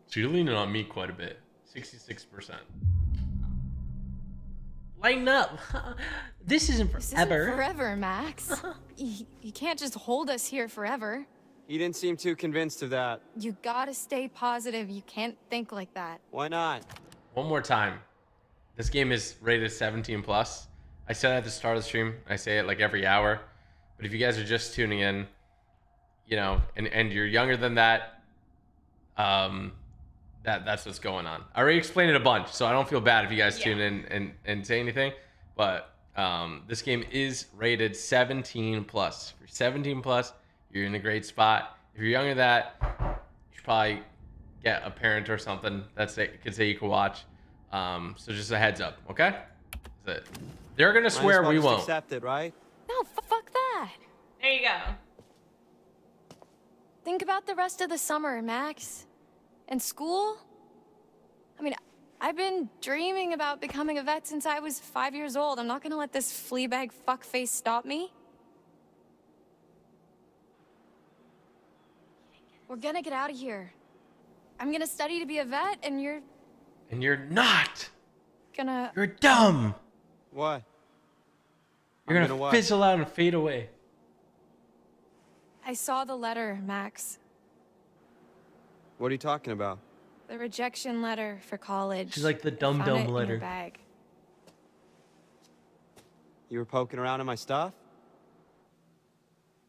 So you're leaning on me quite a bit. Sixty-six percent. Lighten up. this isn't forever. This isn't forever, Max. you, you can't just hold us here forever. You didn't seem too convinced of that. You gotta stay positive. You can't think like that. Why not? One more time. This game is rated 17 plus. I said at the start of the stream. I say it like every hour. But if you guys are just tuning in, you know, and, and you're younger than that, um, that that's what's going on. I already explained it a bunch, so I don't feel bad if you guys tune in and, and say anything. But um, this game is rated 17 plus. If you're 17 plus, you're in a great spot. If you're younger than that, you should probably get a parent or something that say, could say you could watch. Um, so just a heads up, okay? That's it. They're gonna Might swear we won't. accept it, right? No, f- fuck that. There you go. Think about the rest of the summer, Max. And school? I mean, I've been dreaming about becoming a vet since I was five years old. I'm not gonna let this fleabag fuckface stop me. We're gonna get out of here. I'm gonna study to be a vet, and you're And you're not. gonna. You're dumb. What? You're I'm gonna, gonna what? fizzle out and fade away. I saw the letter, Max. What are you talking about? The rejection letter for college. She's like the dum Found dum it in your letter. bag. You were poking around in my stuff?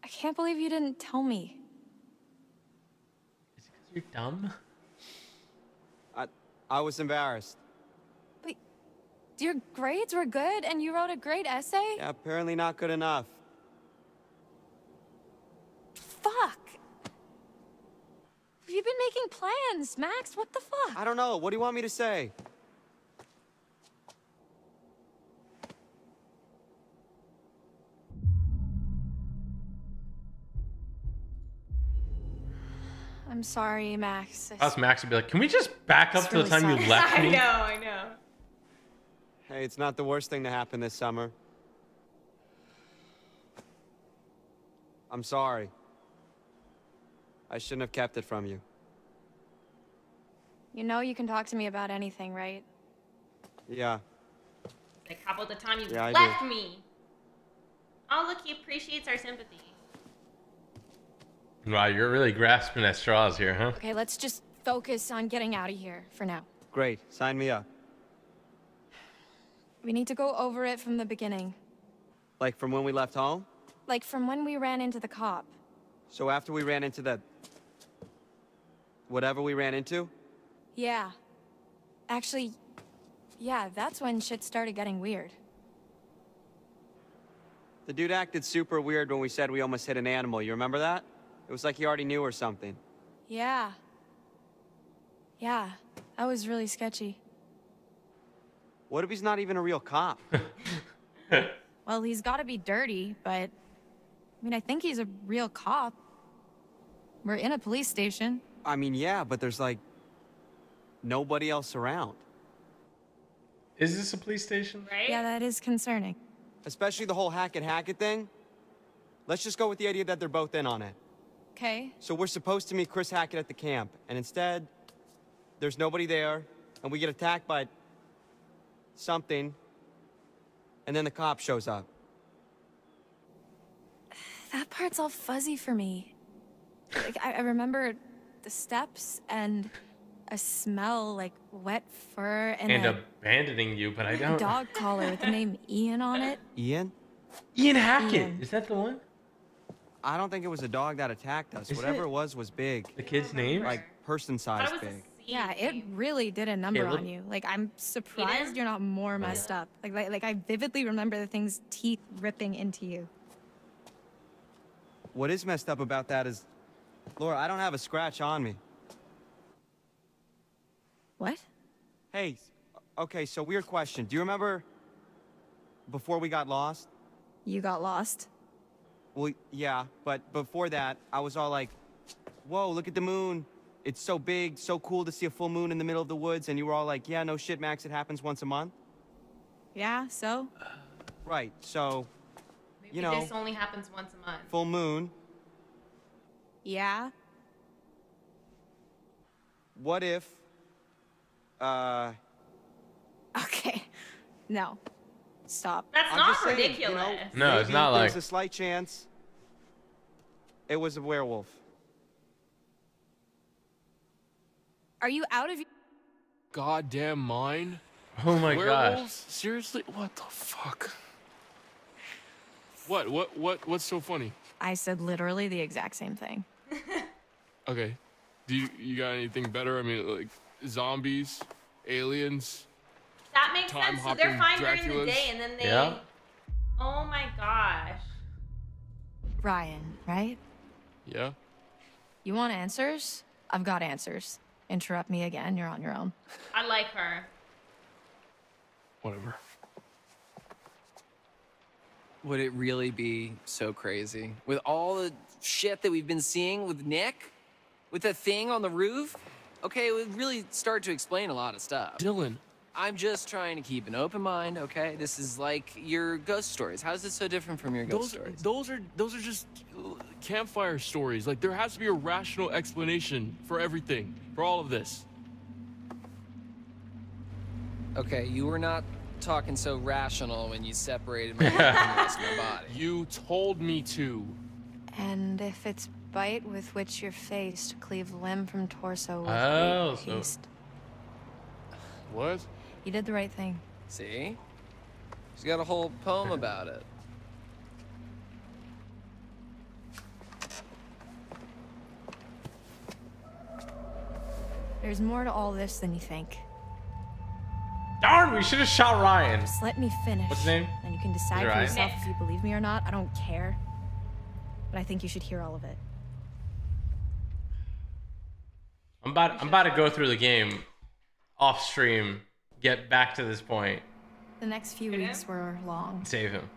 I can't believe you didn't tell me. Is it 'cause you're dumb. I, was embarrassed. But your grades were good and you wrote a great essay? Yeah, apparently not good enough. Fuck. You've been making plans, Max. What the fuck? I don't know. What do you want me to say? I'm sorry, Max. Us Max would be like, can we just back up It's to the really time you sorry. left I me? know, I know. Hey, it's not the worst thing to happen this summer. I'm sorry. I shouldn't have kept it from you. You know you can talk to me about anything, right? Yeah. Like, how about the time you Yeah, left do. me? Oh, look, he appreciates our sympathy. Wow, you're really grasping at straws here, huh? Okay, let's just focus on getting out of here for now. Great. Sign me up. We need to go over it from the beginning. Like from when we left home? Like from when we ran into the cop. So after we ran into the... Whatever we ran into? Yeah. Actually, yeah, that's when shit started getting weird. The dude acted super weird when we said we almost hit an animal. You remember that? It was like he already knew or something. Yeah. Yeah, that was really sketchy. What if he's not even a real cop? Well, he's gotta be dirty, but. I mean, I think he's a real cop. We're in a police station. I mean, yeah, but there's like... Nobody else around. Is this a police station? Right? Yeah, that is concerning. Especially the whole Hackett Hackett thing. Let's just go with the idea that they're both in on it. Okay. So we're supposed to meet Chris Hackett at the camp, and instead, there's nobody there, and we get attacked by something, and then the cop shows up. That part's all fuzzy for me. Like, I, I remember the steps and a smell like wet fur and, And a abandoning you, but I don't. A dog collar with the name Ian on it. Ian? Ian Hackett. Ian. Is that the one? I don't think it was a dog that attacked us. Is Whatever it? it was was big. The kid's name? Like person sized big. Yeah, it really did a number Caleb? on you. Like, I'm surprised you're not more messed up. Like, like, like I vividly remember the thing's teeth ripping into you. What is messed up about that is, Laura, I don't have a scratch on me. What? Hey, okay, so weird question. Do you remember before we got lost? You got lost. Well, yeah, but before that, I was all like, whoa, look at the moon. It's so big, so cool to see a full moon in the middle of the woods. And you were all like, yeah, no shit, Max, it happens once a month. Yeah, so? Right, so, Maybe you know, this only happens once a month. full moon. Yeah. What if, uh, Okay. No. Stop. That's I'm not just saying, you know, ridiculous. No, it's maybe not There's a slight chance it was a werewolf. Are you out of your Goddamn mind. Oh my Werewolves? gosh. Seriously? What the fuck? What? What? What? What's so funny? I said literally the exact same thing. Okay. Do you, you got anything better? I mean, like zombies, aliens. That makes Time sense. So they're fine hopping during the day, and then they. Yeah. Oh my gosh. Ryan, right? Yeah. You want answers? I've got answers. Interrupt me again, you're on your own. I like her. Whatever. Would it really be so crazy? With all the shit that we've been seeing with Nick? With the thing on the roof? Okay, it would really start to explain a lot of stuff. Dylan. I'm just trying to keep an open mind, okay? This is like your ghost stories. How is this so different from your ghost Those, stories? those are those are just campfire stories. Like there has to be a rational explanation for everything, for all of this. Okay, you were not talking so rational when you separated my head from the rest of my body. You told me to. And if it's bite with which your face to cleave limb from torso with Oh, so- haste. What? You did the right thing. See? She's got a whole poem about it. There's more to all this than you think. Darn, we should have shot Ryan. Just let me finish. What's his name? And you can decide for yourself if you believe me or not. I don't care. But I think you should hear all of it. I'm about I'm about to go through the game off stream, get back to this point, The next few weeks were long. save him.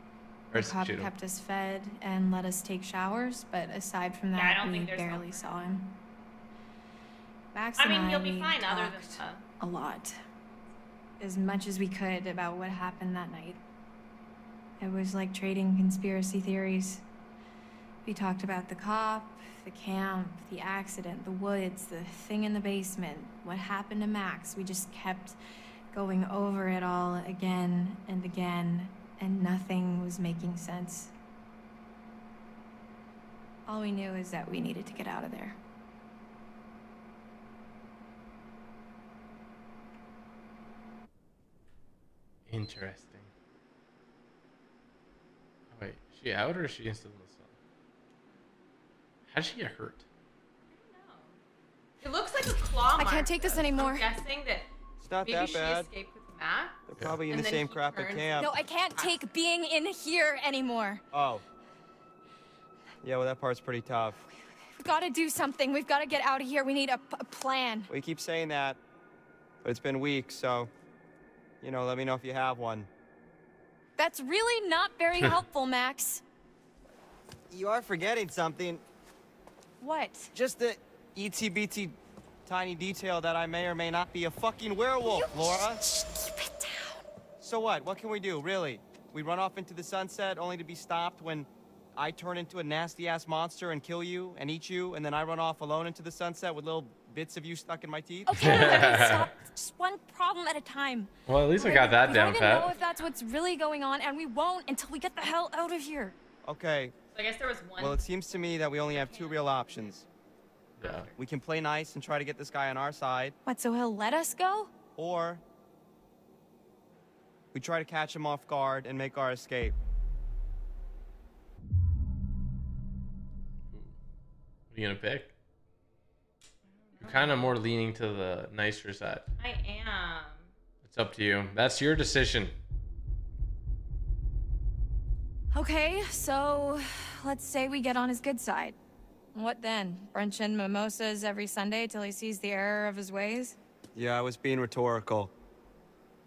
Or The cop him. kept us fed and let us take showers, but aside from Yeah, I that, don't we think there's barely saw him. Max I and mean, you'll be fine other than talked that. a lot, as much as we could about what happened that night. It was like trading conspiracy theories. We talked about the cop, the camp, the accident, the woods, the thing in the basement, what happened to Max. We just kept going over it all again and again, and nothing was making sense. All we knew is that we needed to get out of there. Interesting. Oh, wait, is she out or is she still in the sun? How did she get hurt? I don't know. It looks like a claw I can't take this anymore. I'm guessing that It's not maybe that she bad. escaped with Mac. They're probably in And the same he crap at turned- camp. No, I can't take being in here anymore. Oh. Yeah, well, that part's pretty tough. We've got to do something. We've got to get out of here. We need a, p- a plan. We keep saying that, but it's been weeks, so, you know, let me know if you have one. That's really not very helpful, Max. You are forgetting something. What? Just the itsy bitsy tiny detail that I may or may not be a fucking werewolf, Laura. Keep it down. So what? What can we do, really? We run off into the sunset only to be stopped when I turn into a nasty ass monster and kill you and eat you, and then I run off alone into the sunset with little bits of you stuck in my teeth? Okay, okay, stop. Just one problem at a time. Well, at least I Okay, got that we down don't even know if that's what's really going on, and we won't until we get the hell out of here. Okay, So I guess there was one. well, it seems to me that we only have two real options. Yeah. We can play nice and try to get this guy on our side, What, so he'll let us go? or we try to catch him off guard and make our escape. What are you gonna pick? You're kind of more leaning to the nicer side. I am. It's up to you. That's your decision. Okay, so let's say we get on his good side. What then? Brunch and mimosas every Sunday till he sees the error of his ways? Yeah, I was being rhetorical.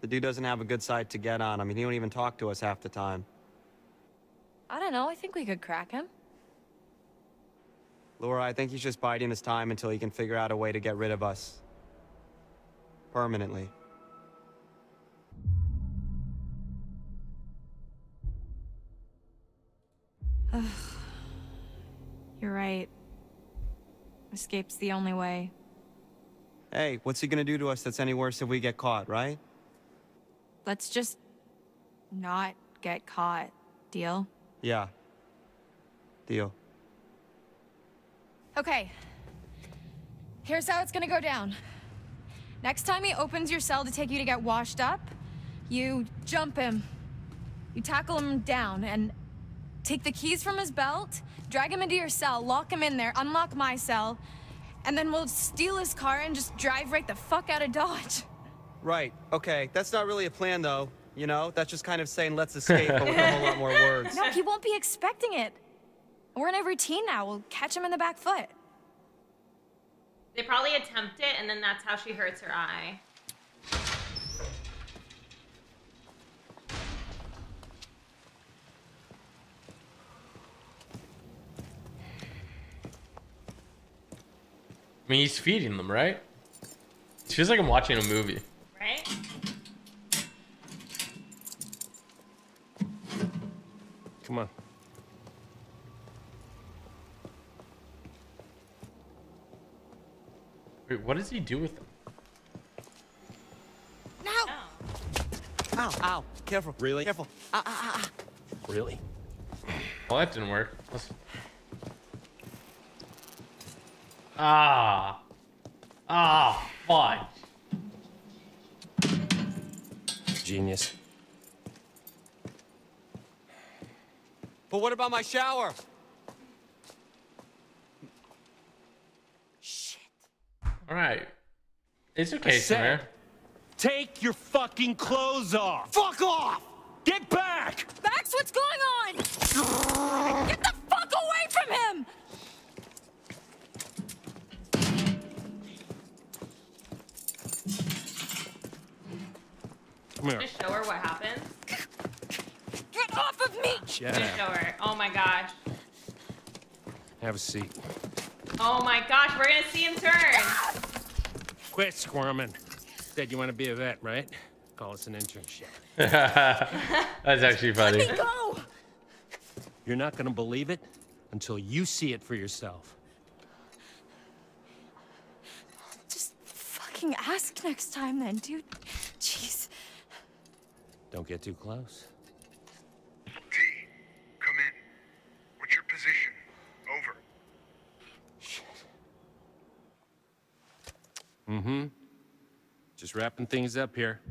The dude doesn't have a good side to get on. I mean, he don't even talk to us half the time. I don't know. I think we could crack him. Laura, I think he's just biding his time until he can figure out a way to get rid of us. Permanently. Escape's the only way. Hey, what's he gonna do to us that's any worse if we get caught, right? Let's just not get caught. Deal? Yeah. Deal. Okay. Here's how it's gonna go down. Next time he opens your cell to take you to get washed up, you jump him. You tackle him down and take the keys from his belt, drag him into your cell, lock him in there, unlock my cell, and then we'll steal his car and just drive right the fuck out of Dodge. Right, okay. That's not really a plan, though. You know? That's just kind of saying let's escape, but with a whole lot more words. No, he won't be expecting it. We're in a routine now. We'll catch him in the back foot. They probably attempt it, and then that's how she hurts her eye. I mean, he's feeding them, right? It feels like I'm watching a movie. Right? Come on. Wait, what does he do with them? No! Ow, ow. Careful. Really? Careful. Ah, ah, ah, ah. Really? Well, that didn't work. Let's... Ah. Ah, fudge. Genius. But what about my shower? Shit. All right. It's okay, said, Samir. Take your fucking clothes off. Fuck off! Get back! Max, what's going on? Get the fuck away from him! Come here. Just show her what happened. Get off of me! Shut Just show her. Oh my gosh. Have a seat. Oh my gosh, we're gonna see him turn. Quit squirming. Said you want to be a vet, right? Call us an internship. That's actually funny. Let me Go! You're not gonna believe it until you see it for yourself. Just fucking ask next time then, dude. Jeez. Don't get too close. T, Come in. What's your position? Over. Shit. Mm-hmm. Just wrapping things up here.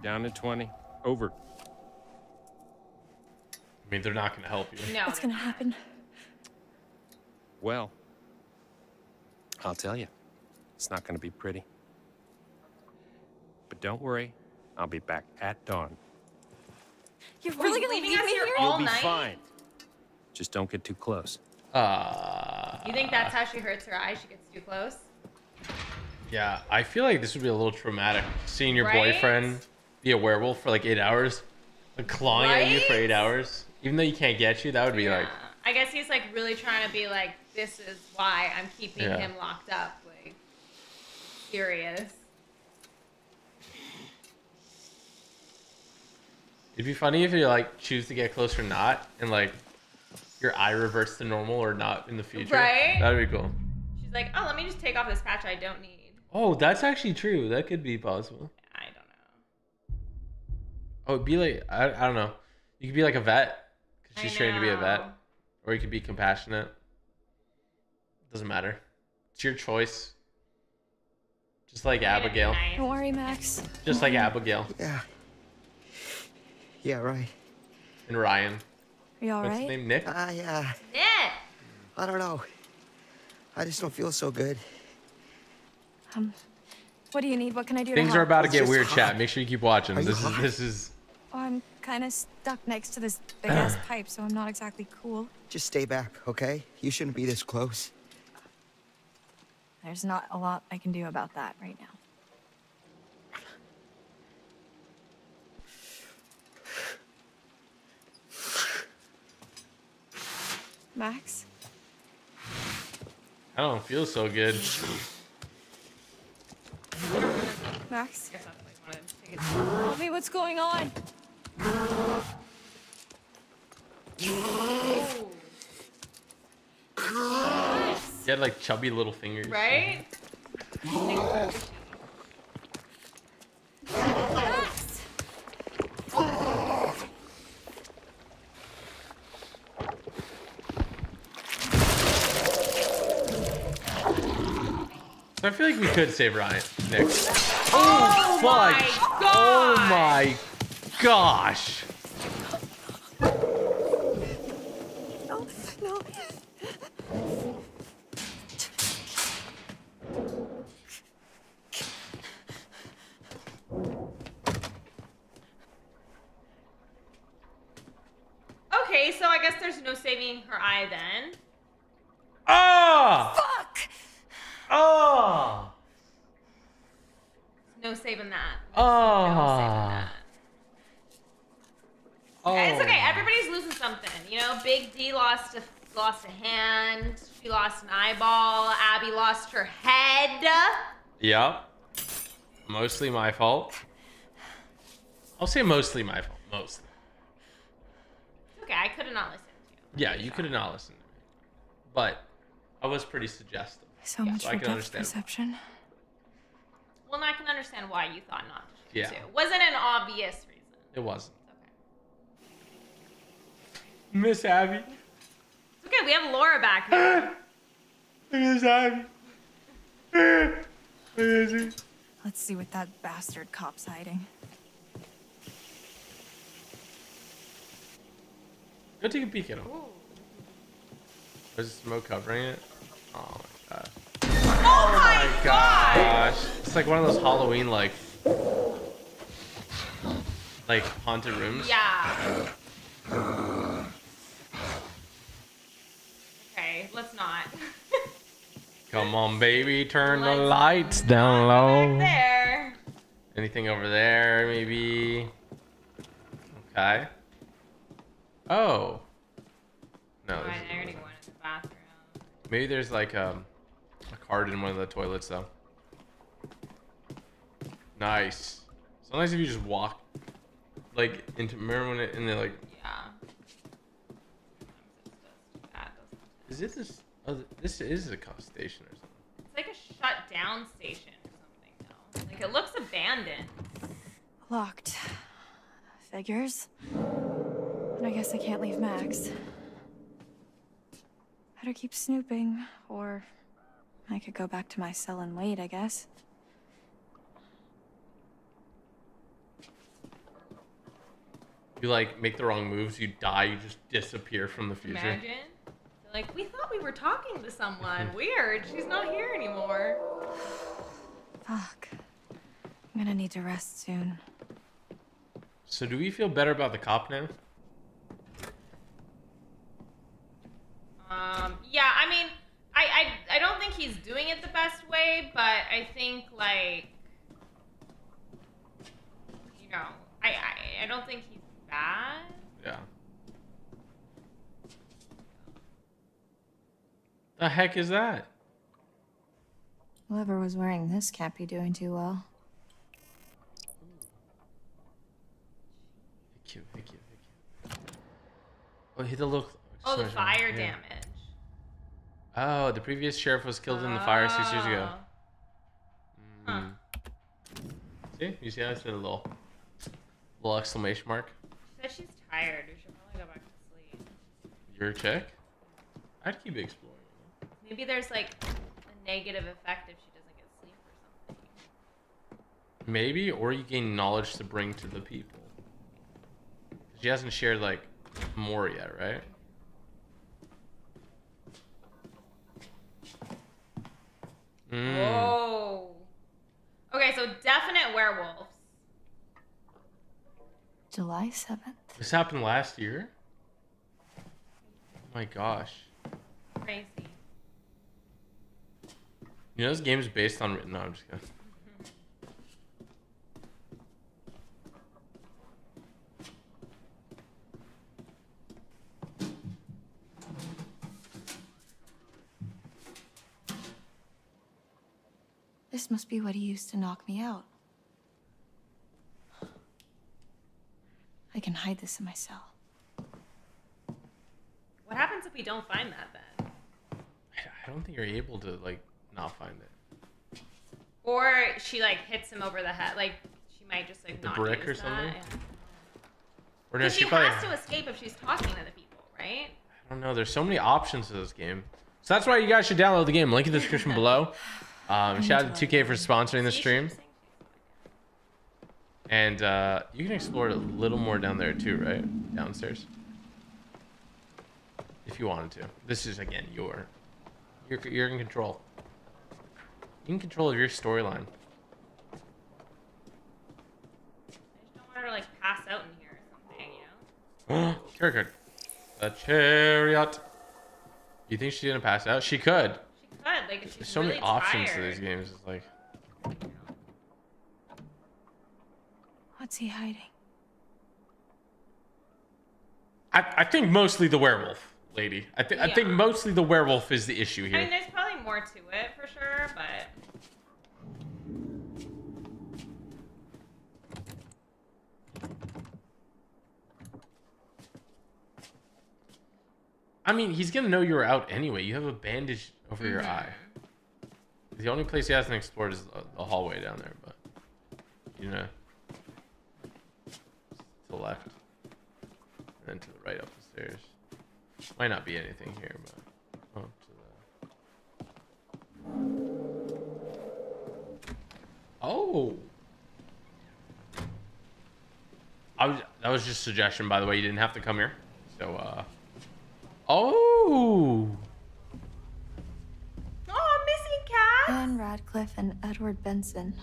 Down to 20. Over. I mean, they're not going to help you. No. What's gonna happen? Well, I'll tell you. It's not gonna be pretty. But don't worry. I'll be back at dawn. You're really gonna leave us me here here? all You'll be night? fine. Just don't get too close. Uh, You think that's how she hurts her eyes? She gets too close. yeah, I feel like this would be a little traumatic. Seeing your Right? boyfriend be a werewolf for like eight hours, like clawing at you for eight hours, even though you can't get you, that would be like, I guess he's like really trying to be like, this is why I'm keeping Yeah. him locked up. Curious. it'd be funny if you like choose to get close or not, and like your eye reverts to normal or not in the future. Right? That'd be cool. She's like, oh, let me just take off this patch I don't need. Oh, that's actually true. That could be possible. I don't know. Oh, it'd be like I, I don't know. You could be like a vet because she's trained to be a vet, or you could be compassionate. Doesn't matter. It's your choice. Just like Abigail. Don't worry, Max. Just like Abigail Yeah. Yeah, right. and Ryan. Are you What's alright? his name? Nick. Ah, uh, Yeah. I don't know. I just don't feel so good. Um, what do you need? What can I do Things to are help? about to get weird, hot. chat. Make sure you keep watching. Are you This is this is. Oh, I'm kind of stuck next to this big ass pipe, so I'm not exactly cool. Just stay back, okay? You shouldn't be this close. There's not a lot I can do about that right now. Max? I don't feel so good. Max? Tell me what's going on. You had like chubby little fingers. Right? I feel like we could save Ryan. Nick. Oh, oh my fudge. god! Oh my gosh. No, no. Okay, so I guess there's no saving her eye then. Ah! Fuck! Oh! No saving that. Oh! Oh. It's okay. Everybody's losing something. You know, Big D lost a lost a hand. She lost an eyeball. Abby lost her head. Yep. Mostly my fault. I'll say mostly my fault. Mostly. Okay, I could have not listened. To you. Yeah, you could have not listened to me. But I was pretty suggestive. So much I for can depth understand. perception. Well, and I can understand why you thought not to. Yeah. Too. Wasn't an obvious reason. It wasn't. Okay. Miss Abby. It's okay, we have Laura back here. Miss Abby. Let's see what that bastard cop's hiding. Go take a peek at him. There's smoke covering it. Oh my god. Oh my oh Gosh. It's like one of those Halloween like like haunted rooms. Yeah. Okay, let's not. Come on, baby, turn the lights down low. There. Anything over there, maybe? Okay. Oh. No. I already went in the bathroom. Maybe there's like um, a card in one of the toilets though. Nice. So nice if you just walk like into remember when it in the like Yeah. Is it this oh this is a cost station or something. It's like a shut down station or something though. Like it looks abandoned. Locked. Figures. And I guess I can't leave Max. Better keep snooping, or I could go back to my cell and wait, I guess. You like make the wrong moves, you die, you just disappear from the future. Imagine. They're like, we thought we were talking to someone. Weird. She's not here anymore. Fuck. I'm gonna need to rest soon. So do we feel better about the cop now? Um, yeah, I mean, I, I, I don't think he's doing it the best way, but I think, like, you know, I, I, I don't think he's bad. Yeah. The heck is that? Whoever was wearing this can't be doing too well. Thank you, thank you, thank you. Oh, hit the look. Oh, the fire Yeah. damage. Oh, the previous sheriff was killed in the fire six years ago. Oh. Huh. Mm. See, you see how I said a little, little exclamation mark. She said she's tired. We should probably go back to sleep. Your check. I'd keep exploring. Maybe there's like a negative effect if she doesn't get sleep or something. Maybe, or you gain knowledge to bring to the people. She hasn't shared like more yet, right? Mm. Whoa. Okay, so definite werewolves. July 7th. This happened last year. Oh my gosh. Crazy. You know this game is based on. No, I'm just kidding. This must be what he used to knock me out. I can hide this in my cell. What happens if we don't find that then? I don't think you're able to like not find it. Or she like hits him over the head. Like she might just like The not brick use or something? That. Yeah. Or no, she she probably. has to escape if she's talking to the people, right? I don't know. There's so many options to this game. So that's why you guys should download the game. Link in the description below. Um, shout out to 2K for sponsoring the stream. And uh, you can explore it a little more down there too, right? Downstairs. If you wanted to. This is again your. You're, you're in control. You in control of your storyline. I don't want her to like pass out in here or something, you know? Chariot. The chariot. You think she's gonna pass out? She could. She could, like if she's There's so really many options to these games. It's like. What's he hiding? I, I think mostly the werewolf lady. I, th- I think mostly the werewolf is the issue I here. mean, there's probably more to it for sure, but I mean, he's gonna know you're out anyway. You have a bandage over your Mhm. eye. The only place he hasn't explored is the, the hallway down there, but you know, to the left, and then to the right up the stairs. Might not be anything here, but. Oh. I was that was just a suggestion, by the way. You didn't have to come here. So, uh. Oh. Oh, missing cat. Anne Radcliffe and Edward Benson.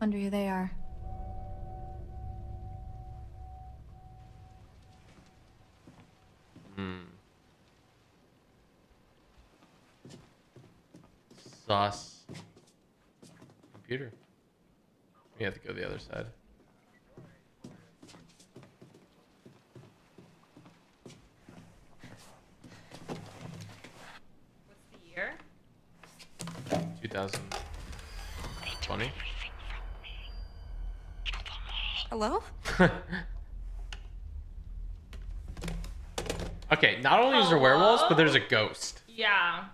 Wonder who they are. Hmm. Sauce. Computer. We have to go the other side. What's the year? 2020. Hello? okay, not only is there werewolves, but there's a ghost. Yeah.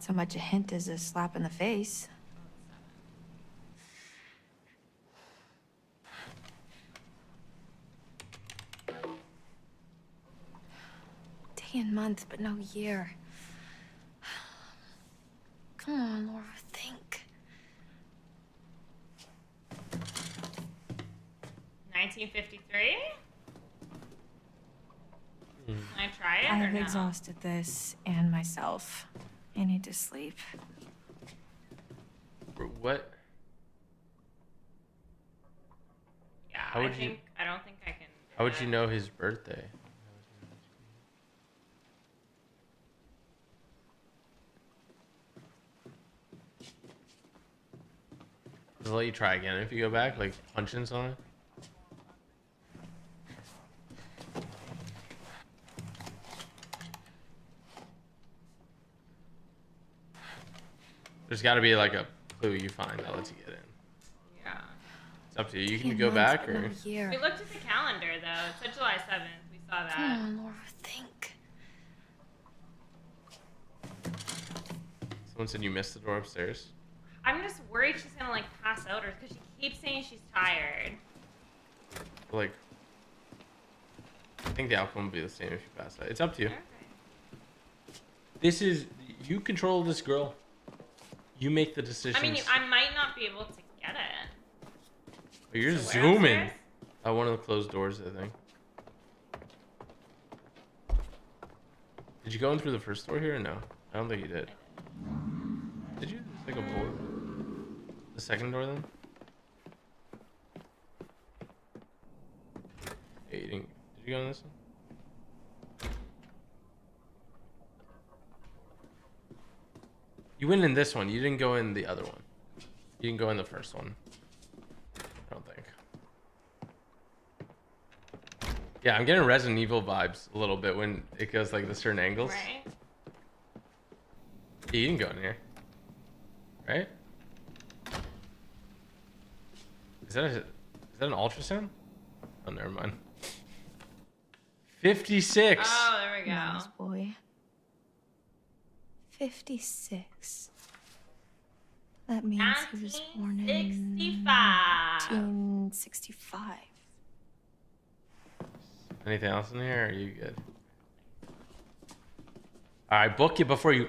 Not so much a hint as a slap in the face. Day and month, but no year. Come on, Laura, think. 1953. Mm-hmm. Can I try it. I've no? exhausted this and myself. I need to sleep. What? Yeah, How I would you- I don't think I can. How would you know his birthday? I'll let you try again. If you go back, like punching something. There's got to be like a clue you find that lets you get in. Yeah. It's up to you. You can go back or year. We looked at the calendar though. It said July 7th. We saw that. Come on, Laura, think. someone said you missed the door upstairs. I'm just worried she's gonna like pass out or because she keeps saying she's tired. Like, I think the outcome will be the same if you pass that. It's up to you. This is you control this girl. You make the decisions. I mean, I might not be able to get it. Oh, you're So zooming. Uh, one of the closed doors, I think. Did you go in through the first door here or no? I don't think you did. Did you? There's like a board. The second door then? Yeah, you didn't. Did you go in this one? You went in this one. You didn't go in the other one. You didn't go in the first one. I don't think. Yeah, I'm getting Resident Evil vibes a little bit when it goes like the certain angles. Right. Yeah, you didn't go in here. Right? Is that a, is that an ultrasound? Oh, never mind. 56. Oh, there we go. Nice boy. 56. That means he was born in 65. 1965. Anything else in here? Or are you good? All right, book it before you.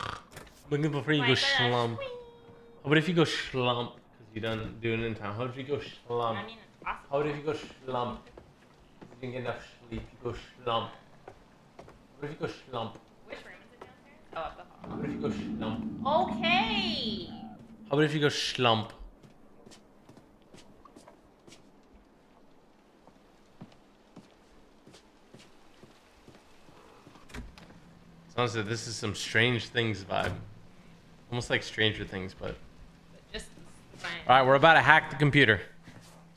Book it before you go slump. How about if you go slump? Because you done doing it in town. How about if you go slump? I mean, it's. How about if you go slump? You didn't get enough sleep. You go slump. What if you go slump? Which room is it Oh, up the if you go slump? Okay. How about if you go slump? Sounds like this is some strange things vibe. Almost like Stranger Things, but. Just the. All right, we're about to hack the computer.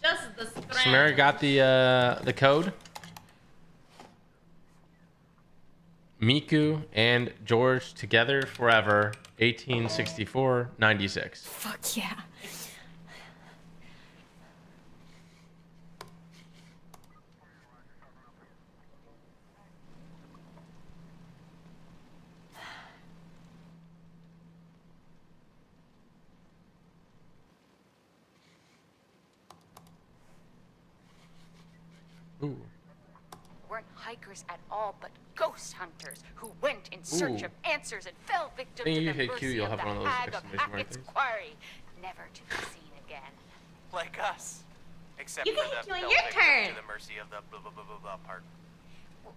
Just the strength. Samara got the uh, the code. Miku and George together forever. 1864 96. Fuck yeah. Ooh. Weren't hikers at all, but ghost hunters who went in search Ooh. of answers and fell victim to you the mercy Q, you'll of the one of those hag of Hackett's quarry, never to be seen again. Like us. Except You for can the hit you on fell your victim turn. to the mercy of the blah blah blah blah blah part.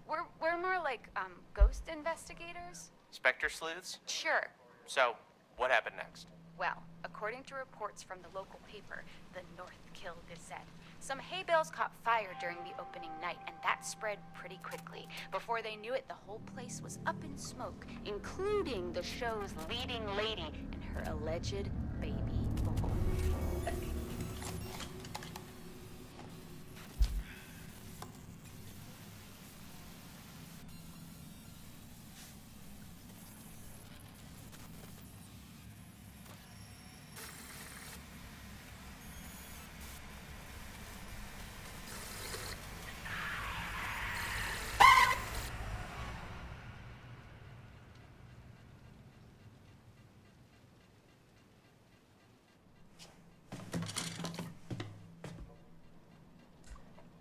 We're, we're more like um, ghost investigators. Spectre sleuths? Sure. So, what happened next? Well, according to reports from the local paper, the North Kill Gazette, some hay bales caught fire during the opening night, and that spread pretty quickly. Before they knew it, the whole place was up in smoke, including the show's leading lady and her alleged baby boy.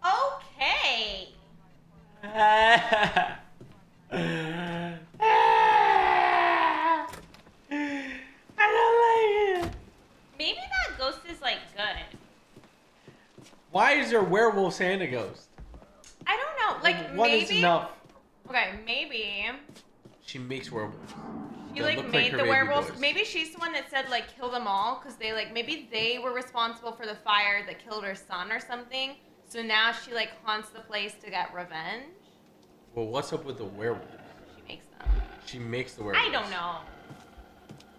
Okay. I don't like it. Maybe that ghost is like good. Why is there werewolf Santa ghost? I don't know. Like One maybe. is enough. Okay, maybe She makes werewolves. she like made her the werewolves. boys. Maybe she's the one that said like kill them all because they like maybe they were responsible for the fire that killed her son or something. So now she like haunts the place to get revenge. Well, what's up with the werewolf? She makes them. She makes the werewolf. I don't know.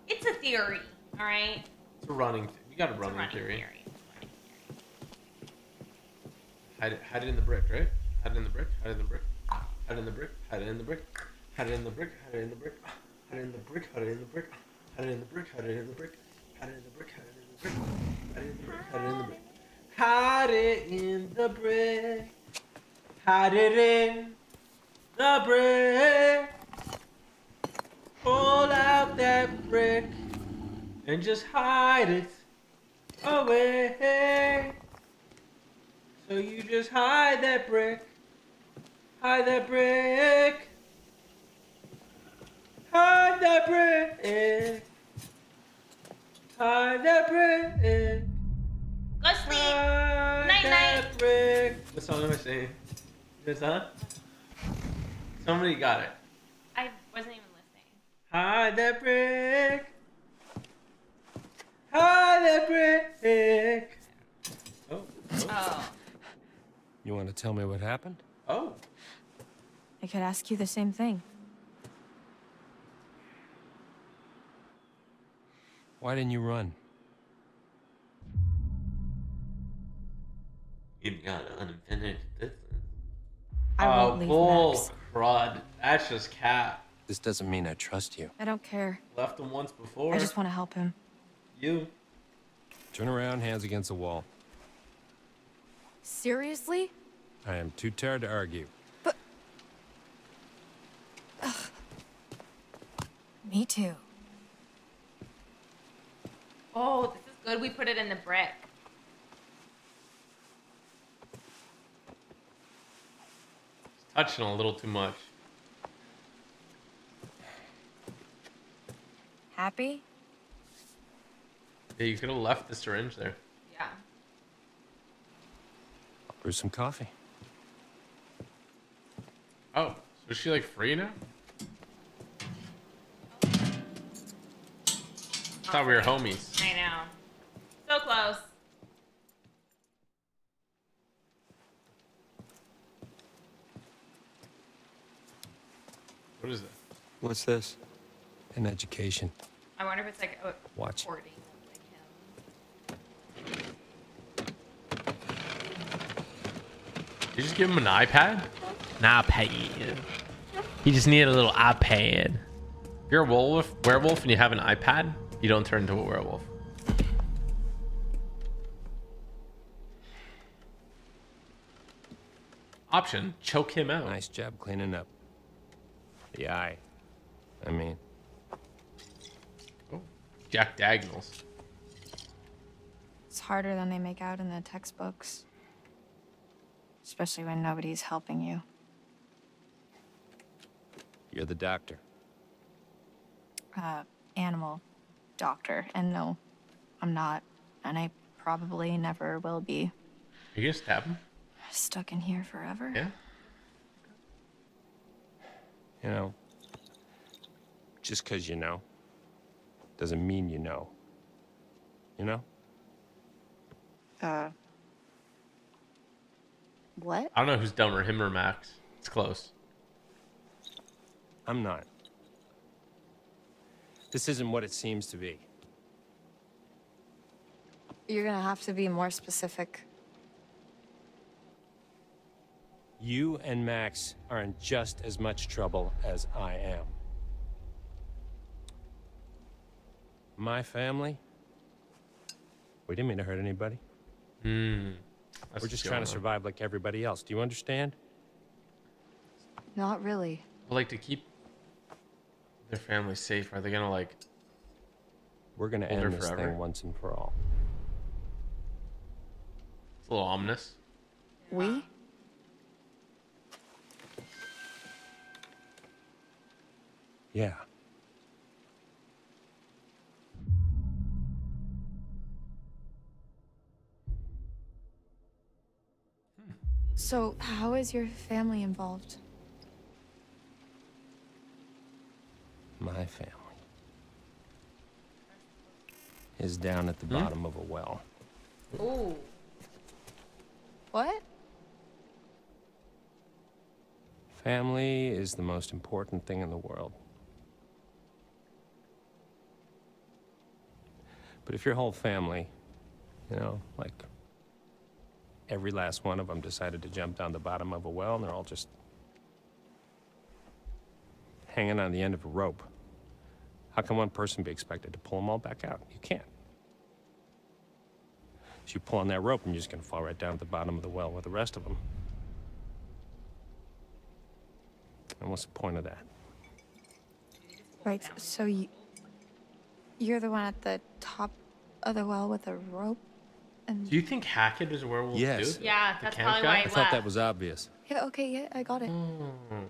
It's a theory. All right. It's a running. Th- we got a It's a running, running theory. theory. Hide it, hide it in the brick, right? Hide it in the brick. Hide it in the brick. Hide it in the brick. Hide it in the brick. Hide it in the brick. Hide it in the brick. Hide it in the brick. Hide it in the brick. Hide it in the brick. Hide it in the brick. Hide it in the brick. Hide it in the brick. Hide it in the brick. Hide it in the brick. Hide it in the brick. Hide it in the brick. Pull out that brick and just hide it away. So you just hide that brick. Hide that brick. Hide that brick. Hide that brick. Go sleep. Hide Night that night. brick. What song am I singing? Is that? Somebody got it. I wasn't even listening. Hide that brick. Hide that brick. Oh. Oh. oh. You want to tell me what happened? Oh. I could ask you the same thing. Why didn't you run? You've got unfinished business. I oh, won't leave bull Max. Crud. That's just cap. This doesn't mean I trust you. I don't care. Left him once before. I just want to help him. You. Turn around, hands against the wall. Seriously? I am too tired to argue. But. Me too. Oh, this is good. We put it in the brick. Touching a little too much. Happy? Yeah, you could have left the syringe there. Yeah. I'll brew some coffee. Oh, so is she like free now? I Thought we were homies. I know. So close. What is that? What's this? An education. I wonder if it's like a Watch. recording. You just give him an iPad? An iPad. You just need a little iPad. If you're a werewolf, werewolf and you have an iPad, you don't turn into a werewolf. Option, choke him out. Nice job cleaning up. The eye. I mean, Jack Dagnalls. It's harder than they make out in the textbooks. especially when nobody's helping you. You're the doctor. Uh, animal doctor. And no, I'm not. And I probably never will be. Are you gonna stab him? Stuck in here forever? Yeah. You know, just because you know doesn't mean you know. You know? Uh. What? I don't know who's dumber, him or Max. It's close. I'm not. This isn't what it seems to be. You're gonna have to be more specific. You and Max are in just as much trouble as I am. My family? We didn't mean to hurt anybody. Hmm. We're just trying to survive like everybody else. Do you understand? Not really. But like to keep their family safe, are they gonna like? We're gonna end this forever? thing once and for all. It's a little ominous. We? Yeah. So, how is your family involved? My family is down at the Hmm? bottom of a well. Ooh. What? Family is the most important thing in the world. But if your whole family, you know, like every last one of them decided to jump down the bottom of a well and they're all just hanging on the end of a rope, how can one person be expected to pull them all back out? You can't. So you pull on that rope and you're just gonna fall right down at the bottom of the well with the rest of them. And what's the point of that? Right, so you. You're the one at the top of the well with a rope? And. Do you think Hackett is a werewolf Yes. too? Yeah, The that's camp probably guy? why I he thought that was obvious. Yeah, okay, yeah, I got it. Hmm.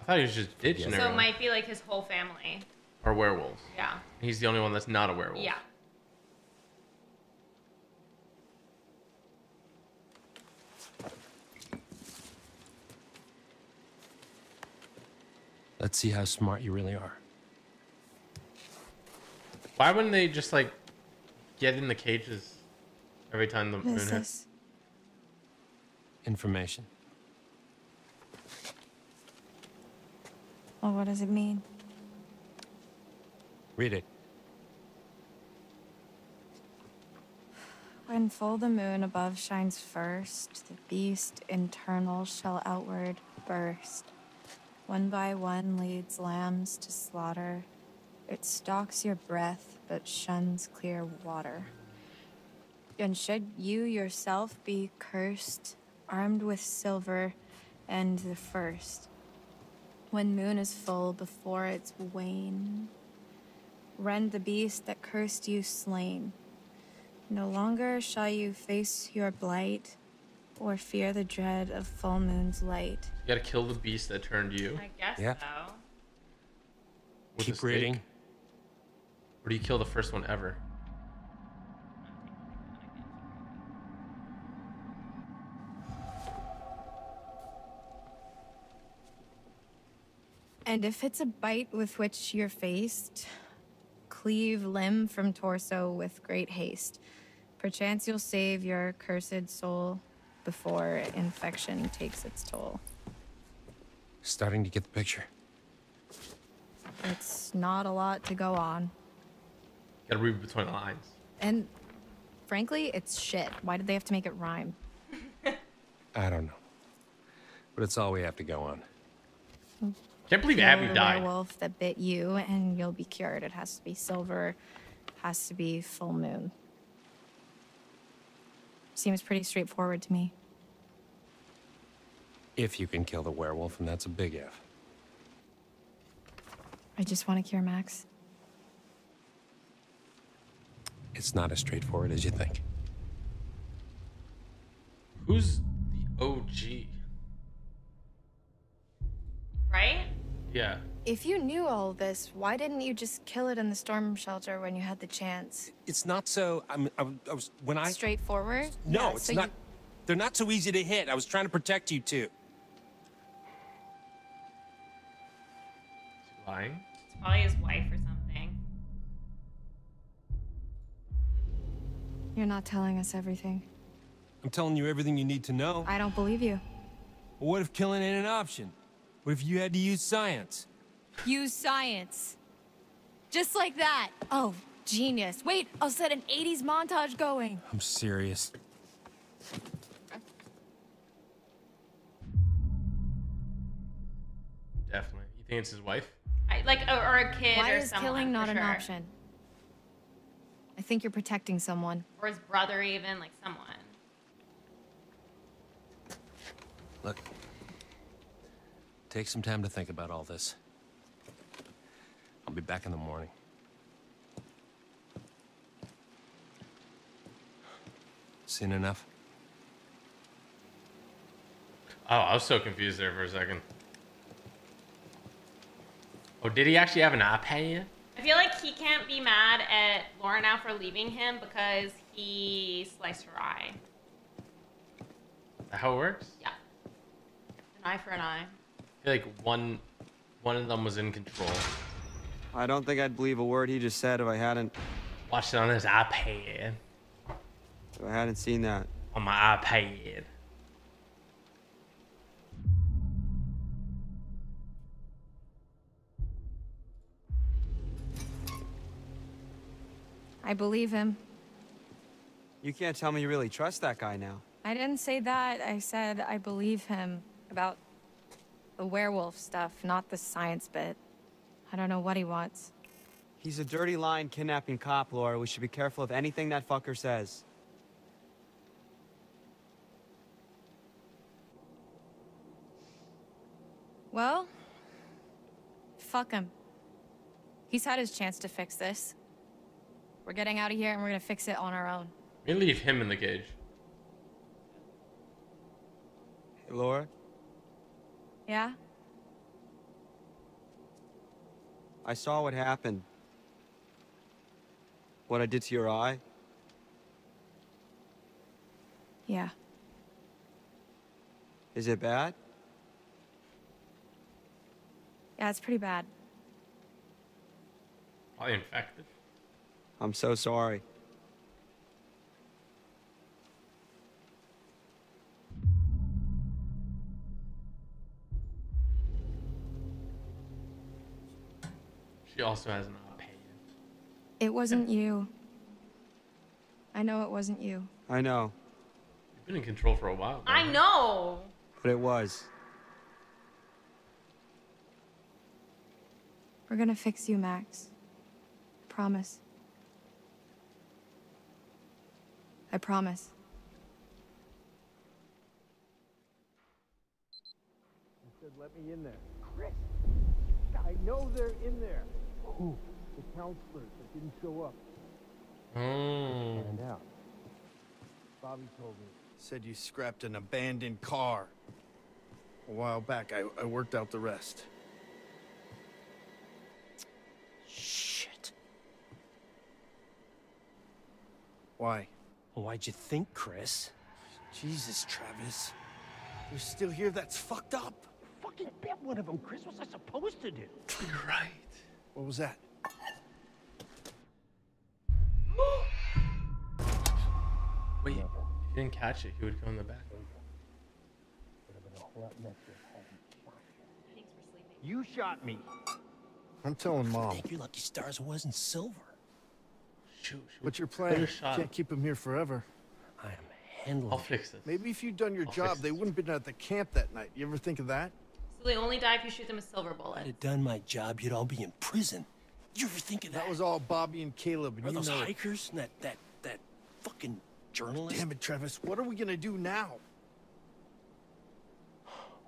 I thought he was just ditching So it might be like his whole family. Or werewolves. Yeah. He's the only one that's not a werewolf. Yeah. Let's see how smart you really are. Why wouldn't they just like get in the cages every time the moon hits? this? Information. Well, what does it mean? Read it. When full the moon above shines first, the beast internal shall outward burst. One by one leads lambs to slaughter. It stalks your breath, but shuns clear water. And should you yourself be cursed, armed with silver and the first, when moon is full before its wane, rend the beast that cursed you slain. No longer shall you face your blight or fear the dread of full moon's light. You gotta kill the beast that turned you. I guess Yeah. so. with a Keep stake. reading. Or do you kill the first one ever? And if it's a bite with which you're faced, cleave limb from torso with great haste. Perchance you'll save your cursed soul before infection takes its toll. Starting to get the picture. It's not a lot to go on. Gotta read between the lines. And frankly, it's shit. Why did they have to make it rhyme? I don't know. But it's all we have to go on. Can't believe Kill Abby the died. werewolf that bit you, and you'll be cured. It has to be silver, has to be full moon. Seems pretty straightforward to me. If you can kill the werewolf, and that's a big if. I just want to cure Max it's not as straightforward as you think. Who's the OG? Right? Yeah. If you knew all this, why didn't you just kill it in the storm shelter when you had the chance? It's not so. I'm. I, I was when I. Straightforward. No, yeah, it's so not. You... They're not so easy to hit. I was trying to protect you too. Lying. It's probably his wife or something. You're not telling us everything. I'm telling you everything you need to know. I don't believe you. Well, what if killing ain't an option? What if you had to use science? Use science. Just like that. Oh, genius. Wait, I'll set an 80s montage going. I'm serious. Definitely. You think it's his wife? I, like, or, or a kid Why or is killing for not an option? I think you're protecting someone. Or his brother, even, like someone. Look. Take some time to think about all this. I'll be back in the morning. Seen enough? Oh, I was so confused there for a second. Oh, did he actually have an iPad? I feel like he can't be mad at Laura now for leaving him because he sliced her eye. That how it works? Yeah. An eye for an eye. I feel like one, one of them was in control. I don't think I'd believe a word he just said if I hadn't Watched it on his iPad. if I hadn't seen that. On my iPad. I believe him. You can't tell me you really trust that guy now. I didn't say that. I said I believe him about the werewolf stuff, not the science bit. I don't know what he wants. He's a dirty lying kidnapping cop, Laura. We should be careful of anything that fucker says. Well, fuck him. He's had his chance to fix this. We're getting out of here and we're gonna fix it on our own. We leave him in the cage. Hey, Laura, Yeah? I saw what happened. What I did to your eye. Yeah. Is it bad? Yeah, it's pretty bad. Probably infected. I'm so sorry. She also has an opinion. It wasn't you. I know it wasn't you. I know, You've been in control for a while. I know. but it was. We're gonna fix you, Max. Promise. I promise. I said, let me in there. Chris, I know they're in there. Who? The counselors that didn't show up. Mm. Find out. Bobby told me. Said you scrapped an abandoned car. A while back, I, I worked out the rest. Shit. Why? Well, why'd you think, Chris? Jesus, Travis. You're still here? That's fucked up. Fucking bit one of them, Chris. What's I supposed to do? You're right. What was that? Wait, if you didn't catch it, he would go in the back. You shot me. I'm telling mom. Thank your lucky stars it wasn't silver. Shoot, What's your Better plan? shot. Can't keep him here forever. I am handling I'll fix this. Maybe if you'd done your I'll job, they wouldn't have been at the camp that night. You ever think of that? So they only die if you shoot them with silver I'd bullets. have done my job, you'd all be in prison. You ever think of that? That was all Bobby and Caleb, and Are you those know hikers and that that that fucking journalist? Damn it, Travis. What are we gonna do now?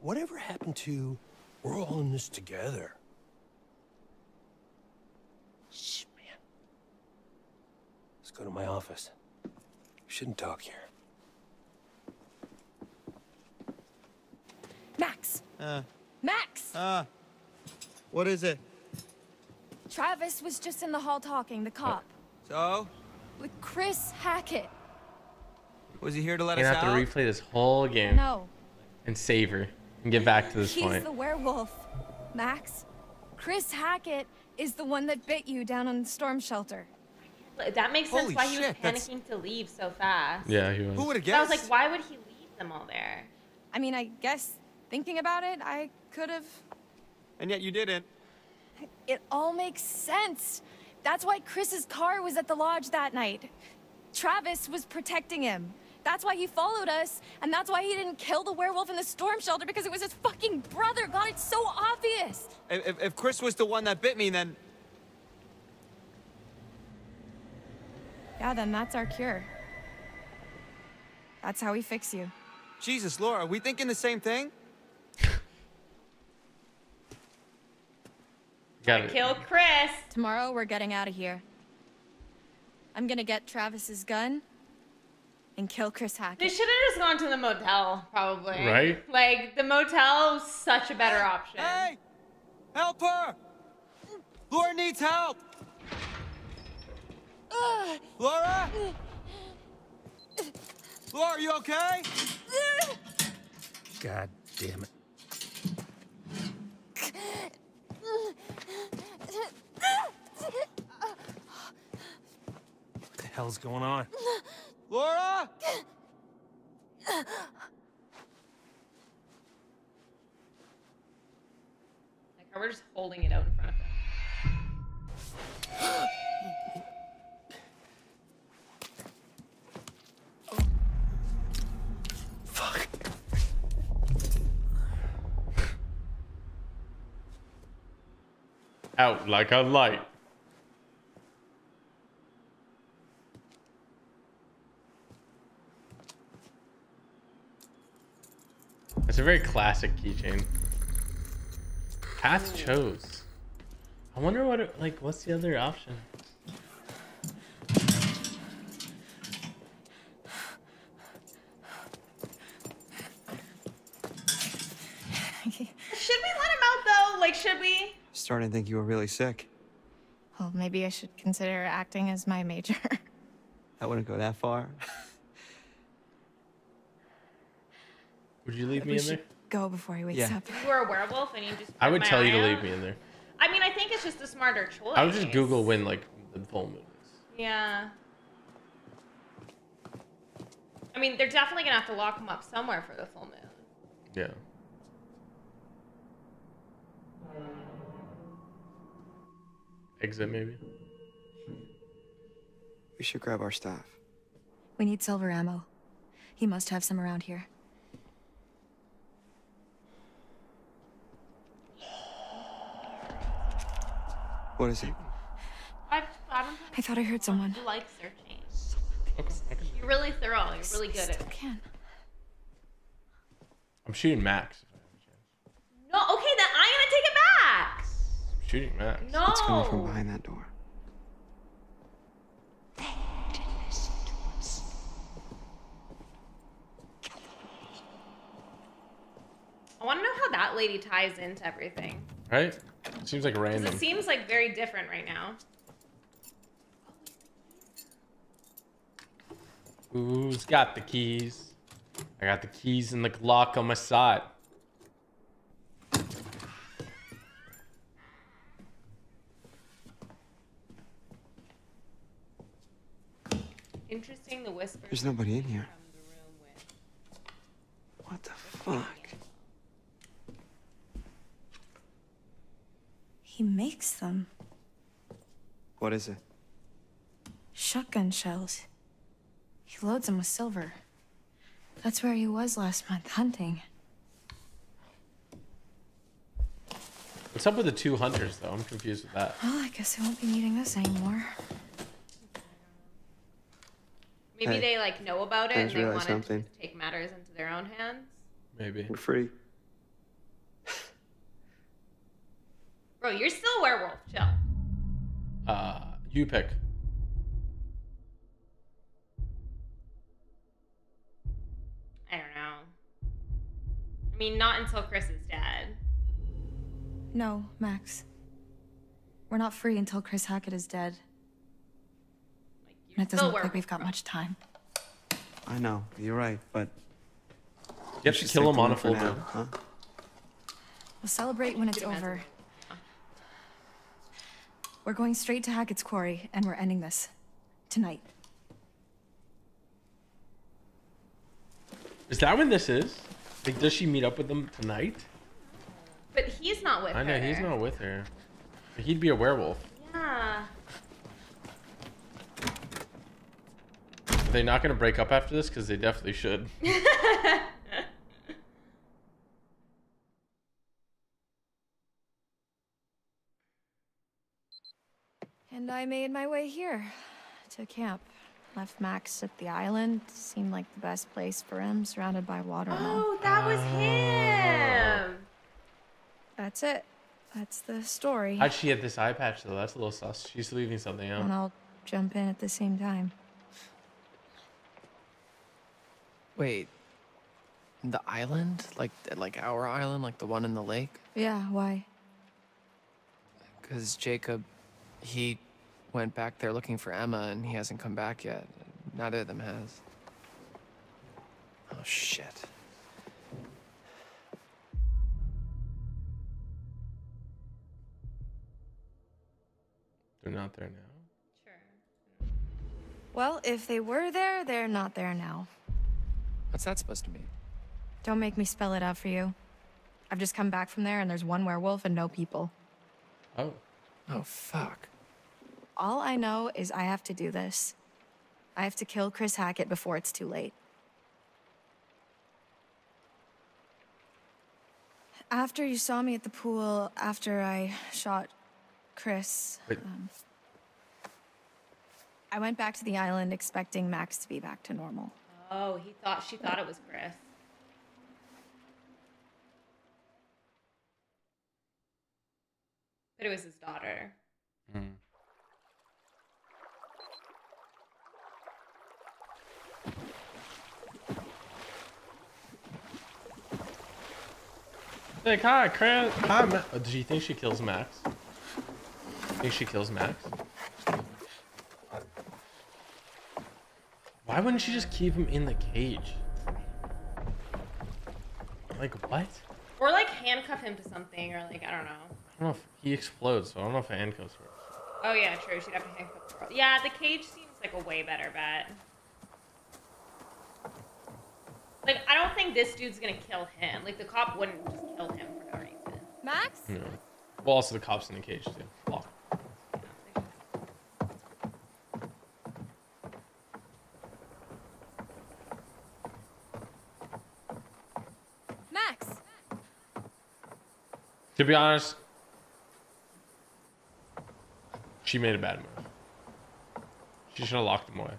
Whatever happened to we're all in this together? Shh, man. Let's go to my office. We shouldn't talk here. Max! Uh, Max! uh, What is it? Travis was just in the hall talking, the cop, So? with Chris Hackett. Was he here to let You're us gonna have to replay this whole game No, and save her. and get back to this he's point. the werewolf. Max, Chris Hackett is the one that bit you down on the storm shelter. That makes sense Holy why he was shit, that's- panicking to leave so fast. Yeah, he was. Who would have guessed? I was like, why would he leave them all there? I mean, I guess thinking about it, I could have. And yet you didn't. It all makes sense. That's why Chris's car was at the lodge that night. Travis was protecting him. That's why he followed us, and that's why he didn't kill the werewolf in the storm shelter because it was his fucking brother. God, it's so obvious. If, if- if Chris was the one that bit me, then Yeah, then that's our cure. That's how we fix you. Jesus, Laura, are we thinking the same thing? Got it. Kill Chris. Tomorrow, we're getting out of here. I'm gonna get Travis's gun and kill Chris Hackett. They should have just gone to the motel, probably. Right? Like the motel was such a better option. Hey! Help her! Laura needs help! Laura? Laura, are you okay? God damn it. What the hell's going on? Laura? Like we're just holding it out in front of them. Out like a light. It's a very classic keychain. Path chose. I wonder what it, like what's the other option? Should we let him out though? Like, should we? Starting to think you were really sick. Well, maybe I should consider acting as my major. I wouldn't go that far. Would you leave we me in should there? go before he wakes Yeah. up. If you were a werewolf and you just. I would my tell you to eye leave me in there. I mean, I think it's just a smarter choice. I would just Google when like the full moon is. Yeah. I mean, they're definitely gonna have to lock him up somewhere for the full moon. Yeah. Exit maybe. We should grab our stuff. We need silver ammo. He must have some around here. What is it? I, I don't I thought I heard someone. You like searching. You're really thorough. You're really good at it. Can. I'm shooting Max. No, okay, then I'm gonna take it back. I'm shooting Max. No. It's coming from behind that door. I want to know how that lady ties into everything. Right? It Seems like Because random. it seems like very different right now. Who's got the keys? I got the keys and the Glock on my side. Interesting, the whisper. There's nobody in here. What the fuck? He makes them. What is it? Shotgun shells. He loads them with silver. That's where he was last month, hunting. What's up with the two hunters though? I'm confused with that. Well, I guess I won't be needing this anymore. Maybe Hey, they like know about it and they realized want to take matters into their own hands. Maybe. We're free. Bro, you're still a werewolf. Chill. Uh, you pick. I don't know. I mean, not until Chris is dead. No, Max. We're not free until Chris Hackett is dead. And it doesn't still look like we've got much time. I know, you're right, but. You have to kill him on a full now, build. huh? We'll celebrate when it's over. We're going straight to Hackett's quarry, and we're ending this. Tonight. Is that when this is? Like, does she meet up with them tonight? But he's not with I know her. he's not with her. He'd be a werewolf. Yeah. Are they not going to break up after this? Because they definitely should. And I made my way here to camp. Left Max at the island. Seemed like the best place for him, surrounded by water. and all. Oh, that was him. That's it. That's the story. How'd she get this eye patch though? That's a little sus. She's leaving something out. And. I'll jump in at the same time. Wait. The island? Like like our island, like the one in the lake? Yeah, why? Because Jacob, he went back there looking for Emma and he hasn't come back yet. Neither of them has. Oh, shit. They're not there now. Well, if they were there, they're not there now. What's that supposed to mean? Don't make me spell it out for you. I've just come back from there and there's one werewolf and no people. Oh. Oh, fuck. All I know is I have to do this. I have to kill Chris Hackett before it's too late. After you saw me at the pool, after I shot Chris, um, I went back to the island expecting Max to be back to normal. Oh, he thought she thought it was Chris. But it was his daughter. Mm. Like, hi, Chris. Hi, Ma- uh, oh, Do you think she kills Max? Think she kills Max? Why wouldn't she just keep him in the cage? Like, what? Or like handcuff him to something, or like I don't know. I don't know if he explodes, so I don't know if handcuffs work. Oh yeah, true. She'd have to handcuff the girl. Yeah, the cage seems like a way better bet. Like I don't think this dude's gonna kill him. Like the cop wouldn't just kill him for no reason. Max? No. Well, also the cops in the cage too. Lock. Max! To be honest, she made a bad move. She should have locked him away.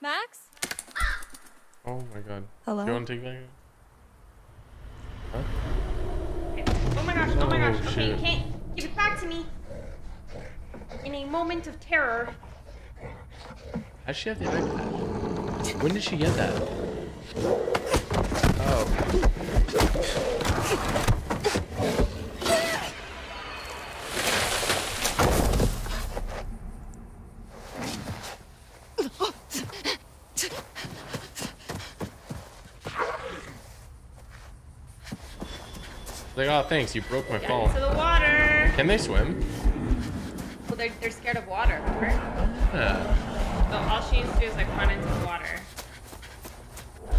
Max? Oh my god. Hello? You want to take that? Huh? Oh my gosh, oh my gosh. Oh, Okay, you can't give it back to me. In a moment of terror. How'd she have the eye patch? When did she get that? Oh. Like, oh, thanks, you broke my Get phone. into the water. Can they swim? Well, they're, they're scared of water, remember? Yeah. So all she needs to do is like run into the water.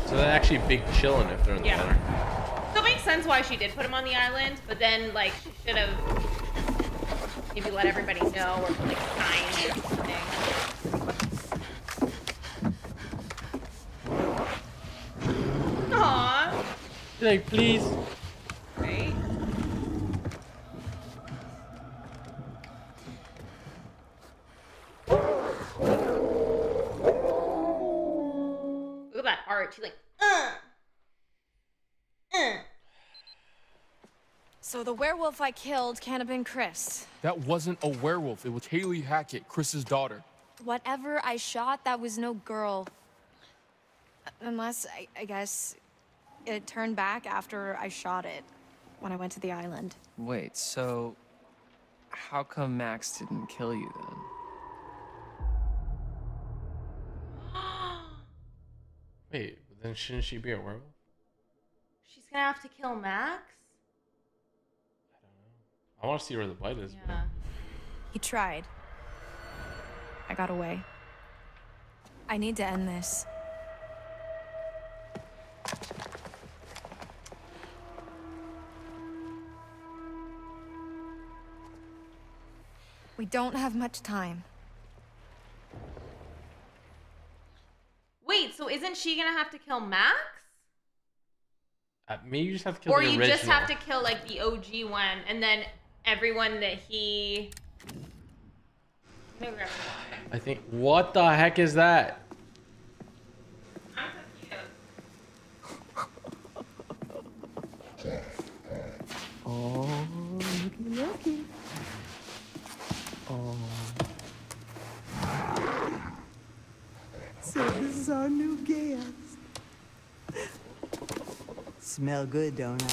So they're actually big chilling if they're in the Yeah. water. So it makes sense why she did put him on the island, but then like she should have maybe let everybody know or put like signs or something. Aww. Like, please. Look at. She's like, uh. Uh. So the werewolf I killed can't have been Chris. That wasn't a werewolf. It was Kaylee Hackett, Chris's daughter. Whatever I shot, that was no girl. Unless, I, I guess, it turned back after I shot it. when I went to the island. Wait, so how come Max didn't kill you then? Wait, then shouldn't she be a werewolf? She's gonna have to kill Max. I don't know. I want to see where the bite is. but- Yeah. He tried. I got away. I need to end this. We don't have much time. Wait, so isn't she gonna have to kill Max? Uh, maybe you just have to kill or the you original. just have to kill like the OG one, and then everyone that he. Let me grab the water. I think. What the heck is that? I'm confused. Oh, looky, looky. Oh. This is our new guest. Smell good, don't I?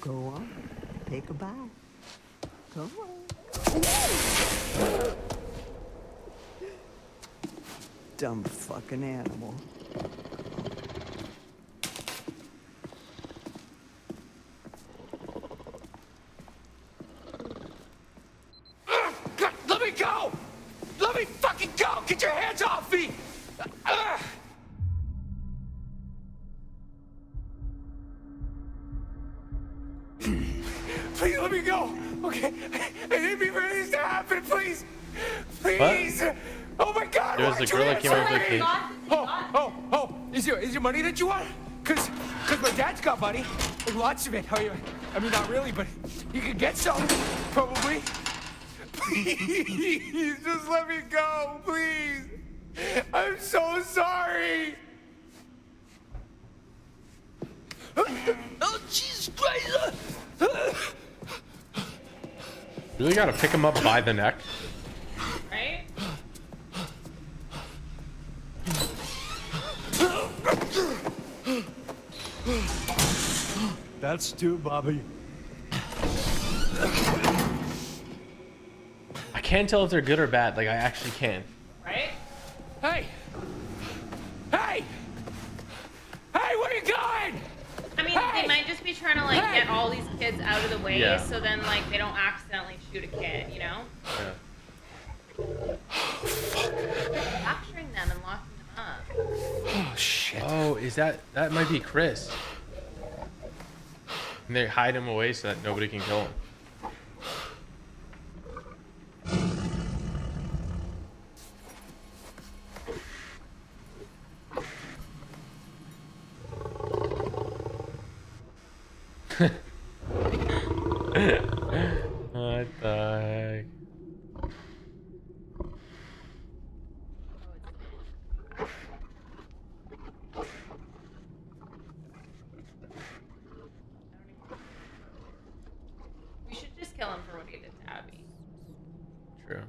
Go on, take a bite. Go on. Dumb fucking animal. Lots of it. Oh, you, I mean, not really, but you could get some, probably. Please, just let me go, please. I'm so sorry. Oh, Jesus Christ! Really gotta pick him up by the neck. Right? That's two, Bobby. I can't tell if they're good or bad. Like I actually can. Right? Hey! Hey! Hey, where you going? I mean, they might just be trying to like get all these kids out of the way, Yeah. so then like they don't accidentally shoot a kid, you know? Yeah. Capturing them and locking them up. Oh shit. Oh, is that that might be Chris? And they hide him away so that nobody can kill him. what the heck? We should just kill him for what he did to Abby. True.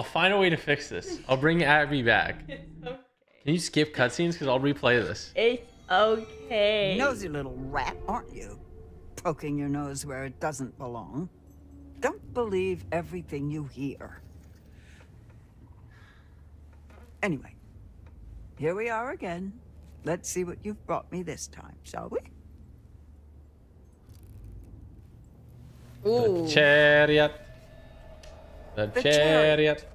I'll find a way to fix this. I'll bring Abby back. Okay. Can you skip cutscenes? Because I'll replay this. It's okay. Nosy little rat, aren't you? Poking your nose where it doesn't belong. Don't believe everything you hear. Anyway, here we are again. Let's see what you've brought me this time, shall we? The chariot. The, The chariot. chariot.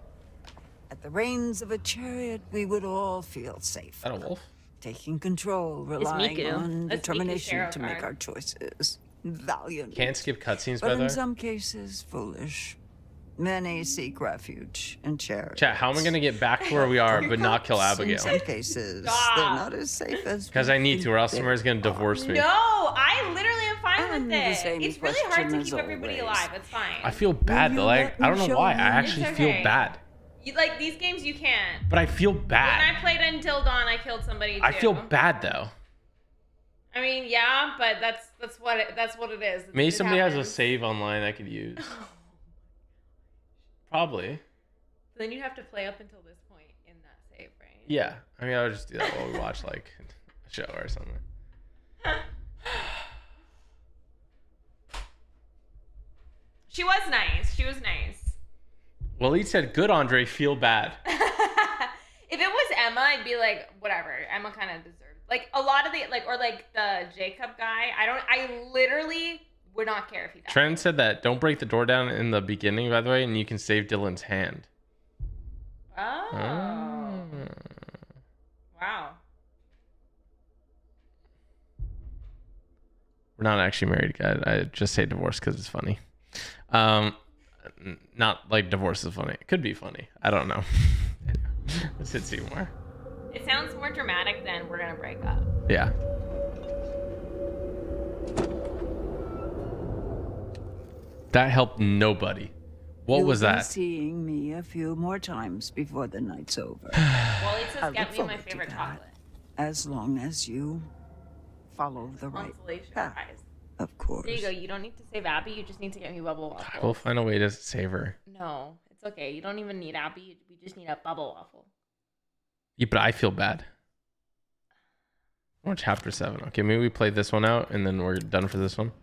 At the reins of a chariot, we would all feel safe. That a wolf? Taking control, relying on That's determination to make our choices. Valiant. Can't skip cutscenes, by But the in way. some cases, foolish. Many seek refuge in charity. Chat, how am I gonna get back to where we are but not kill Abigail? In Abigail? some cases, they're not as safe as Because I need to, or else somebody's gonna divorce me. No, I literally am fine And with the it. It's really hard to keep as everybody always. alive. It's fine. I feel bad though. Like I don't know why. I actually It's feel bad, You, like these games, you can't. but I feel bad. When. I played Until Dawn, I killed somebody. Too. I feel bad though. I mean, yeah, but that's that's what it, that's what it is. Maybe It somebody has a save online I could use. Probably. So Then you'd have to play up until this point in that save, right? Yeah. I mean, I would just do that while we watch like a show or something. She was nice. She was nice. Well, he said, "Good, Andre. Feel bad." If it was Emma, I'd be like, whatever. Emma kind of deserved. Like a lot of the like, or like the Jacob guy. I don't. I literally would not care if he died. Trent said that don't break the door down in the beginning, by the way, and you can save Dylan's hand. Oh. Ah. Wow. We're not actually married, guys. I just say divorce because it's funny. Um, not like divorce is funny. It could be funny. I don't know. Let's hit see more. It sounds more dramatic than we're gonna break up. Yeah. That helped nobody. What You'll was be that? Seeing me a few more times before the night's over. Well, it I says get me my favorite chocolate. As long as you follow the right path, prize. of course. There you go. You don't need to save Abby. You just need to get me bubble waffle. I will find a way to save her. No, it's okay. You don't even need Abby. We just need a bubble waffle. Yeah, but I feel bad. We're on chapter seven. Okay, maybe we play this one out and then we're done for this one.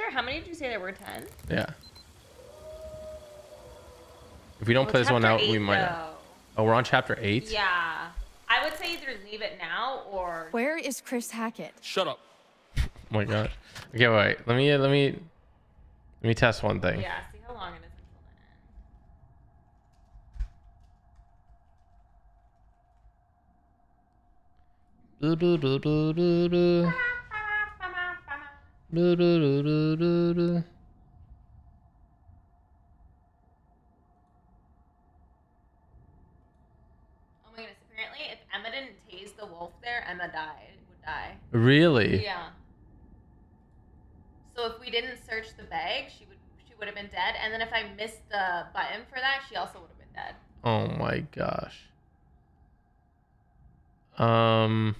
Sure. How many did you say there were? Ten. Yeah. If we don't Well, play this one chapter out, we might. though. Oh, we're on chapter eight. Yeah. I would say either leave it now or. Where is Chris Hackett? Shut up. Oh my god. Okay, wait. Let me let me let me test one thing. Yeah. See how long it is Blah, blah, blah, blah, blah, blah. Oh my goodness! Apparently, if Emma didn't tase the wolf there, Emma died. Would die. Really? Yeah. So if we didn't search the bag, she would she would have been dead. And then if I missed the button for that, she also would have been dead. Oh my gosh. Um.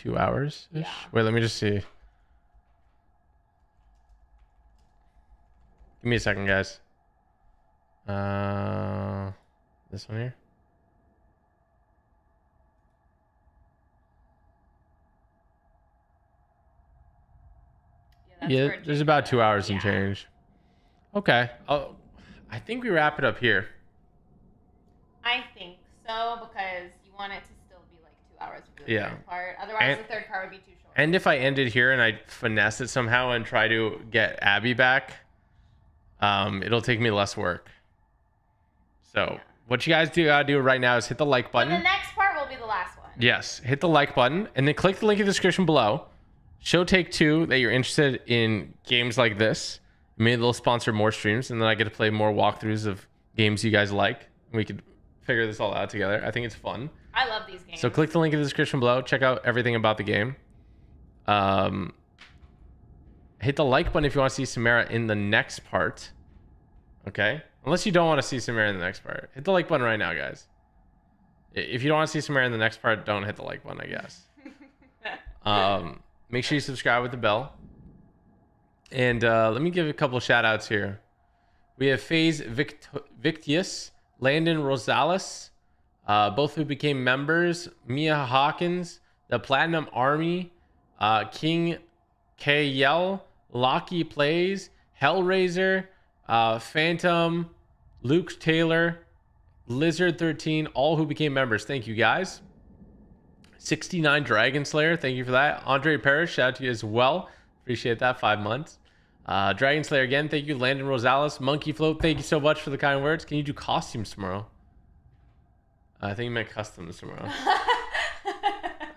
Two hours? -ish? Wait, let me just see. Give me a second, guys. Uh, this one here. Yeah, there's about two hours and change. Okay. Oh, I think we wrap it up here. I think so because you want it to be hours the Yeah. third part. Otherwise, And- the third part would be too short. And if I ended here and I finesse it somehow and try to get Abby back, um, it'll take me less work. So what you guys do gotta do right now is hit the like But the button. next part will be the last one. Yes, hit the like button and then click the link in the description below. Show Take Two that you're interested in games like this. Maybe they'll sponsor more streams, and then I get to play more walkthroughs of games you guys like. We could figure this all out together. I think it's fun. I love these games. So click the link in the description below. Check out everything about the game. Um, hit the like button if you want to see Samara in the next part. Okay? Unless you don't want to see Samara in the next part. Hit the like button right now, guys. If you don't want to see Samara in the next part, don't hit the like button, I guess. um, make sure you subscribe with the bell. And uh, let me give a couple shout outs here. We have FaZe Vict- Victius, Landon Rosales, uh, both who became members, Mia Hawkins, the Platinum Army, uh, King K. Yell, Locky Plays, Hellraiser, uh, Phantom, Luke Taylor, Lizard 13, all who became members. Thank you guys. 69 Dragon Slayer, thank you for that. Andre Parrish, shout out to you as well. Appreciate that. Five months. Uh, Dragon Slayer again, thank you. Landon Rosales, Monkey Float, thank you so much for the kind words. Can you do costumes tomorrow? I think you meant customs tomorrow.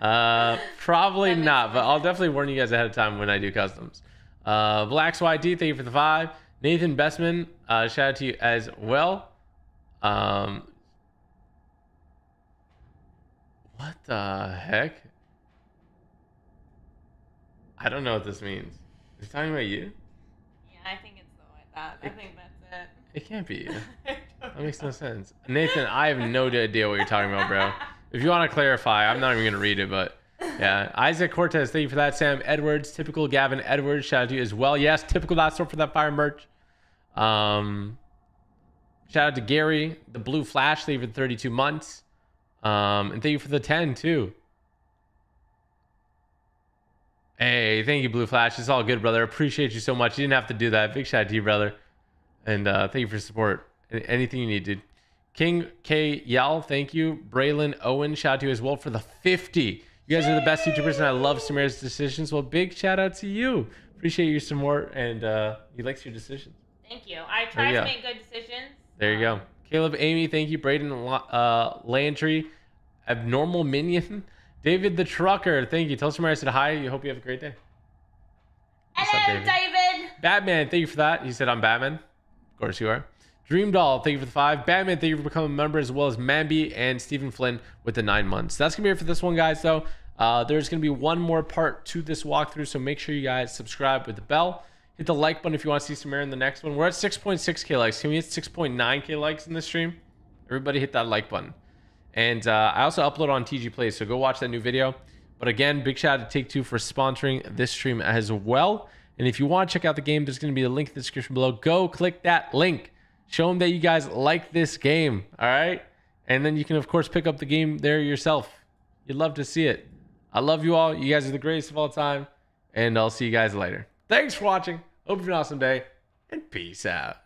uh, probably not, but I'll definitely warn you guys ahead of time when I do customs. Uh, Blacks YT, thank you for the five. Nathan Bestman, uh, shout out to you as well. Um, what the heck? I don't know what this means. Is he talking about you? Yeah, I think it's the like that. I think that's it. It can't be you. That makes no sense. Nathan, I have no idea what you're talking about, bro. If you want to clarify, I'm not even going to read it, but yeah. Isaac Cortez, thank you for that. Sam Edwards, typical Gavin Edwards, shout out to you as well. Yes, typical that store for that fire merch. Um, shout out to Gary, the Blue Flash. Thank you for the 32 months. Um, and thank you for the 10 too. Hey, thank you, Blue Flash. It's all good, brother. Appreciate you so much. You didn't have to do that. Big shout out to you, brother. And uh, thank you for support. Any- Anything you need, dude. King K Yell, thank you. Braylon Owen, shout out to you as well for the 50. You guys are the best YouTubers, and I love Samara's decisions. Well, big shout out to you. Appreciate your support, and uh, he likes your decisions. Thank you. I try you to go. make good decisions. There you go. Caleb, Amy, thank you. Braden uh, Landry, Abnormal Minion, David the Trucker, thank you. Tell Samara I said hi. You hope you have a great day. Up, Hello, David. Batman, thank you for that. He said, I'm Batman. Of course you are. Dream Doll, thank you for the five. Batman, thank you for becoming a member, as well as Mambi and Stephen Flynn with the nine months. That's to be it for this one, guys, though. Uh, there's to be one more part to this walkthrough, so make sure you guys subscribe with the bell. Hit the like button if you want to see Samara in the next one. We're at 6.6k likes. Can we hit 6.9k likes in this stream? Everybody hit that like button. And uh, I also upload on TG Play, so go watch that new video. But again, big shout out to Take Two for sponsoring this stream as well. And if you want to check out the game, there's going to be a link in the description below. Go click that link. Show them that you guys like this game. All right. And then you can, of course, pick up the game there yourself. You'd love to see it. I love you all. You guys are the greatest of all time. And I'll see you guys later. Thanks for watching. Hope you have an awesome day. And peace out.